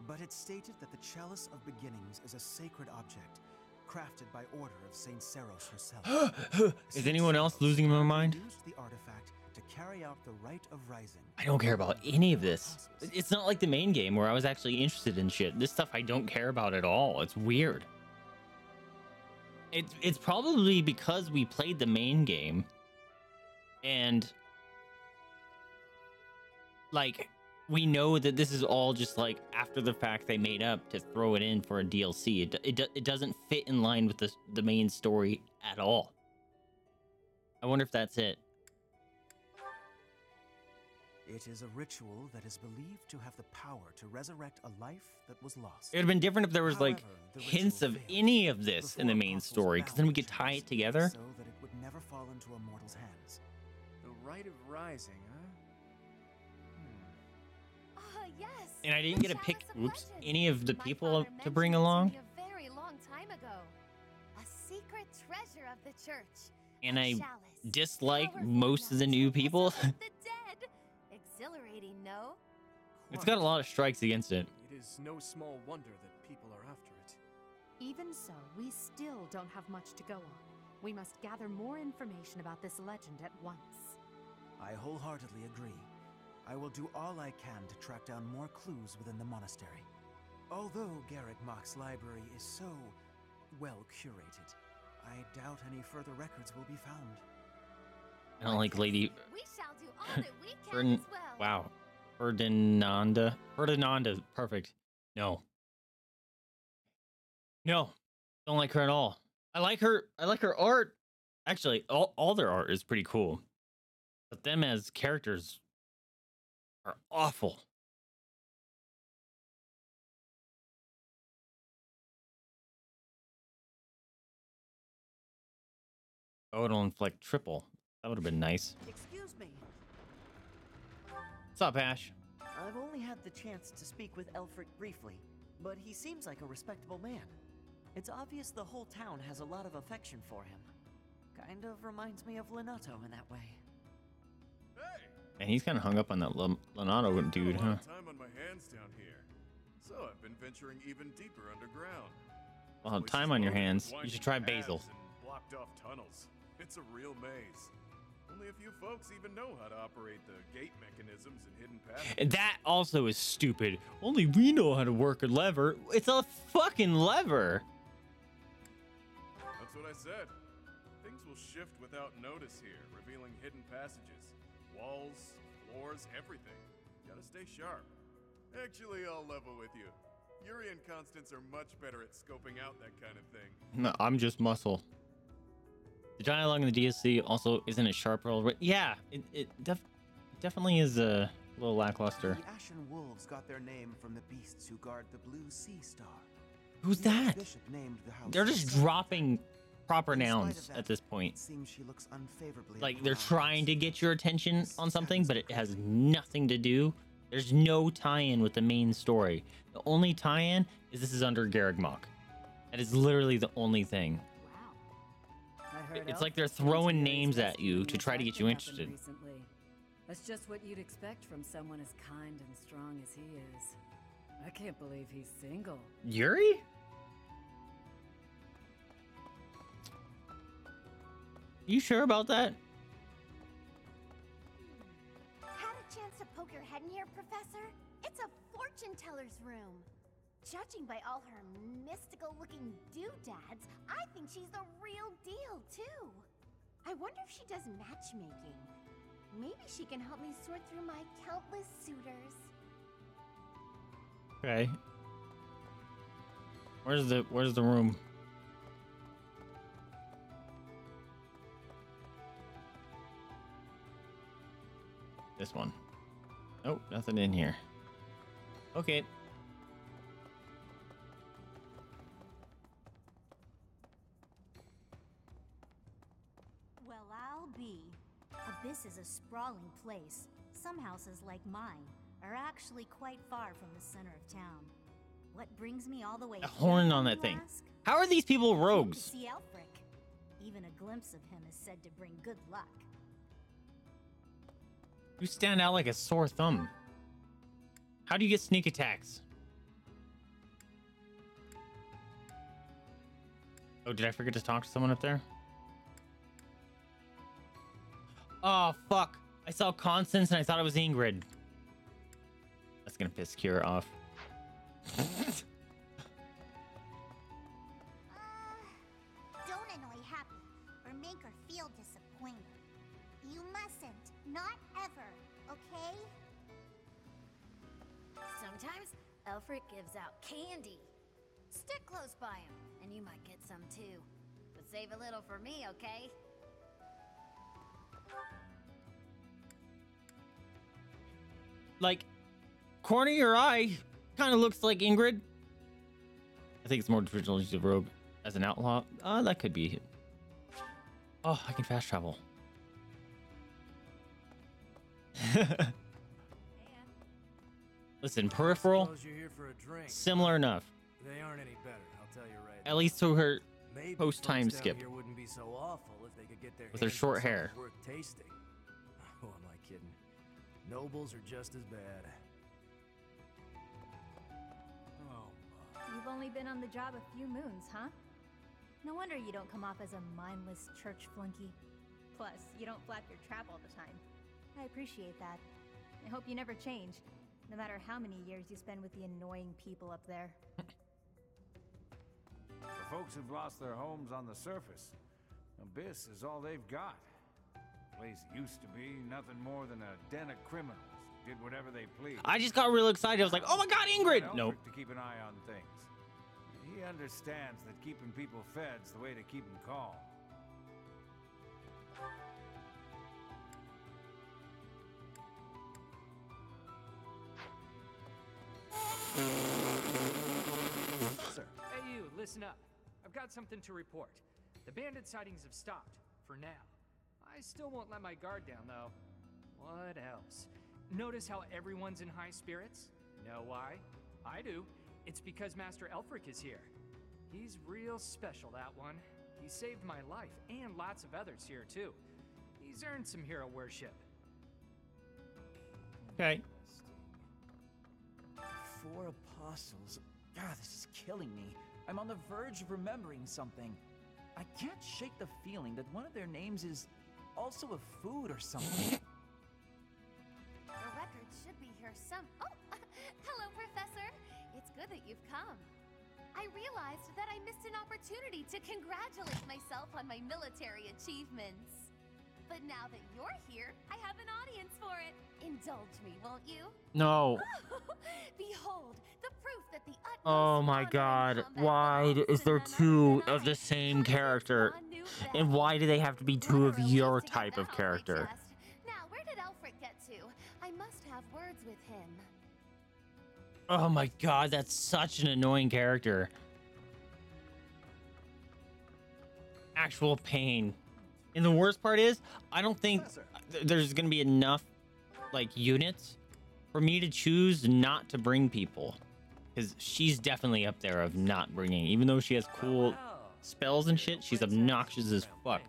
But it stated that the Chalice of Beginnings is a sacred object, crafted by order of Saint Seiros herself. Is anyone else losing their mind? Used the artifact to carry out the Rite of Rising. I don't care about any of this. It's not like the main game where I was actually interested in shit. This stuff I don't care about at all. It's weird. It's it's probably because we played the main game and like we know that this is all just like after the fact they made up to throw it in for a DLC. It it, it doesn't fit in line with the the main story at all. I wonder if that's it. It is a ritual that is believed to have the power to resurrect a life that was lost. It would have been different if there was like However, the hints of any of this in the main story, because then we could tie it together. So that it would never fall into a mortal's hands. The Rite of Rising, And I didn't get to pick oops any of the My people to bring along, a very long time ago. A secret treasure of the church. and I chalice. dislike Powerful most of the new people. The dead. Exhilarating, no? it's got a lot of strikes against it. It is no small wonder that people are after it. Even so, we still don't have much to go on. We must gather more information about this legend at once. I wholeheartedly agree. I will do all I can to track down more clues within the monastery. Although Garreg Mach's library is so well curated, I doubt any further records will be found. I don't like Lady We shall do all that we can Ferdin- as well. Wow, Ferdinanda. Ferdinanda, perfect. No, no, don't like her at all. I like her. I like her art. Actually, all all their art is pretty cool, but them as characters are awful. Oh, it'll inflict triple. That would have been nice. Excuse me. What's up, Ash? I've only had the chance to speak with Aelfric briefly, but he seems like a respectable man. It's obvious the whole town has a lot of affection for him. Kind of reminds me of Lonato in that way. And he's kind of hung up on that Leonardo dude, huh? time on my hands down here, so I've been venturing even deeper underground. Well, time on your hands. You should try basil. Blocked off tunnels. It's a real maze. Only a few folks even know how to operate the gate mechanisms and hidden paths. And that also is stupid. Only we know how to work a lever. It's a fucking lever. That's what I said. Things will shift without notice here, revealing hidden passages, walls, floors, everything. Gotta stay sharp. Actually, I'll level with you. Yuri and Constance are much better at scoping out that kind of thing. No, I'm just muscle. The dialogue in the DLC also isn't as sharp. Or, yeah, it, it def- definitely is a little lackluster. The Ashen Wolves got their name from the beasts who guard the Blue Sea Star. Who's that? Archbishop named the house They're just dropping proper nouns that, at this point. Seems she looks unfavorably. Like they're trying to get your attention on something, but it has nothing to do. There's no tie-in with the main story. The only tie-in is this is under Garreg Mach. That is literally the only thing. Heard It's like they're Elf came to throwing names at you to try to get you interested. Recently. That's just what you'd expect from someone as kind and strong as he is. I can't believe he's single. Yuri? You sure about that? Had a chance to poke your head in here, Professor? It's a fortune teller's room. Judging by all her mystical looking doodads, I think she's the real deal, too. I wonder if she does matchmaking. Maybe she can help me sort through my countless suitors. Okay. Where's the Where's the room? This one. Nope, nothing in here. Okay. Well, I'll be. Abyss is a sprawling place. Some houses, like mine, are actually quite far from the center of town. What brings me all the way A horn on that thing. ask? How are these people rogues? see Aelfric. Even a glimpse of him is said to bring good luck. You stand out like a sore thumb. How do you get sneak attacks? Oh, did I forget to talk to someone up there? Oh, fuck. I saw Constance and I thought it was Ingrid. That's gonna piss Kira off. Aelfric gives out candy. Stick close by him, and you might get some too. But save a little for me, okay? like, corner of your eye kind of looks like Ingrid. I think it's more traditional to use a rogue as an outlaw. Uh, that could be. Oh, I can fast travel. Listen, peripheral, Suppose you're here for a drink. similar enough. They aren't any better, I'll tell you right. At least to her Maybe post time folks down skip. Here wouldn't be so awful if they could get their With her hands on short something hair. Worth tasting. Who am I kidding? Nobles are just as bad. Oh, You've only been on the job a few moons, huh? No wonder you don't come off as a mindless church flunky. Plus, you don't flap your trap all the time. I appreciate that. I hope you never change, no matter how many years you spend with the annoying people up there. For folks who've lost their homes on the surface, Abyss is all they've got. The place used to be nothing more than a den of criminals did whatever they pleased. I just got real excited. I was like, oh my god, Ingrid! Aelfric Nope. To keep an eye on things. He understands that keeping people fed's the way to keep them calm. Listen up. I've got something to report. The bandit sightings have stopped, for now. I still won't let my guard down, though. What else? Notice how everyone's in high spirits? Know why? I do. It's because Master Aelfric is here. He's real special, that one. He saved my life, and lots of others here, too. He's earned some hero worship. Okay. Four apostles. God, this is killing me. I'm on the verge of remembering something. I can't shake the feeling that one of their names is also a food or something. The record should be here some. Oh, hello, Professor. It's good that you've come. I realized that I missed an opportunity to congratulate myself on my military achievements. But now that you're here, I have an audience for it. Indulge me, won't you? No. Behold, the proof that the Oh my god. Why d- is there two of the same character? And why do they have to be two of your type of character? Now, where did Alfred get to? I must have words with him. Oh my god, that's such an annoying character. Actual pain. And the worst part is, I don't think th- there's going to be enough like units for me to choose not to bring people. Cuz she's definitely up there of not bringing even though she has cool spells and shit, she's obnoxious as fuck.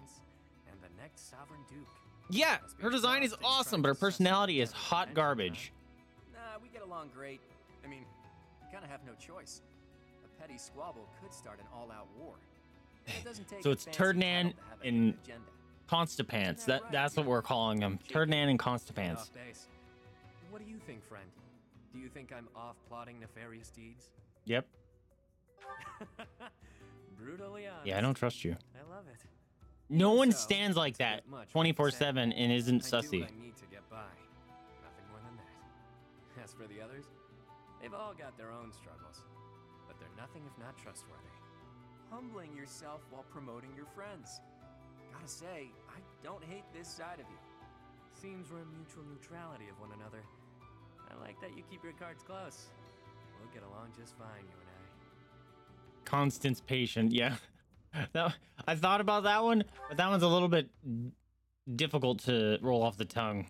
And the next Sovereign Duke. Yeah, her design is awesome, but her personality is hot garbage. Nah, we get along great. I mean, we kind of have no choice. A petty squabble could start an all-out war. It So it's fancy Turdnan title to have a and hidden agenda. Constipants. That that's what we're calling them. Turdnan and Constipants. What do you think, friend? Do you think I'm off plotting nefarious deeds? Yep. Brutally honest. Yeah, I don't trust you. I love it. No one So, stands like that 24/7 and isn't sussy. I need to get by. Nothing more than that. As for the others, they've all got their own struggles, but they're nothing if not trustworthy. Humbling yourself while promoting your friends. Gotta say, I don't hate this side of you. Seems we're in mutual neutrality of one another. I like that you keep your cards close. We'll get along just fine, you and I. Constance patient. Yeah. That, I thought about that one, but that one's a little bit difficult to roll off the tongue.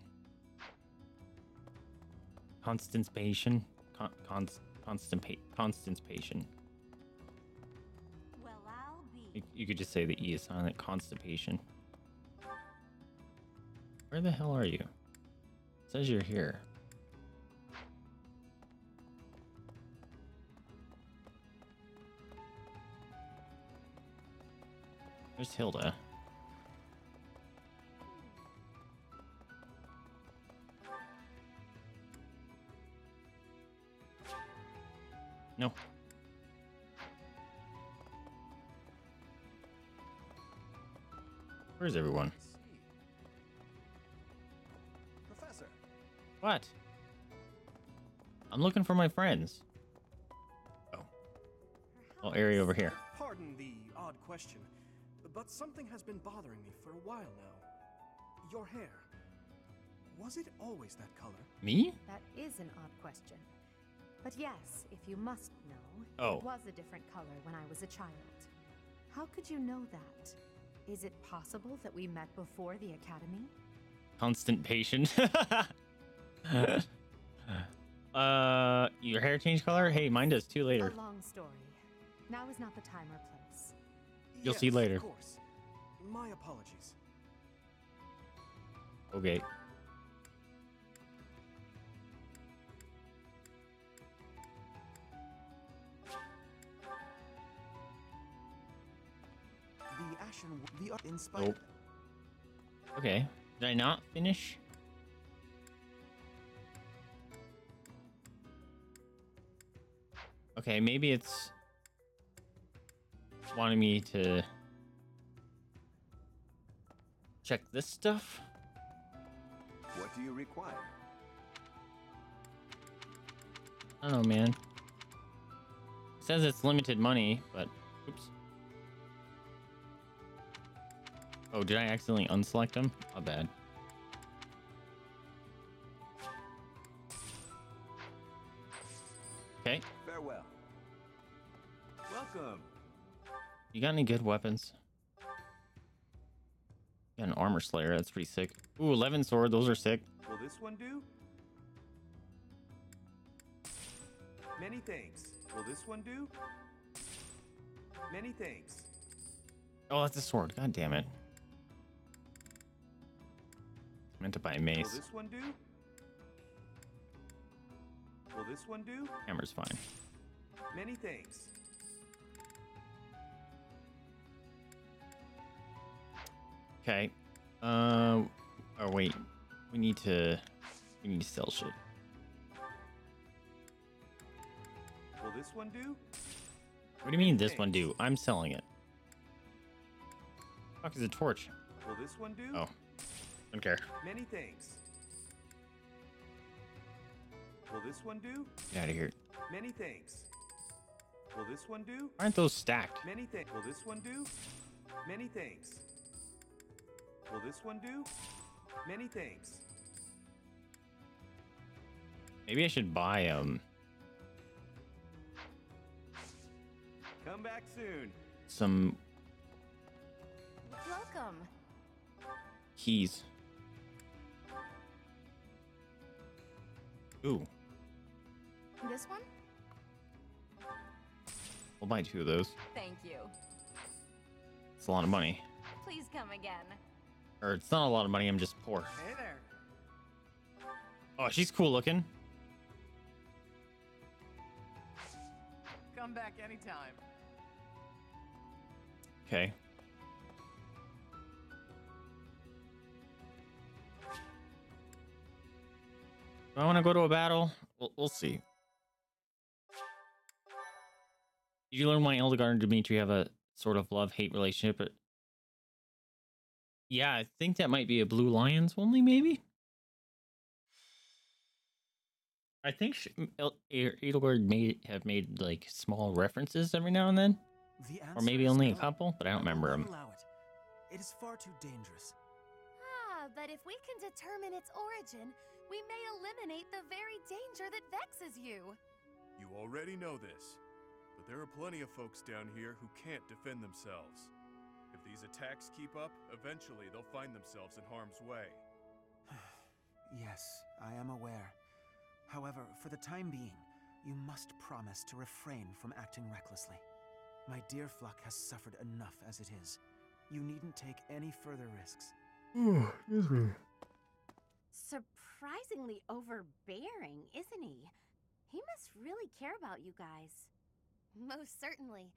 Constance patient. Con, const, constipa- constipation. Well, I'll be. You, you could just say the E is silent. Constipation. Where the hell are you? It says you're here. There's Hilda. No. Where's everyone? Professor, What? I'm looking for my friends. Oh. Oh, area over here. pardon the odd question, but something has been bothering me for a while now. Your hair. Was it always that color? Me? That is an odd question. But yes, if you must know, Oh. it was a different color when I was a child. How could you know that? Is it possible that we met before the academy? Constant patient. uh, your hair changed color? Hey, mine does too later. A long story. Now is not the time or place. You'll see Yes, later. Of course. My apologies. Okay. The Ashen, the inspired. Nope. Okay. Did I not finish? Okay, maybe it's wanting me to check this stuff. What do you require? I don't know, man. It says it's limited money, but oops. Oh, did I accidentally unselect them? My bad. Okay. Farewell. Welcome. You got any good weapons? Got an armor slayer. That's pretty sick. Ooh, 11 sword. Those are sick. Will this one do? Many thanks. Will this one do? Many thanks. Oh, that's a sword. God damn it. I meant to buy a Will mace. this one do? Will this one do? Hammer's fine. Many thanks. Okay. Uh. Oh wait. We need to. We need to sell shit. Will this one do? What do you mean this one do? I'm selling it. Fuck is a torch? Will this one do? Oh. Don't care. Many thanks. Will this one do? Get out of here. Many thanks. Will this one do? Aren't those stacked? Many thanks. Will this one do? Many thanks. Will this one do? Many thanks. Maybe I should buy um Come back soon. some Welcome. keys. Ooh, This one? we'll buy two of those. Thank you. It's a lot of money. Please come again. Or it's not a lot of money, I'm just poor. Hey there. Oh, she's cool looking. Come back anytime. Okay. Do I want to go to a battle? We'll, we'll see. Did you learn why Eldegard and Dimitri have a sort of love-hate relationship? But yeah, I think that might be a Blue Lions only, maybe. I think sh- El- E- Edelgard may have made like small references every now and then, The or maybe is only a couple, but I don't remember them. It. It is far too dangerous. Ah, but if we can determine its origin, we may eliminate the very danger that vexes you. You already know this, but there are plenty of folks down here who can't defend themselves. If these attacks keep up, eventually they'll find themselves in harm's way. Yes, I am aware. However, for the time being, you must promise to refrain from acting recklessly. My dear Fluck has suffered enough as it is. You needn't take any further risks. excuse me. Surprisingly overbearing, isn't he? He must really care about you guys. Most certainly.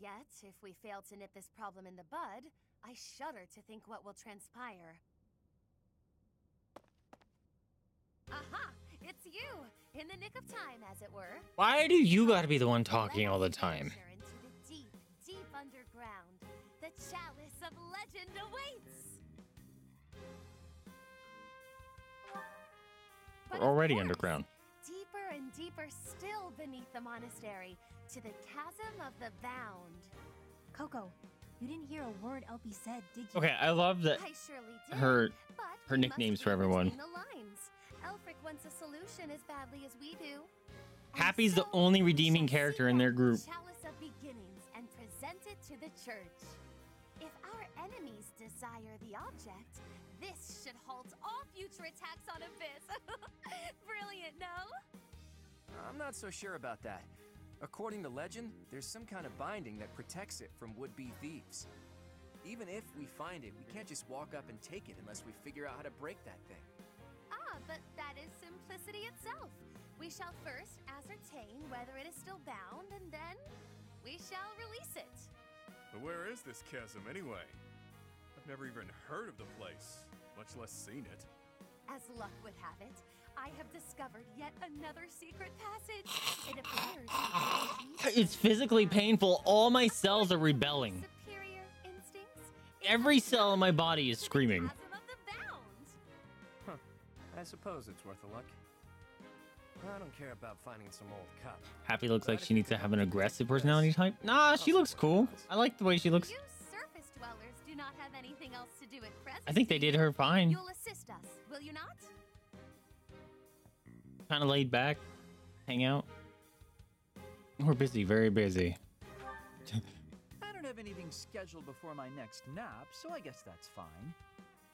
Yet, if we fail to nip this problem in the bud, I shudder to think what will transpire. Aha! It's you! In the nick of time, as it were. Why do you gotta be the one talking all the time? Into the deep, deep underground. The chalice of legend awaits! We're already underground. Deeper and deeper still beneath the monastery, to the chasm of the bound. Coco, you didn't hear a word Elpie said, did you? Okay, I love that I surely did. her but her nicknames for everyone. The lines. Aelfric wants a solution as badly as we do. Hapi's the only redeeming character in their group. Chalice of beginnings and present it to the church. If our enemies desire the object, this should halt all future attacks on Abyss. Brilliant, no? I'm not so sure about that. According to legend, there's some kind of binding that protects it from would-be thieves. Even if we find it, we can't just walk up and take it unless we figure out how to break that thing. Ah, but that is simplicity itself. We shall first ascertain whether it is still bound, and then we shall release it. But where is this chasm anyway? I've never even heard of the place, much less seen it. As luck would have it, I have discovered yet another secret passage. It appears It's physically painful. All my cells are rebelling. superior instincts Every cell in my body is screaming. chasm of the bound. Huh. I suppose it's worth a look. I don't care about finding some old cup. Hapi looks like she needs to have an aggressive personality type. Nah, she looks cool. I like the way she looks. Surface dwellers do not have anything else to do at present. I think they did her fine. You'll assist us, will you not? Kind of laid back, hang out. We're busy, very busy. I don't have anything scheduled before my next nap, so I guess that's fine.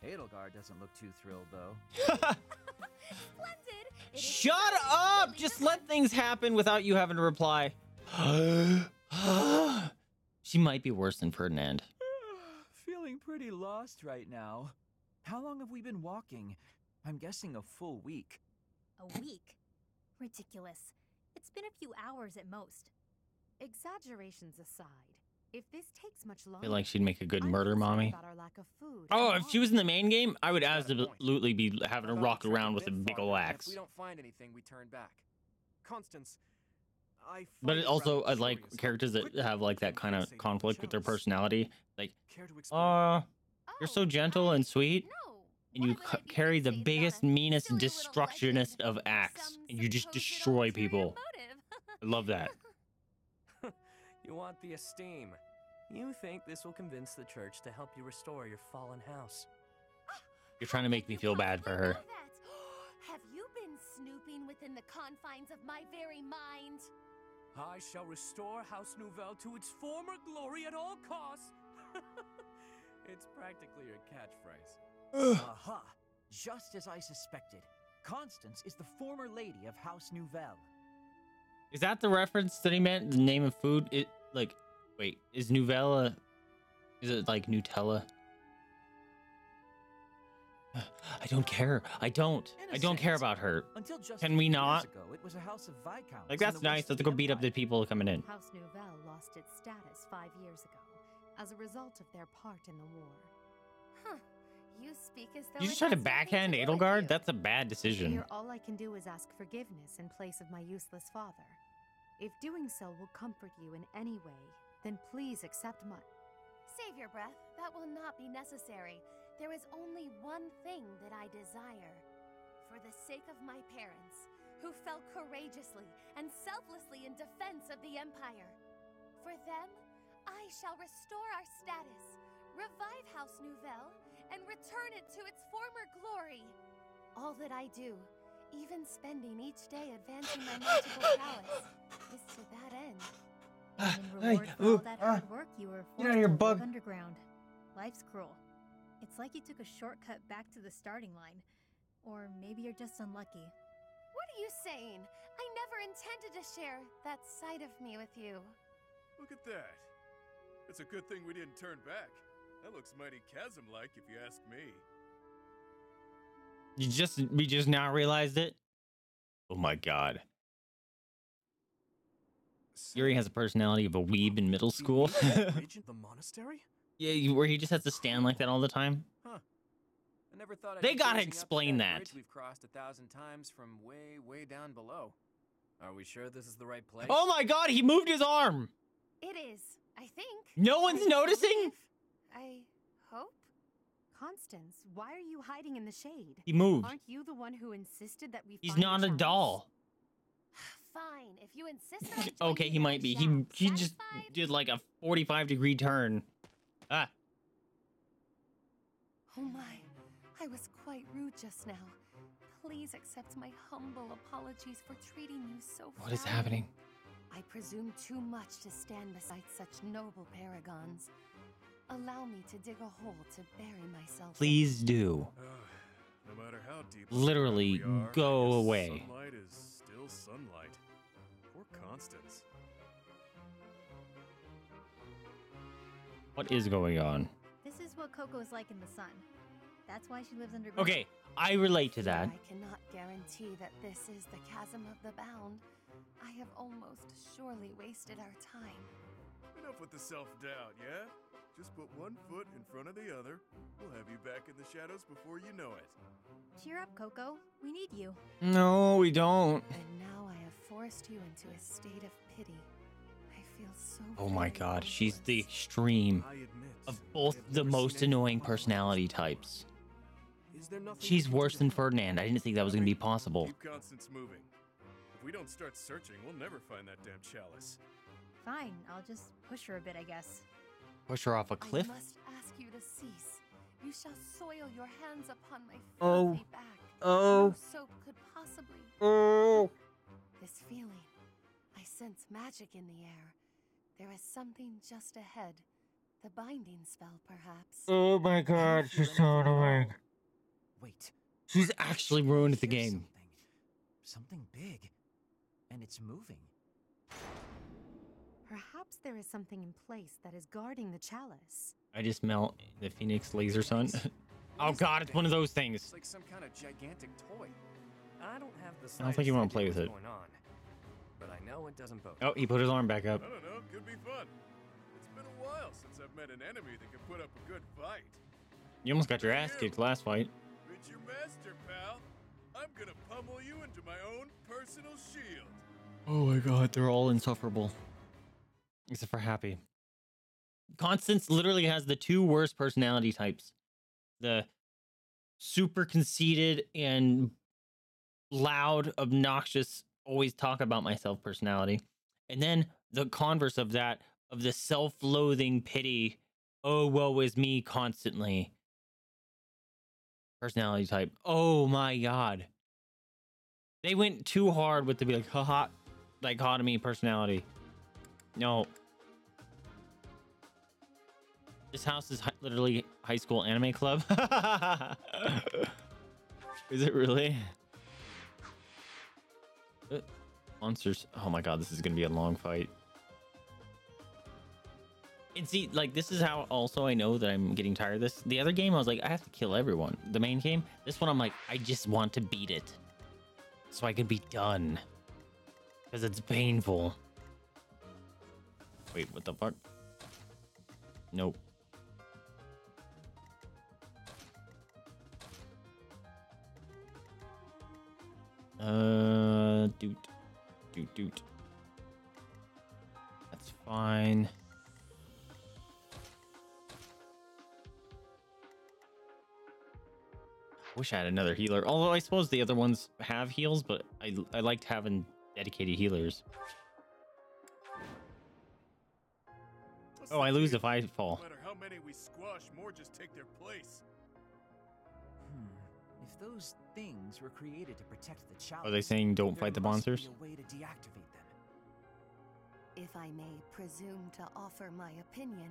Edelgard doesn't look too thrilled, though. Splendid. It is Shut up! Just let things happen without you having to reply. She might be worse than Ferdinand. Feeling pretty lost right now. How long have we been walking? I'm guessing a full week. A week? Ridiculous. It's been a few hours at most. Exaggerations aside, if this takes much longer, I longer, feel like she'd make a good murder mommy. our lack of food Oh, if she was in the main game, I would absolutely be having to rock around with a big farther, ol' axe. If we don't find anything, we turn back. Constance, I But it it also, I like characters that have like that kind of conflict with their personality. Like, Care to uh, you're so gentle and sweet, and you c- carry the biggest, meanest, destructionist of acts, and you just destroy people. I love that. You want the esteem. You think this will convince the church to help you restore your fallen house. You're trying to make me feel bad for her. Have you been snooping within the confines of my very mind? I shall restore House Nuvelle to its former glory at all costs. it's practically your catchphrase. Aha! Just as I suspected. Constance is the former lady of House Nuvelle. Is that the reference that he meant? The name of food? It like, wait, is Nuvella? Is it like Nutella? I don't care. I don't. I don't care about her. Until just Can we not? Ago, it was a house of Viscounts Like that's nice. Let's Western go beat up the people coming in. House Nuvelle lost its status five years ago as a result of their part in the war. Huh. You speak as though You just try to backhand to do with Edelgard? That's a bad decision. Here, all I can do is ask forgiveness in place of my useless father. If doing so will comfort you in any way, then please accept my. Save your breath. That will not be necessary. There is only one thing that I desire. For the sake of my parents, who fell courageously and selflessly in defense of the Empire. For them, I shall restore our status, revive House Nuvelle, and return it to its former glory. All that I do, even spending each day advancing my magical prowess, is to that end. And in Hey, reward for all ooh, that ah. hard work, you were Get forced out of here, bug. underground. Life's cruel. It's like you took a shortcut back to the starting line. Or maybe you're just unlucky. What are you saying? I never intended to share that side of me with you. Look at that. It's a good thing we didn't turn back. That looks mighty chasm-like, if you ask me. You just we just now realized it. Oh my god. Yuri has a personality of a weeb in middle school. Regent the monastery? yeah, you- where he just has to stand like that all the time. Huh. I never thought I'd They gotta gazing up to explain that. that. We've crossed a thousand times from way, way down below. Are we sure this is the right place? Oh my god, he moved his arm. It is, I think. No one's I noticing? believe. I hope. Constance, why are you hiding in the shade? He moved. Aren't you the one who insisted that we He's find not a chalice? doll. Fine, if you insist on Okay, he might be. He he just did like a 45 degree turn. Ah, Oh my, I was quite rude just now. Please accept my humble apologies for treating you so what is foully. happening? I presume too much to stand beside such noble paragons. Allow me to dig a hole to bury myself. Please do. Oh, no matter how deep Literally, we are, go away. Sunlight is still sunlight. Poor Constance. What is going on? This is what Coco's like in the sun. That's why she lives underground. Okay, I relate to that. I cannot guarantee that this is the chasm of the bound. I have almost surely wasted our time. Enough with the self-doubt, yeah? Just put one foot in front of the other. We'll have you back in the shadows before you know it. Cheer up, Coco. We need you. No, we don't. And now I have forced you into a state of pity. I feel so. Oh my god, she's the extreme of both the most annoying personality types. Is there nothing She's worse than Ferdinand. I didn't think that was gonna be possible. Keep Constance moving. If we don't start searching, we'll never find that damn chalice. Fine, I'll just push her a bit, I guess. Push her off a cliff? I must ask you to cease. You shall soil your hands upon my Oh. back. Oh. No soap could possibly. Oh. This feeling. I sense magic in the air. There is something just ahead. The binding spell, perhaps. Oh my god, she's so annoying. Wait. She's actually ruined the game. Something. Something big. And it's moving. Perhaps there is something in place that is guarding the chalice. I just melt the Phoenix Laser Sun. oh god, it's one of those things. It's like some kind of gigantic toy. I don't have the I don't think you want to play with it. on, but I know it doesn't bode. Oh, he put his arm back up. I don't know, could be fun. It's been a while since I've met an enemy that can put up a good fight. You almost got your ass kicked last fight. Meet your master, pal. I'm gonna pummel you into my own personal shield. Oh my god, they're all insufferable. Except for Hapi. Constance literally has the two worst personality types. The super conceited and loud, obnoxious, always talk about myself personality. And then the converse of that, of the self loathing pity, oh, woe is me constantly. Personality type. Oh my god. They went too hard with the like, haha, dichotomy personality. No. This house is hi- literally high school anime club. is it really? Uh, Monsters. Oh my god, this is gonna be a long fight. And see, like, this is how also I know that I'm getting tired of this. The other game, I was like, I have to kill everyone. The main game, this one, I'm like, I just want to beat it. So I can be done. Because it's painful. Wait, what the fuck? Nope. Uh, doot, doot, doot. That's fine. Wish I had another healer. Although I suppose the other ones have heals, but I I liked having dedicated healers. Oh, I lose if I fall. No matter how many we squash, more just take their place. Hmm. If those things were created to protect the chalice, Are they saying don't fight the monsters? a way to deactivate them. If I may presume to offer my opinion,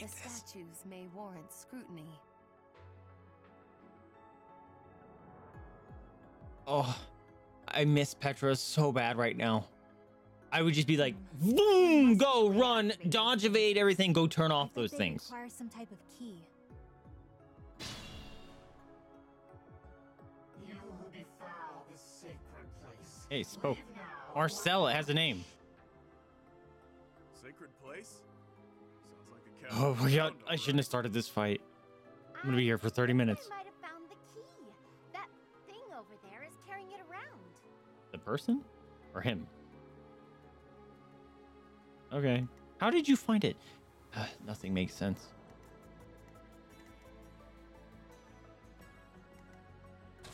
the statues may warrant scrutiny. Oh, I miss Petra so bad right now. I would just be like, boom, go, run, dodge, evade, everything, go turn off those things. require some type of key. Hey, spoke. Marcel, has a name. Sacred place? Sounds like a Oh in my god. I shouldn't have started this fight. I'm gonna be here for 30 minutes. might have found the key. That thing over there is carrying it around. The person? Or him? Okay. How did you find it? Uh, nothing makes sense.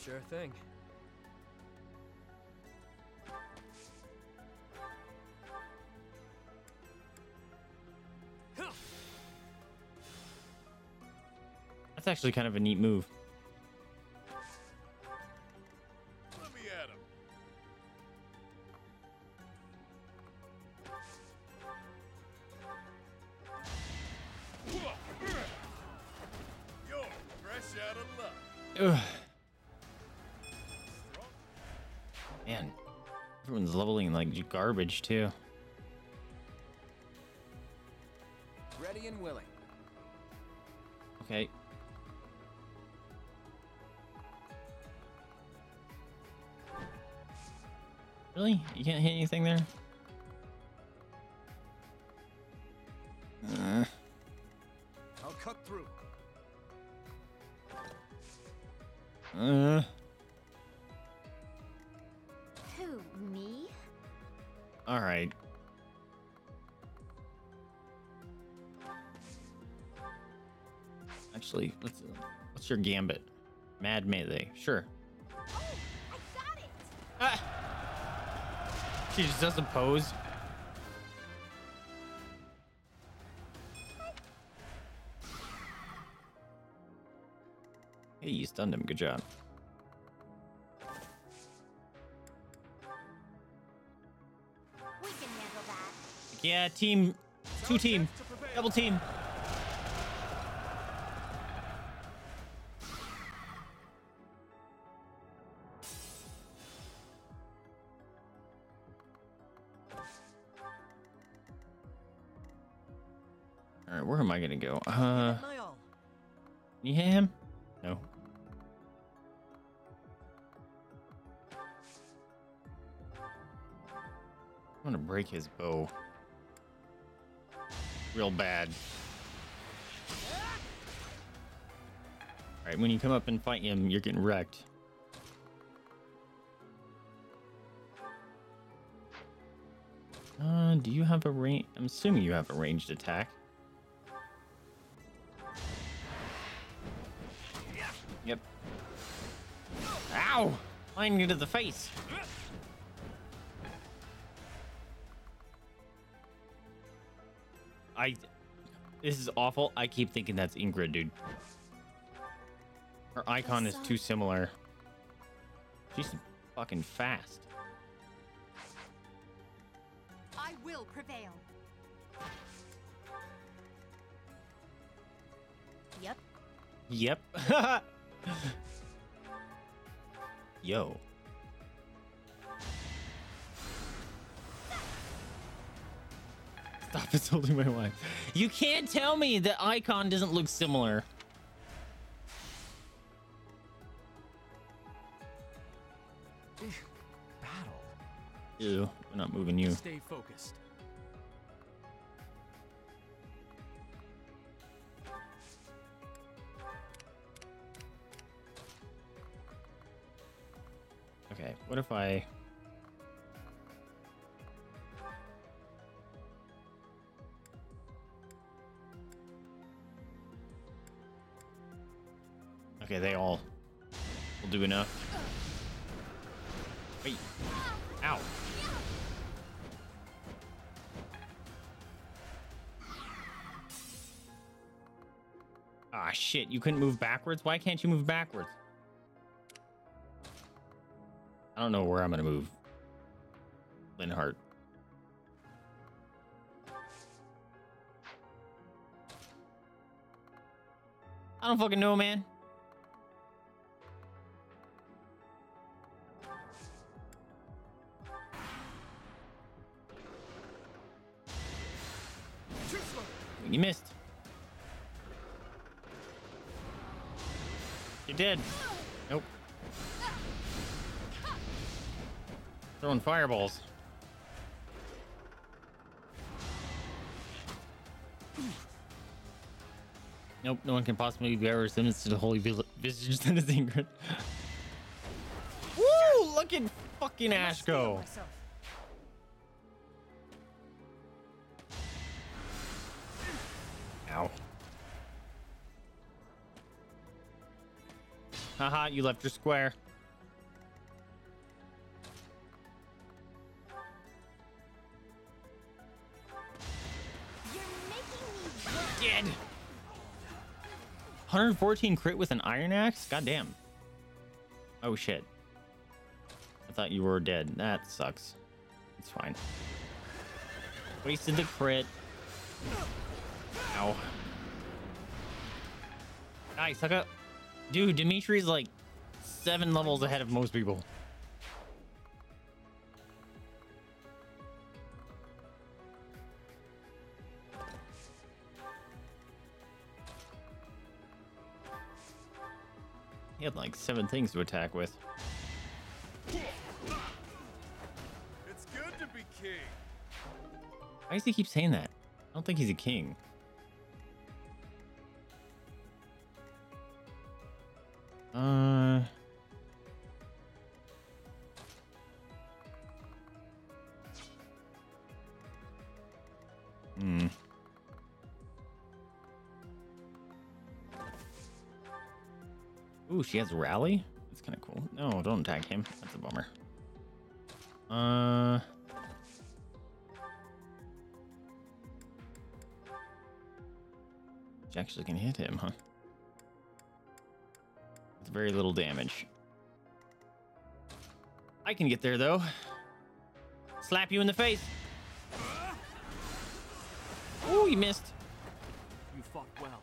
Sure thing. That's actually kind of a neat move. Garbage too. Ready and willing. Okay. Really? You can't hit anything there? Your gambit? Mad melee. Sure. Ah! She just doesn't pose. Hey, you stunned him. Good job. We can handle that. Yeah, team. Two team. Double team. All right, where am I gonna go? Uh, My all. you hit him? No. I'm gonna break his bow. Real bad. Alright, when you come up and fight him, you're getting wrecked. Uh, do you have a range? I'm assuming you have a ranged attack. Yep. Ow! Flying into the face. I. This is awful. I keep thinking that's Ingrid, dude. Her icon is too similar. She's fucking fast. I will prevail. Yep. Yep. Yo. Stop it's holding my wife. You can't tell me the icon doesn't look similar. Battle. Ew, we're not moving you. Stay focused. What if I... Okay, they all will do enough. Wait. Ow. Ah, shit. You couldn't move backwards? Why can't you move backwards? I don't know where I'm gonna move. Linhardt. I don't fucking know, man. You missed. You did. Throwing fireballs. Nope, no one can possibly be better resistance to the holy visage than his Ingrid. Woo! Look at fucking Ash go. Ow. Haha, you left your square. 114 crit with an iron axe? Goddamn. Oh shit. I thought you were dead. That sucks. It's fine. Wasted the crit. Ow. Nice, suck up. Dude, Dimitri's like seven levels ahead of most people. He had like seven things to attack with. It's good to be king. Why does he keep saying that? I don't think he's a king. Uh. Ooh, she has rally. That's kind of cool. No, don't attack him. That's a bummer. Uh. She actually can hit him, huh? With very little damage. I can get there though. Slap you in the face. Ooh, you missed. You fought well.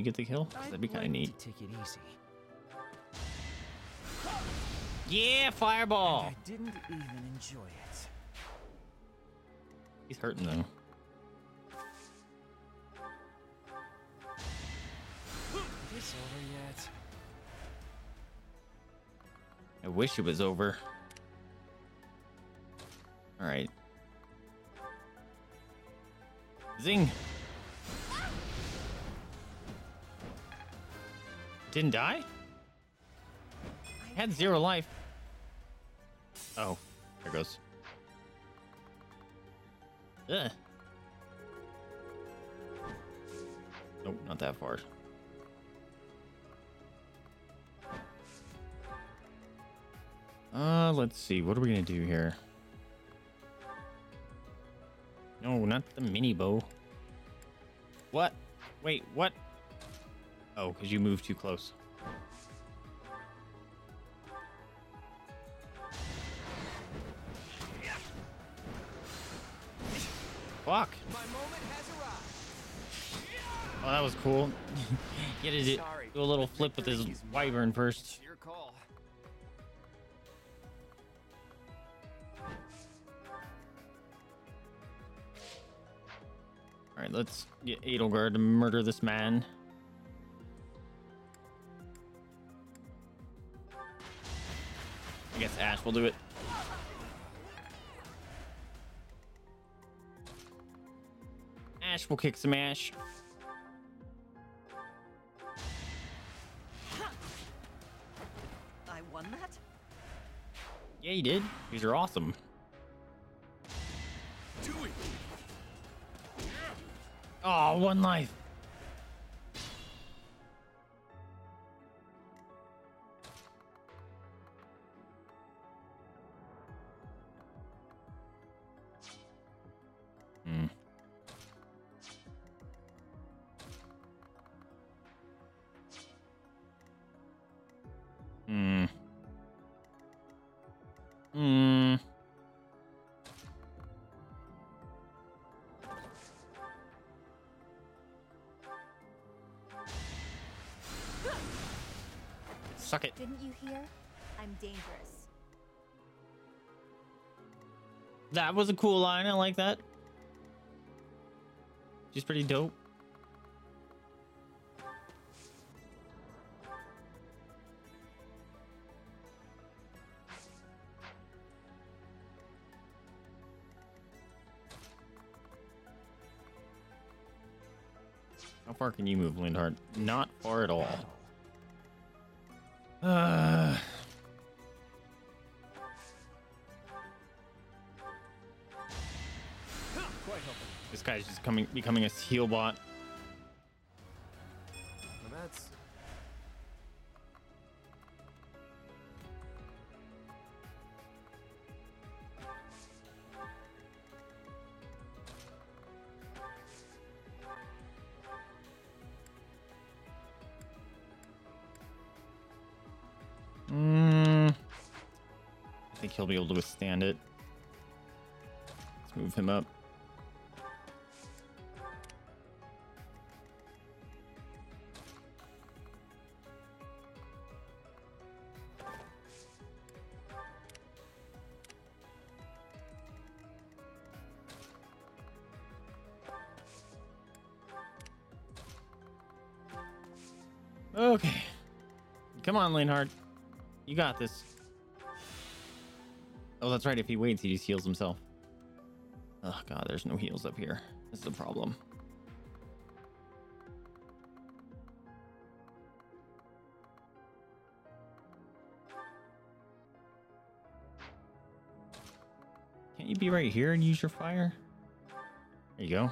You get the kill? That'd be kind of neat. Take it easy. Yeah, fireball. I didn't even enjoy it. He's hurting though. Is over yet? I wish it was over. All right. Zing. Didn't die? I Had zero life. Oh, there goes. Ugh. Nope, not that far. Uh, let's see. What are we gonna do here? No, not the mini bow. What? Wait, what? Oh, because you moved too close. Fuck. Oh, that was cool. Get it. Do a little flip with his wyvern first. All right, let's get Edelgard to murder this man. I guess Ash will do it. Ash will kick some ash. I won that? Yeah, you did. These are awesome. Oh, one life. That was a cool line. I like that. She's pretty dope. How far can you move, Linhardt? Not far at all. Uh, this guy's just coming, becoming a heal bot. Now that's Mm, I think he'll be able to withstand it. Let's move him up. Come on, Linhardt. You got this. Oh, that's right. If he waits, he just heals himself. Oh, God, there's no heals up here. This is a problem. Can't you be right here and use your fire? There you go.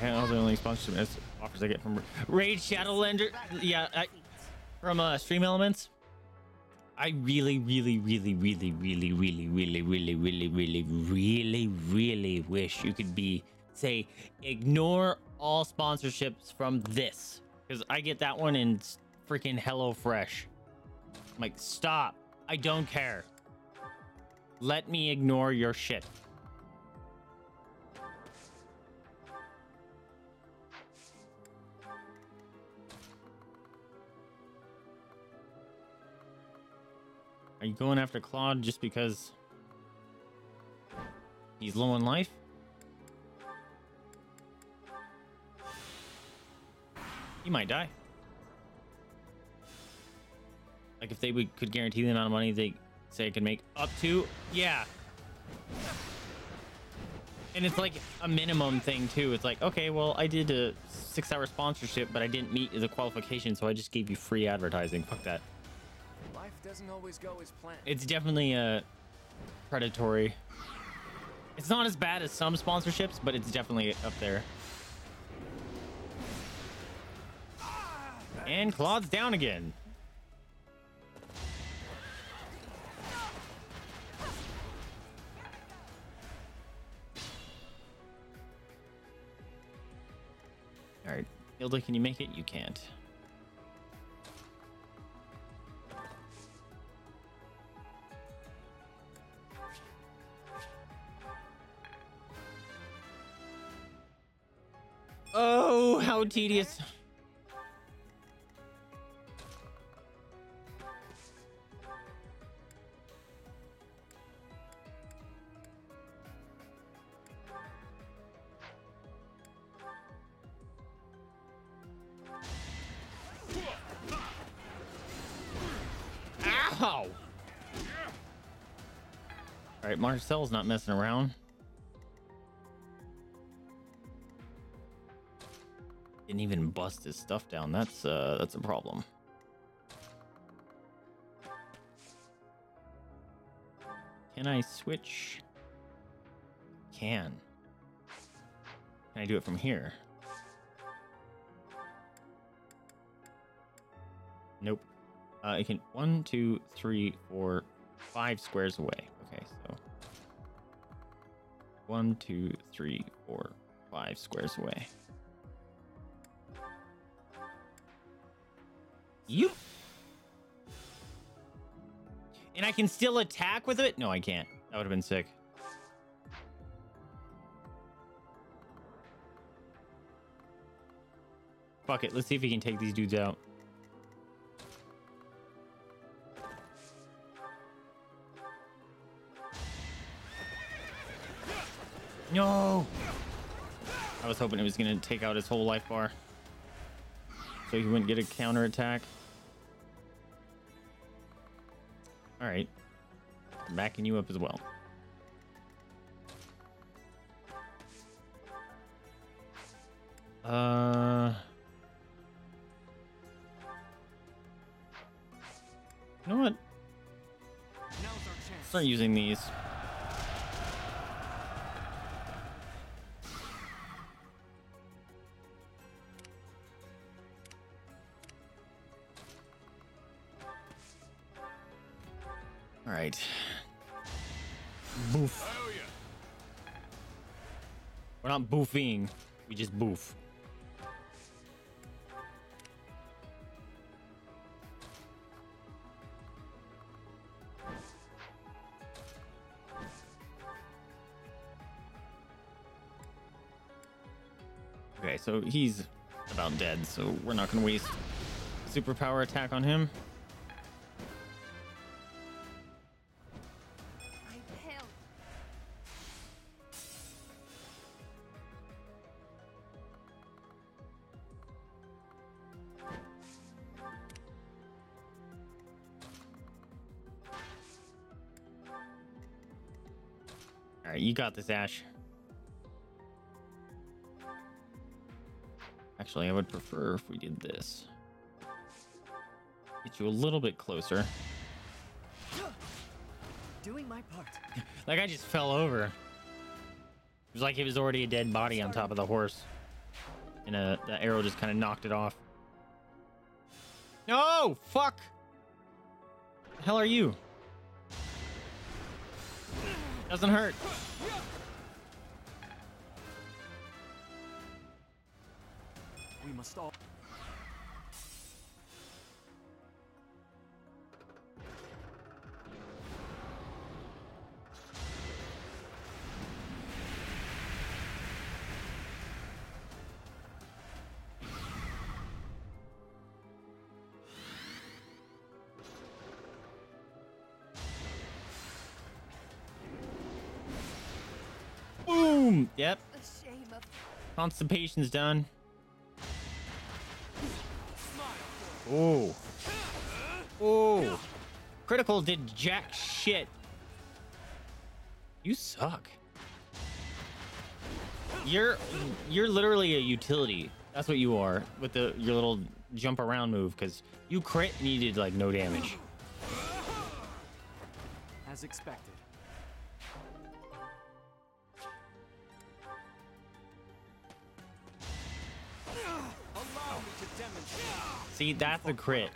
And the only sponsorship offers I get from Raid Shadow Legends. Yeah, I, from uh, Stream Elements. I really, really, really, really, really, really, really, really, really, really, really, really wish you could be say ignore all sponsorships from this because I get that one in freaking Hello Fresh. I'm like, stop! I don't care. Let me ignore your shit. Are you going after Claude just because he's low on life? He might die. Like if they would, could guarantee the amount of money they say I could make up to, yeah. And it's like a minimum thing too. It's like, okay, well, I did a six-hour sponsorship, but I didn't meet the qualification, so I just gave you free advertising. Fuck that. Doesn't always go as planned. It's definitely a predatory. It's not as bad as some sponsorships, but it's definitely up there. And Claude's down again. All right, Hilda, can you make it? You can't. How tedious. Ow! All right, Marcel's not messing around. Didn't even bust his stuff down. That's uh that's a problem. Can I switch? Can. Can I do it from here? Nope. Uh, I can one, two, three, four, five squares away. Okay, so one, two, three, four, five squares away. You. And I can still attack with it? No, I can't. That would have been sick. Fuck it. Let's see if he can take these dudes out. No! I was hoping it was going to take out his whole life bar. So he wouldn't get a counter attack. Alright. Backing you up as well. Uh... You know what? Start using these. All right. Boof. We're not boofing. We just boof. Okay, so he's about dead, so we're not gonna waste superpower attack on him. Got this, Ashe. Actually, I would prefer if we did this. Get you a little bit closer. Doing my part. Like I just fell over. It was like it was already a dead body on top of the horse. And uh, the arrow just kind of knocked it off. No! Fuck! The hell are you? Doesn't hurt. must all. Boom! Yep. Constipation's done. Oh. Oh. Critical did jack shit. You suck. You're you're literally a utility. That's what you are with the your little jump around move because you crit did like no damage. As expected. See, that's a crit.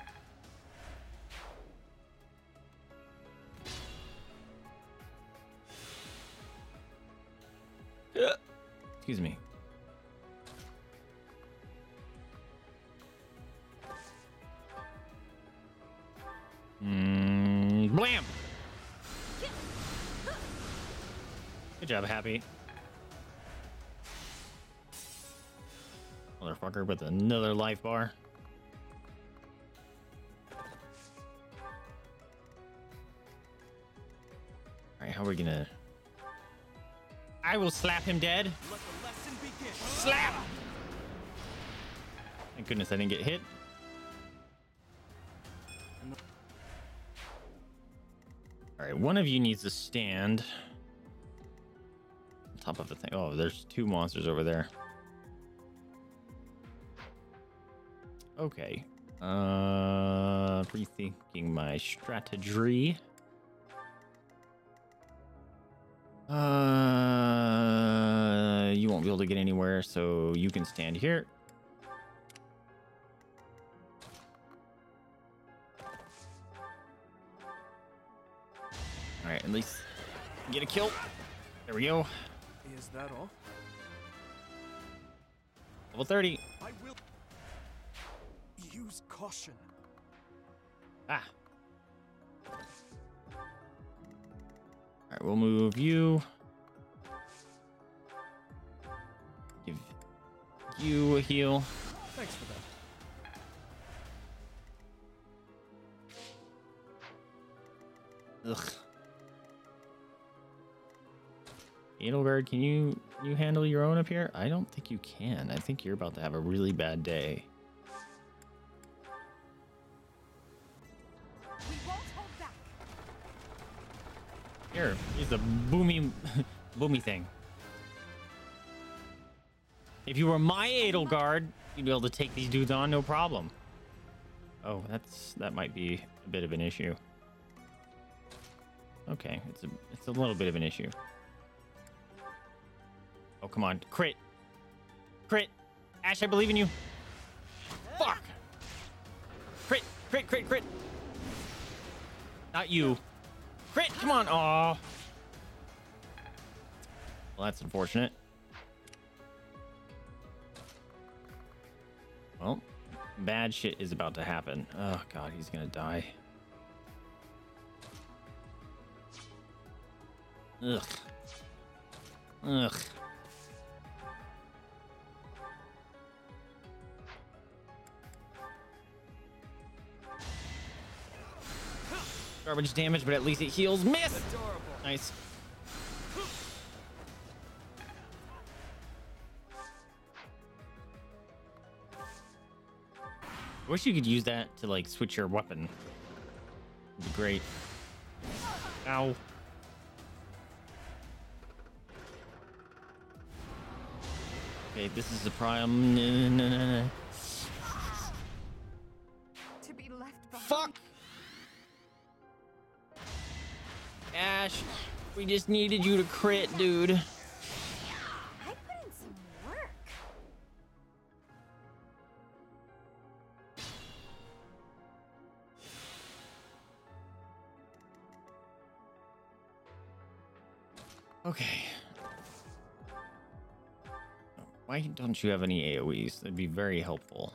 Excuse me. Mm, blam! Good job, Hapi. Motherfucker with another life bar. Are we gonna... I will slap him dead. Let the begin. Slap! Thank goodness I didn't get hit. Alright, one of you needs to stand. On top of the thing. Oh, there's two monsters over there. Okay. Uh, rethinking my strategy. Uh, you won't be able to get anywhere, so you can stand here. All right, at least get a kill. There we go. Is that all? Level 30. I will use caution. Ah. Right, we'll move you. Give you a heal. Thanks for that. Ugh. Edelgard, can you you handle your own up here? I don't think you can. I think you're about to have a really bad day. Here, use the boomy boomy thing. If you were my Edelgard, you'd be able to take these dudes on no problem. Oh, that's that might be a bit of an issue. Okay, it's a it's a little bit of an issue. Oh, come on. Crit. Crit. Ashe, I believe in you. Fuck. Crit, crit, crit, crit. Not you. Crit, come on. Oh. Well, that's unfortunate. Well, bad shit is about to happen. Oh, God, he's gonna die. Ugh. Ugh. Garbage damage, but at least it heals. Miss! Nice. I wish you could use that to like switch your weapon. It'd be great. Ow. Okay, this is the prime. No, no, no, we just needed you to crit, dude. I put in some work. Okay. Why don't you have any AoEs? That'd be very helpful.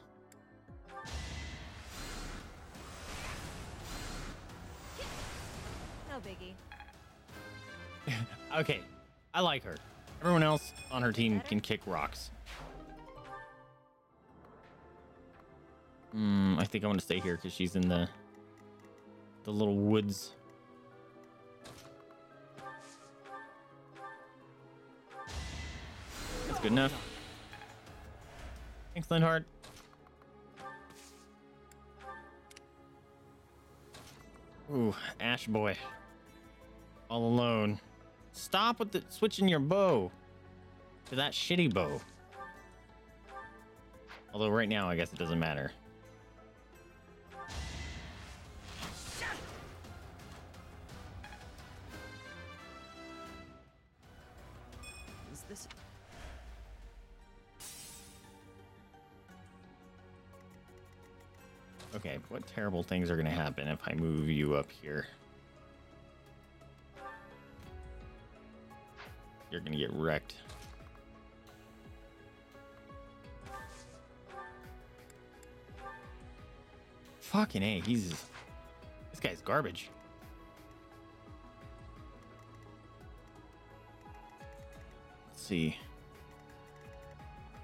Like her. Everyone else on her team can kick rocks. Hmm, I think I want to stay here because she's in the the little woods. That's good enough. Thanks, Linhardt. Ooh, Ashe boy. All alone. Stop with the switching your bow to that shitty bow. Although right now, I guess it doesn't matter. Is this... Okay, what terrible things are gonna happen if I move you up here? You're gonna get wrecked. Fucking A, he's... This guy's garbage. Let's see.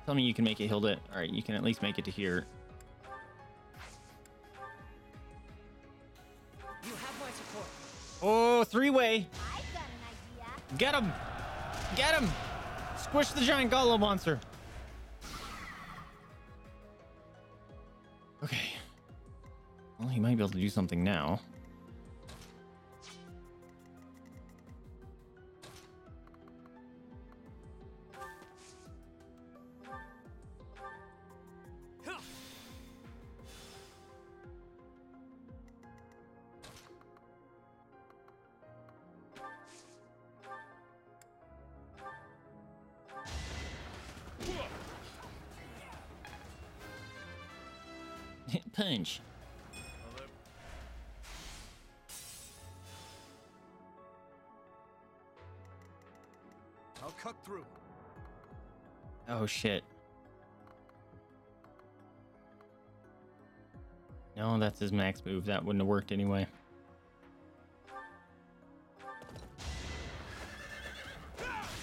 Tell me you can make it, Hilda. Alright, you can at least make it to here. You have my support. Oh, three-way. Get him! Get him! Squish the giant golem monster. Okay. Well, he might be able to do something now. Shit. No, that's his max move. That wouldn't have worked anyway.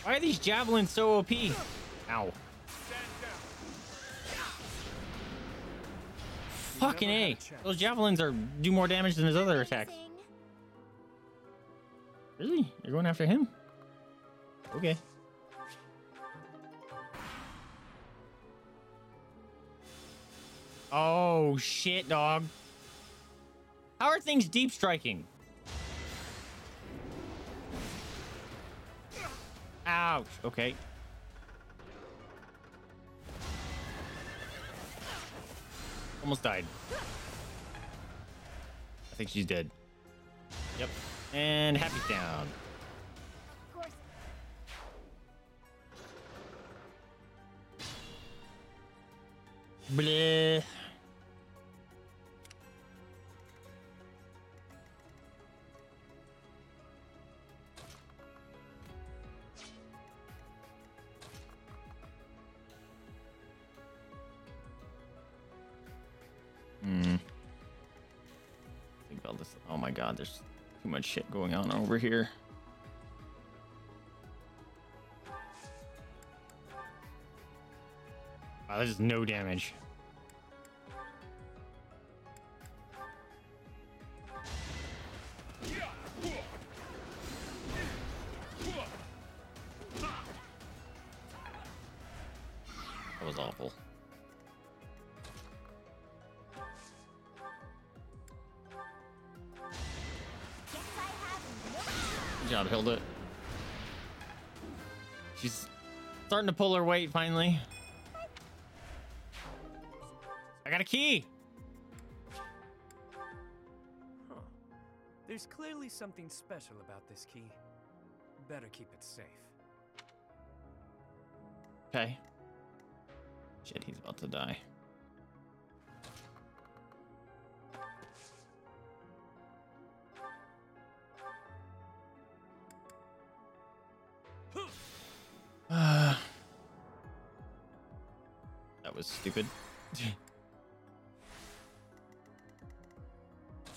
Why are these javelins so OP? Ow. Fucking A. Those javelins are do more damage than his other attacks. Really? You're going after him? Okay. Oh shit, dog. How are things deep striking? Ouch. Okay. Almost died. I think she's dead. Yep. And Hapi down. Bleh. God, there's too much shit going on over here. Wow, that is no damage. Starting to pull her weight finally. I got a key. Huh. There's clearly something special about this key. Better keep it safe. Okay. Shit, he's about to die. Stupid.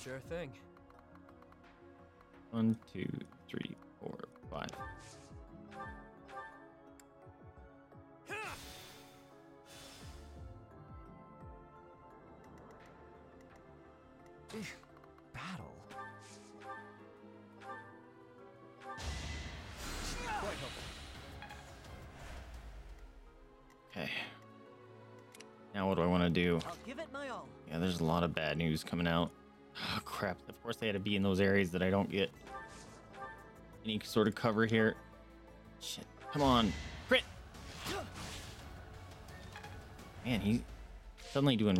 Sure thing. One, two, do I want to do? I'll give it my all. Yeah, there's a lot of bad news coming out. Oh, crap. Of course they had to be in those areas that I don't get any sort of cover here. Shit. Come on. Crit! Man, he's suddenly doing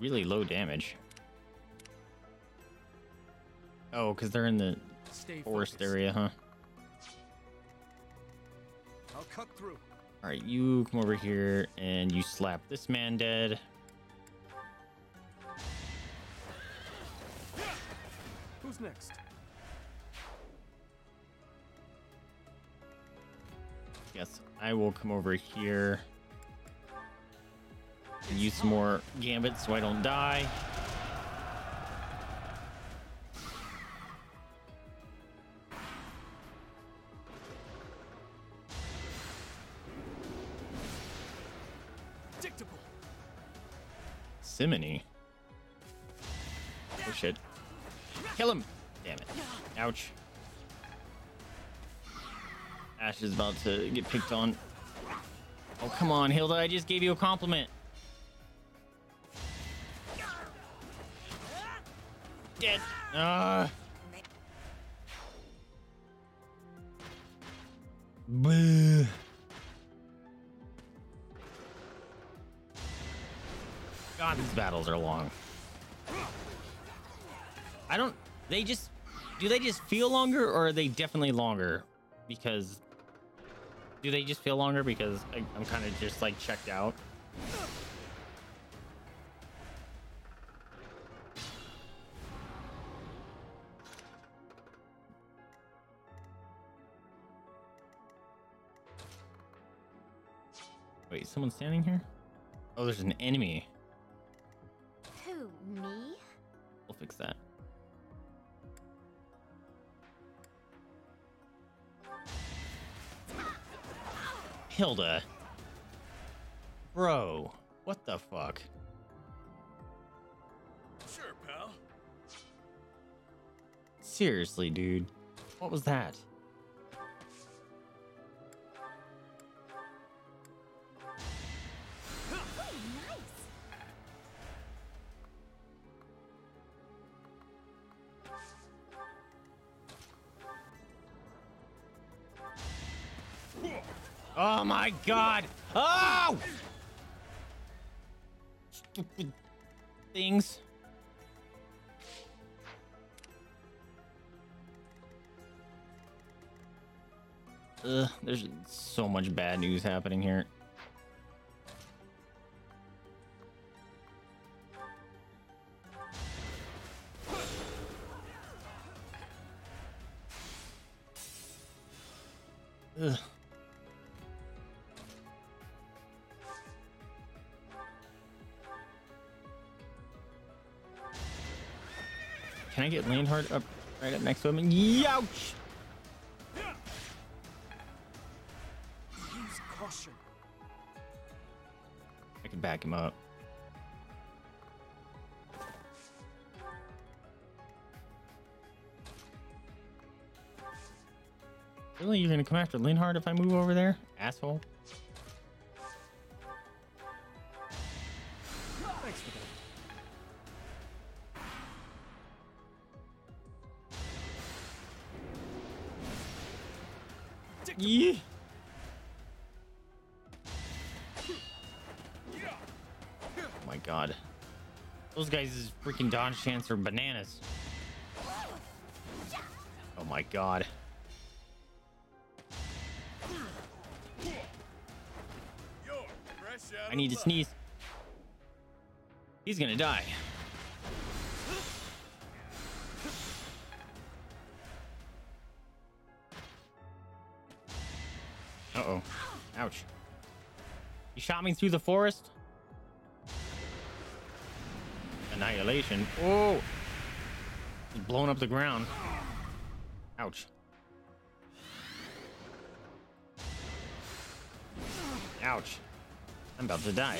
really low damage. Oh, because they're in the Stay forest focused. area, huh? I'll cut through. All right, you come over here and you slap this man dead. Who's next? Yes, I will come over here and use some more gambits so I don't die. Simony. Oh shit. Kill him! Damn it. Ouch. Ashe is about to get picked on. Oh, come on, Hilda. I just gave you a compliment. Dead. Ah. Boo. God, these battles are long. I don't. They just. Do they just feel longer or are they definitely longer? Because. Do they just feel longer because I, I'm kind of just like checked out? Wait, someone's standing here? Oh, there's an enemy. Who, me? We'll fix that. Hilda. Bro, what the fuck? Sure, pal. Seriously, dude. What was that? My god! Oh! Stupid things. Ugh, there's so much bad news happening here. Get up right up next to him? Youch! Use caution. I can back him up. Really? You're gonna come after Linhardt if I move over there? Asshole. Those guys' freaking dodge chance are bananas. Oh my god. I need to sneeze. He's gonna die. Uh oh. Ouch. He shot me through the forest. Annihilation. Oh! He's blowing up the ground. Ouch. Ouch. I'm about to die.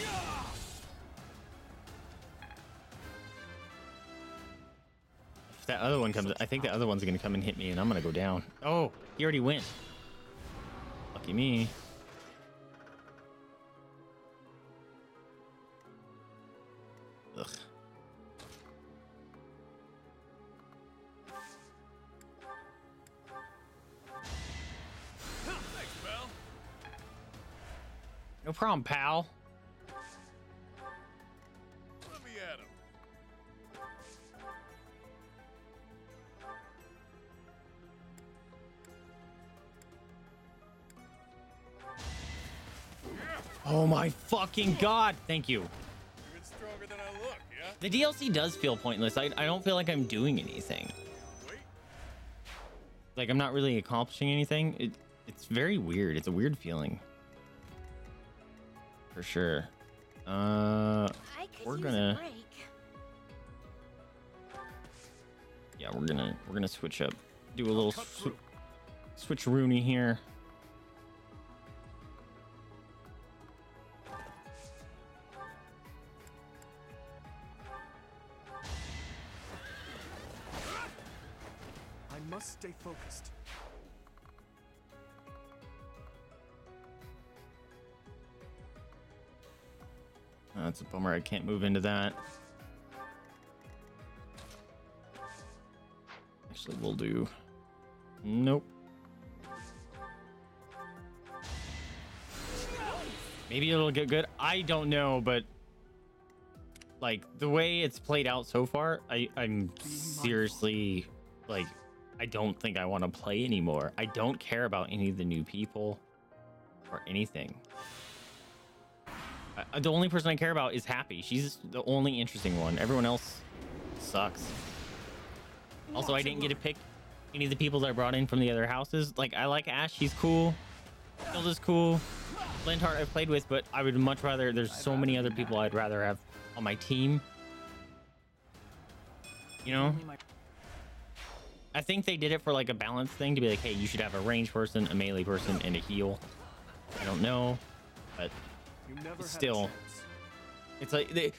If that other one comes, I think the other one's gonna come and hit me, and I'm gonna go down. Oh, he already went. Lucky me. Problem, pal. Let me at him. Oh my fucking god! Thank you. Even stronger than I look, yeah? The DLC does feel pointless. I, I don't feel like I'm doing anything. Like I'm not really accomplishing anything. It it's very weird. It's a weird feeling. For sure. Uh we're gonna. Yeah, we're gonna we're gonna switch up. Do a little sw- switch Rooney here. I can't move into that. Actually, we'll do. Nope. Maybe it'll get good. I don't know, but like the way it's played out so far, I I'm seriously like I don't think I want to play anymore. I don't care about any of the new people or anything. I, the only person I care about is Hapi. She's the only interesting one. Everyone else sucks. Also, I didn't get to pick any of the people that I brought in from the other houses. Like, I like Ashe. He's cool. Hilda's cool. Linhardt I've played with, but I would much rather. There's so many other people I'd rather have on my team. You know? I think they did it for like a balance thing to be like, hey, you should have a range person, a melee person, and a heal. I don't know, but still, it's like they,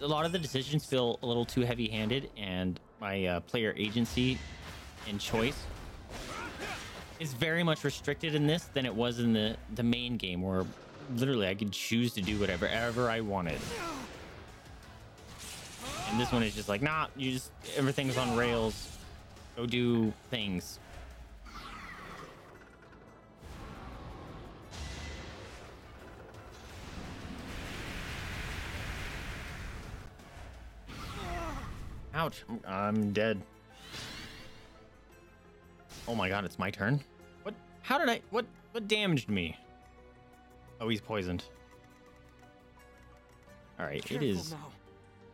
a lot of the decisions feel a little too heavy-handed, and my uh, player agency and choice is very much restricted in this than it was in the the main game, where literally I could choose to do whatever ever I wanted. And this one is just like, nah, you just everything's on rails. Go do things. Ouch. I'm- dead. Oh my god, it's my turn? What? How did I... What What damaged me? Oh, he's poisoned. All right, it is now.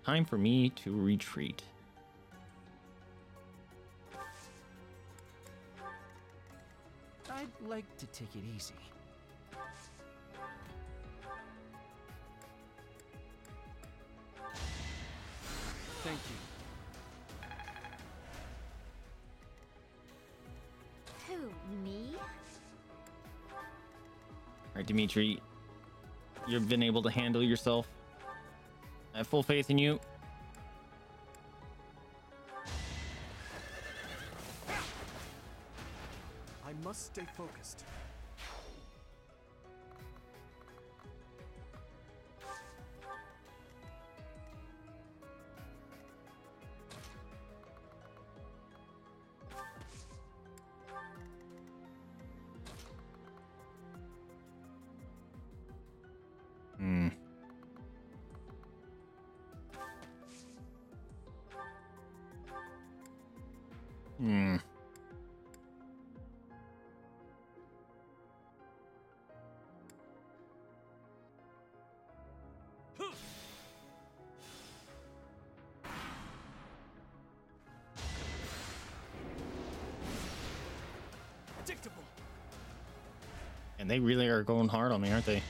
time for me to retreat. I'd like to take it easy. Thank you. Who, me? Alright, Dimitri. You've been able to handle yourself. I have full faith in you. I must stay focused. Hmm. And they really are going hard on me, aren't they?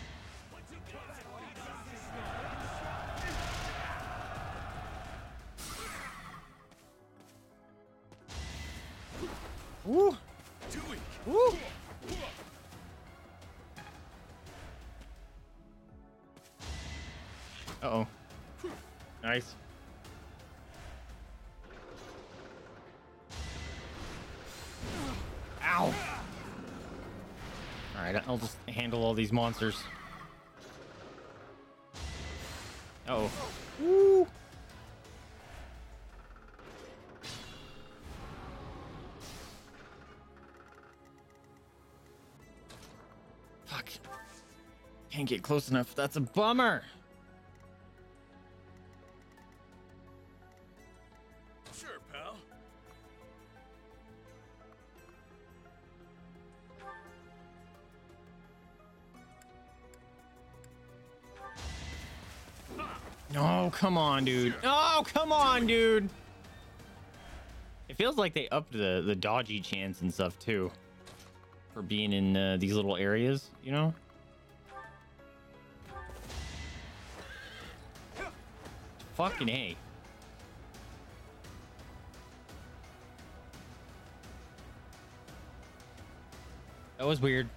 These monsters. Uh oh. Woo! Fuck. Can't get close enough. That's a bummer. Come on, dude. Oh, come on, dude. It feels like they upped the the dodgy chance and stuff too, for being in uh, these little areas. You know. Fucking a. That was weird.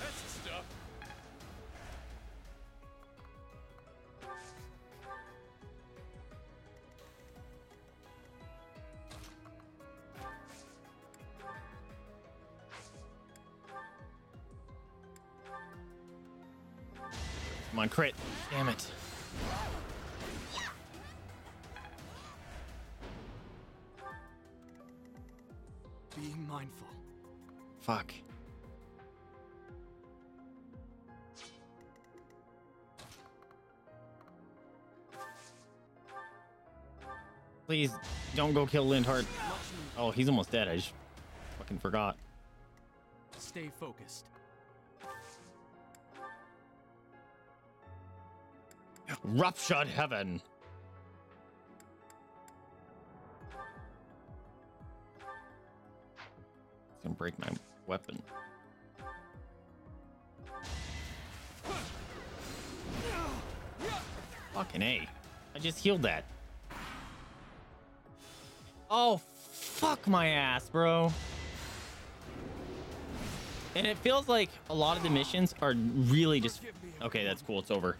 That's the stuff. Come on, crit. Damn it. Please don't go kill Linhardt. Oh, he's almost dead. I just fucking forgot. Stay focused. Roughshod heaven. It's gonna break my weapon. Fucking A. I just healed that. Oh, fuck my ass, bro. And it feels like a lot of the missions are really just okay. That's cool. It's over.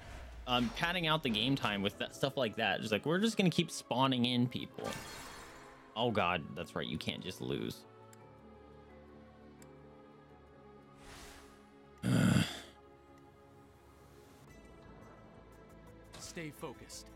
Um, padding out the game time with that stuff like that. Just like we're just gonna keep spawning in people. Oh god, that's right. You can't just lose. Stay focused.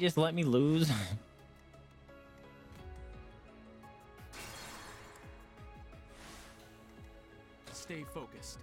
Just let me lose. Stay focused.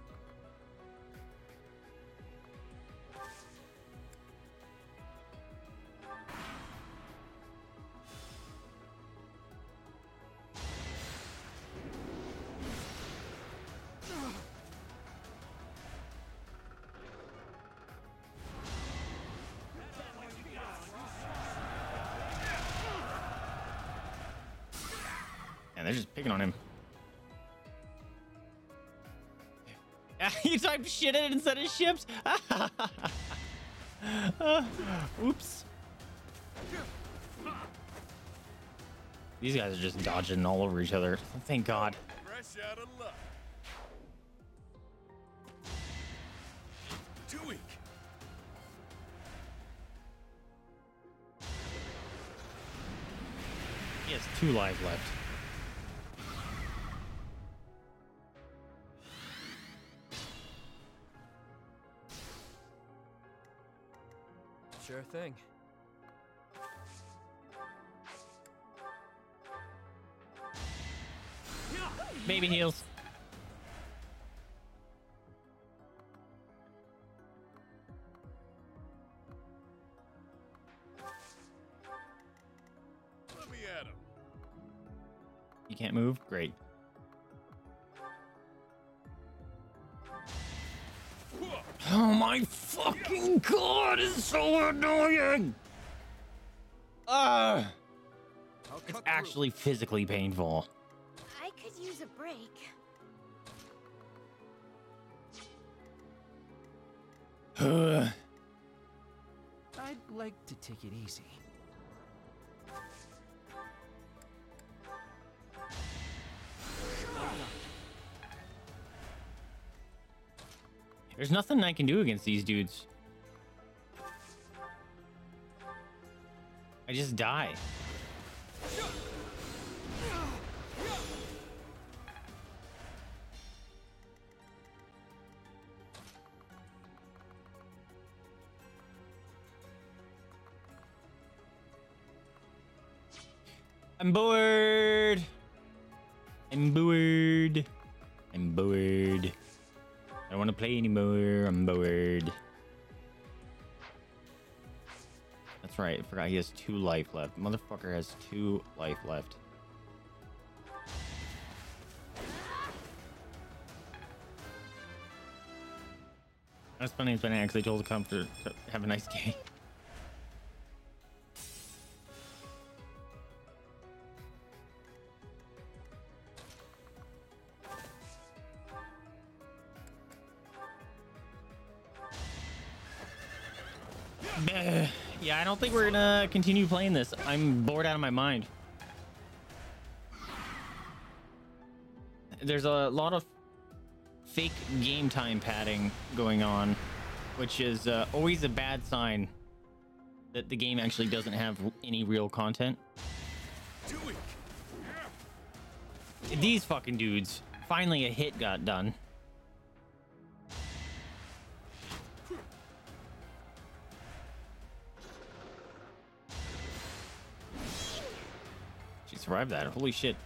And they're just picking on him. you typed shit in instead of ships? Uh, oops. These guys are just dodging all over each other. Thank God. Fresh out of luck. Too weak. He has two lives left. Great. Oh my fucking god, it's so annoying! Uh, it's actually physically painful. I could use a break. I'd like to take it easy. There's nothing I can do against these dudes. I just die. I'm bored. I'm bored. I'm bored. I don't want to play anymore. I'm bored. That's right. I forgot he has two life left. Motherfucker has two life left. That's funny when I actually told the comforter to have a nice day. Don't think we're gonna continue playing this. I'm bored out of my mind. There's a lot of fake game time padding going on, which is uh, always a bad sign that the game actually doesn't have any real content. These fucking dudes. Finally, a hit got done. Survived that. Holy shit.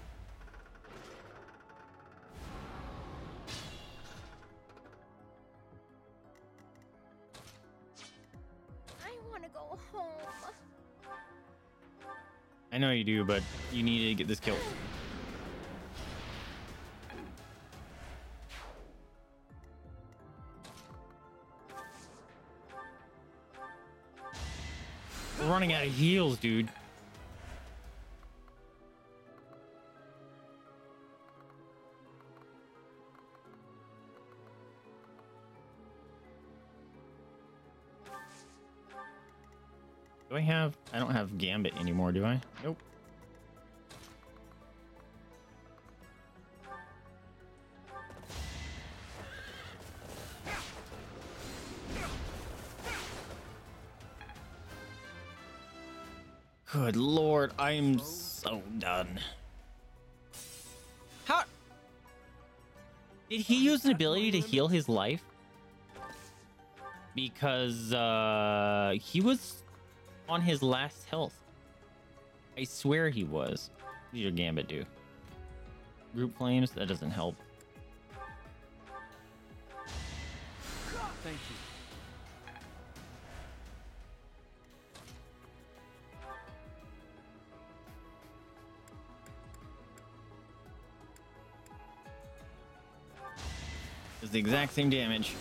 I want to go home. I know you do, but you need to get this kill. We're running out of heals, dude. Do I have... I don't have Gambit anymore, do I? Nope. Good lord, I am so done. How... Did he use an ability to heal his life? Because, uh... He was on his last health. I swear he was. What did your Gambit do? Group Flames? That doesn't help. Thank you. Does the exact same damage.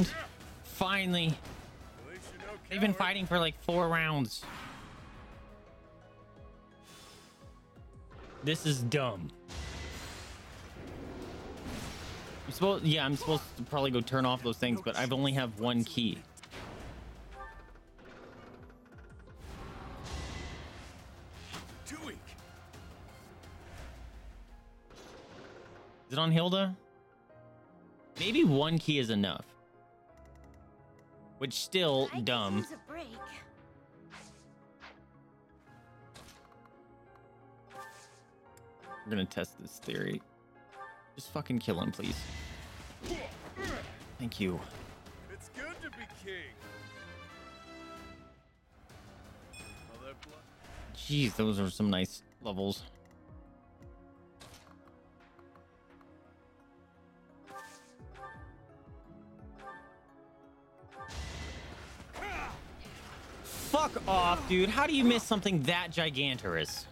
Mind. Finally. They've been fighting for like four rounds. This is dumb. I'm supposed, yeah, I'm supposed to probably go turn off those things, but I've only have one key. Is it on Hilda? Maybe one key is enough. Which still dumb. Use a break. We're gonna test this theory. Just fucking kill him, please. Thank you. It's good to be king. All that blood. Jeez, those are some nice levels. Off, dude. How do you miss something that gigantorous?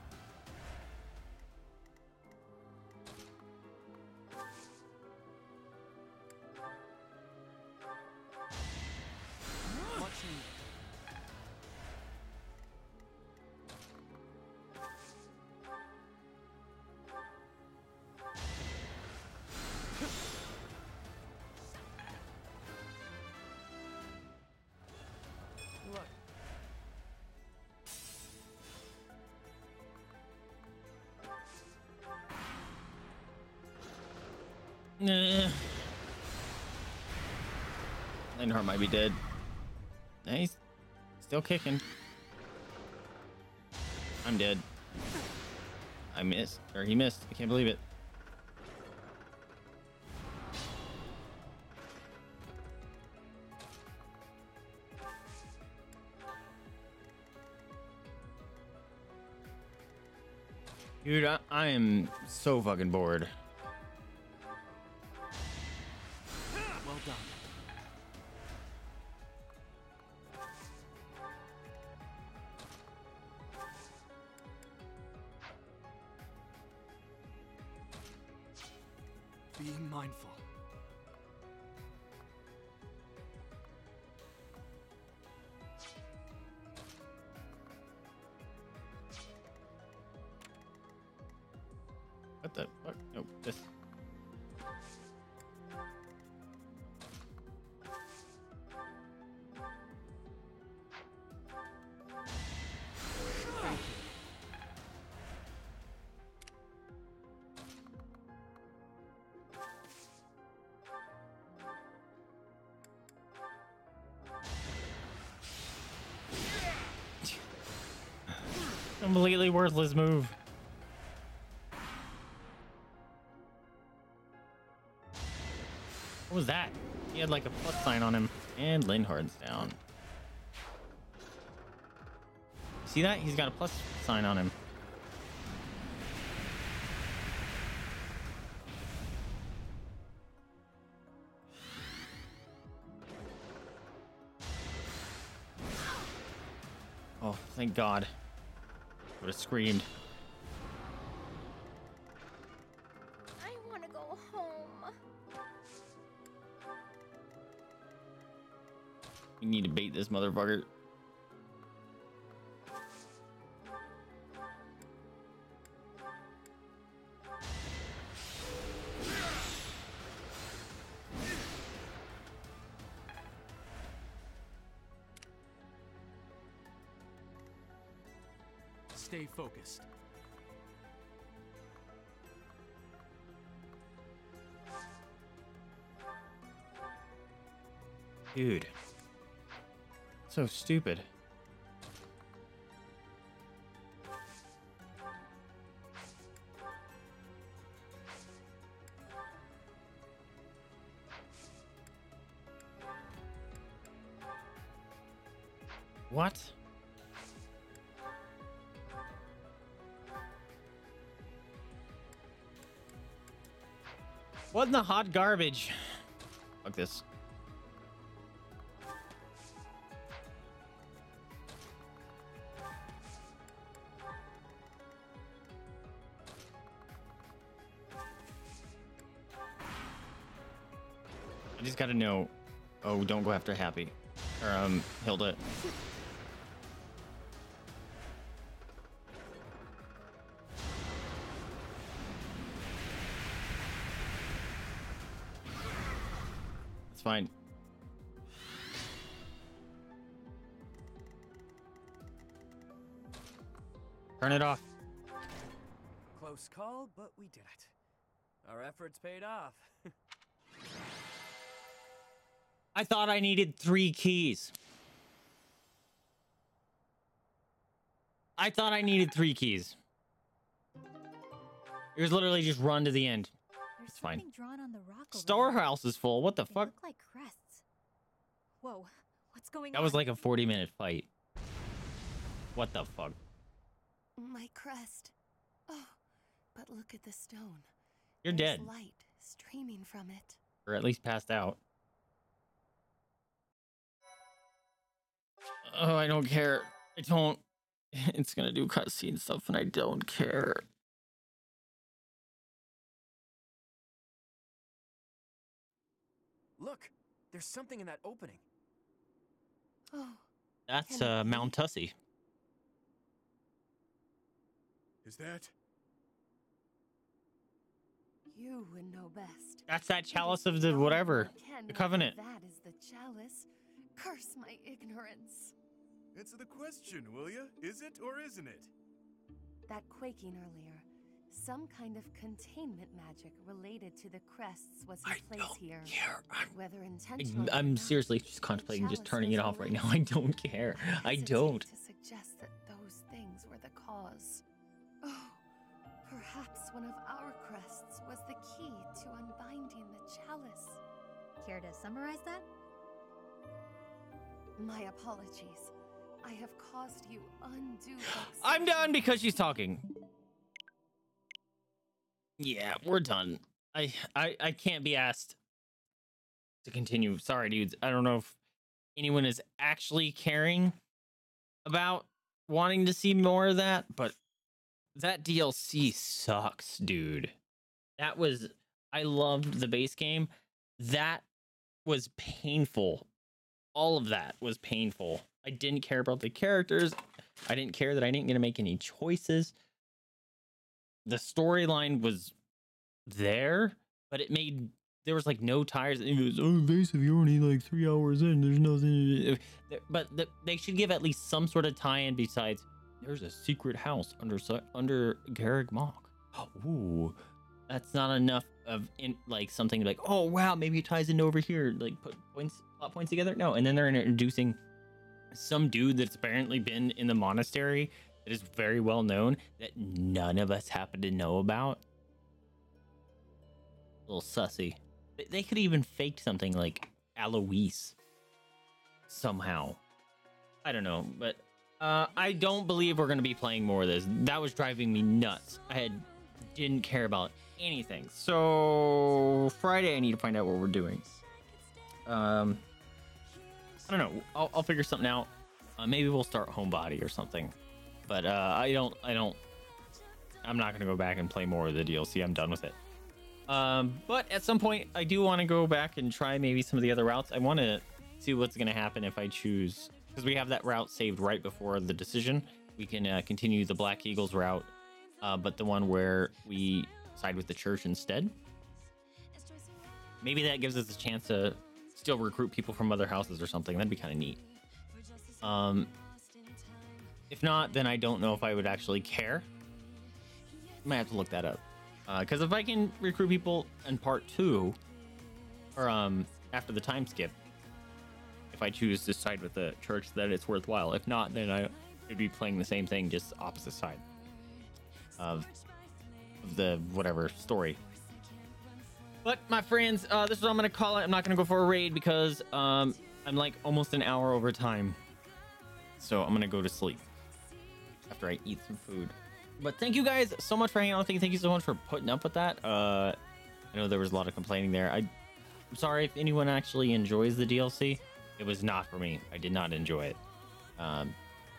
Might be dead. Nah, he's still kicking. I'm dead. I missed. Or he missed. I can't believe it. Dude, I, I am so fucking bored. Completely worthless move. What was that? He had like a plus sign on him. And Linhardt's down. See that? He's got a plus sign on him. Oh, thank God. Would have screamed. I want to go home. We need to bait this motherfucker. Stay focused. Dude. So stupid. The hot garbage? Fuck this. I just gotta know. Oh, don't go after Hapi. Or, um, Hilda. Fine. Turn it off. Close call, but we did it. Our efforts paid off. I thought I needed three keys. I thought I needed three keys. It was literally just run to the end. It's fine. drawn on the rock. Storehouse is full. What the They fuck? look like crests. Whoa, what's going That on? was like a 40 minute fight. What the fuck? My crest. Oh, but look at the stone. You're There's dead. light streaming from it. Or at least passed out. Oh, I don't care. I don't. It's gonna do cutscene stuff and I don't care. There's something in that opening. Oh, That's Can it uh, Mount Tussie. Is that? you would know best. That's that chalice of the whatever. The covenant. That is the chalice. Curse my ignorance. Answer the question, will you? Is it or isn't it? That quaking earlier. Some kind of containment magic related to the crests was in place here. Whether intentional. I'm seriously just contemplating just turning it off right now. I don't care. I don't. to suggest that those things were the cause. Oh, perhaps one of our crests was the key to unbinding the chalice. Care to summarize that? My apologies. I have caused you undue I'm done because she's talking. Yeah, we're done. I I I can't be asked to continue. Sorry, dudes. I don't know if anyone is actually caring about wanting to see more of that, but that DLC sucks, dude. That was I loved the base game. That was painful. All of that was painful. I didn't care about the characters. I didn't care that I didn't get to make any choices. The storyline was there, but it made there was like no tires. It was oh, Vaesive. You're only like three hours in. There's nothing. But the, they should give at least some sort of tie-in besides. There's a secret house under under Garreg Mach. Ooh, that's not enough of in like something like oh wow maybe it ties into over here like put points plot points together. No, and then they're introducing some dude that's apparently been in the monastery that is very well known that none of us happen to know about. A little sussy. They- could even fake something like Alois somehow. I don't know, but uh, I don't believe we're gonna be playing more of this. That was driving me nuts. I had didn't care about anything. So Friday, I need to find out what we're doing. Um, I don't know. I'll, I'll figure something out. Uh, maybe we'll start Homebody or something. But uh, I don't. I don't. I'm not gonna go back and play more of the DLC. I'm done with it. Um, but at some point, I do want to go back and try maybe some of the other routes. I want to see what's gonna happen if I choose because we have that route saved right before the decision. We can uh, continue the Black Eagles route, uh, but the one where we side with the church instead. Maybe that gives us a chance to still recruit people from other houses or something. That'd be kind of neat. Um, if not, then I don't know if I would actually care. Might have to look that up. Because if I can recruit people in part two, or um, after the time skip, if I choose to side with the church, then it's worthwhile. If not, then I would be playing the same thing, just opposite side of, of the whatever story. But my friends, uh, this is what I'm gonna call it. I'm not gonna go for a raid because um, I'm like almost an hour over time. So I'm gonna go to sleep after I eat some food. But thank you guys so much for hanging out with me. Thank you so much for putting up with that. Uh, I know there was a lot of complaining there. I, I'm sorry if anyone actually enjoys the DLC. It was not for me. I did not enjoy it. Um,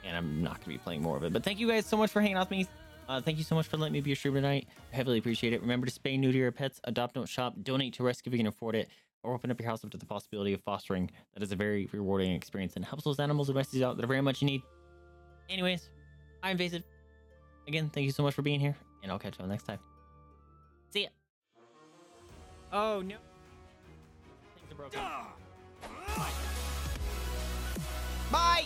and I'm not gonna be playing more of it. But thank you guys so much for hanging out with me. Uh, thank you so much for letting me be your streamer tonight. I heavily appreciate it. Remember to spay new to your pets, adopt, don't shop, donate to rescue if you can afford it, or open up your house up to the possibility of fostering. That is a very rewarding experience and helps those animals and rescues out that are very much in need. Anyways, I'm Vaesive. Again, thank you so much for being here, and I'll catch you all next time. See ya. Oh no. Things are broken. Bye.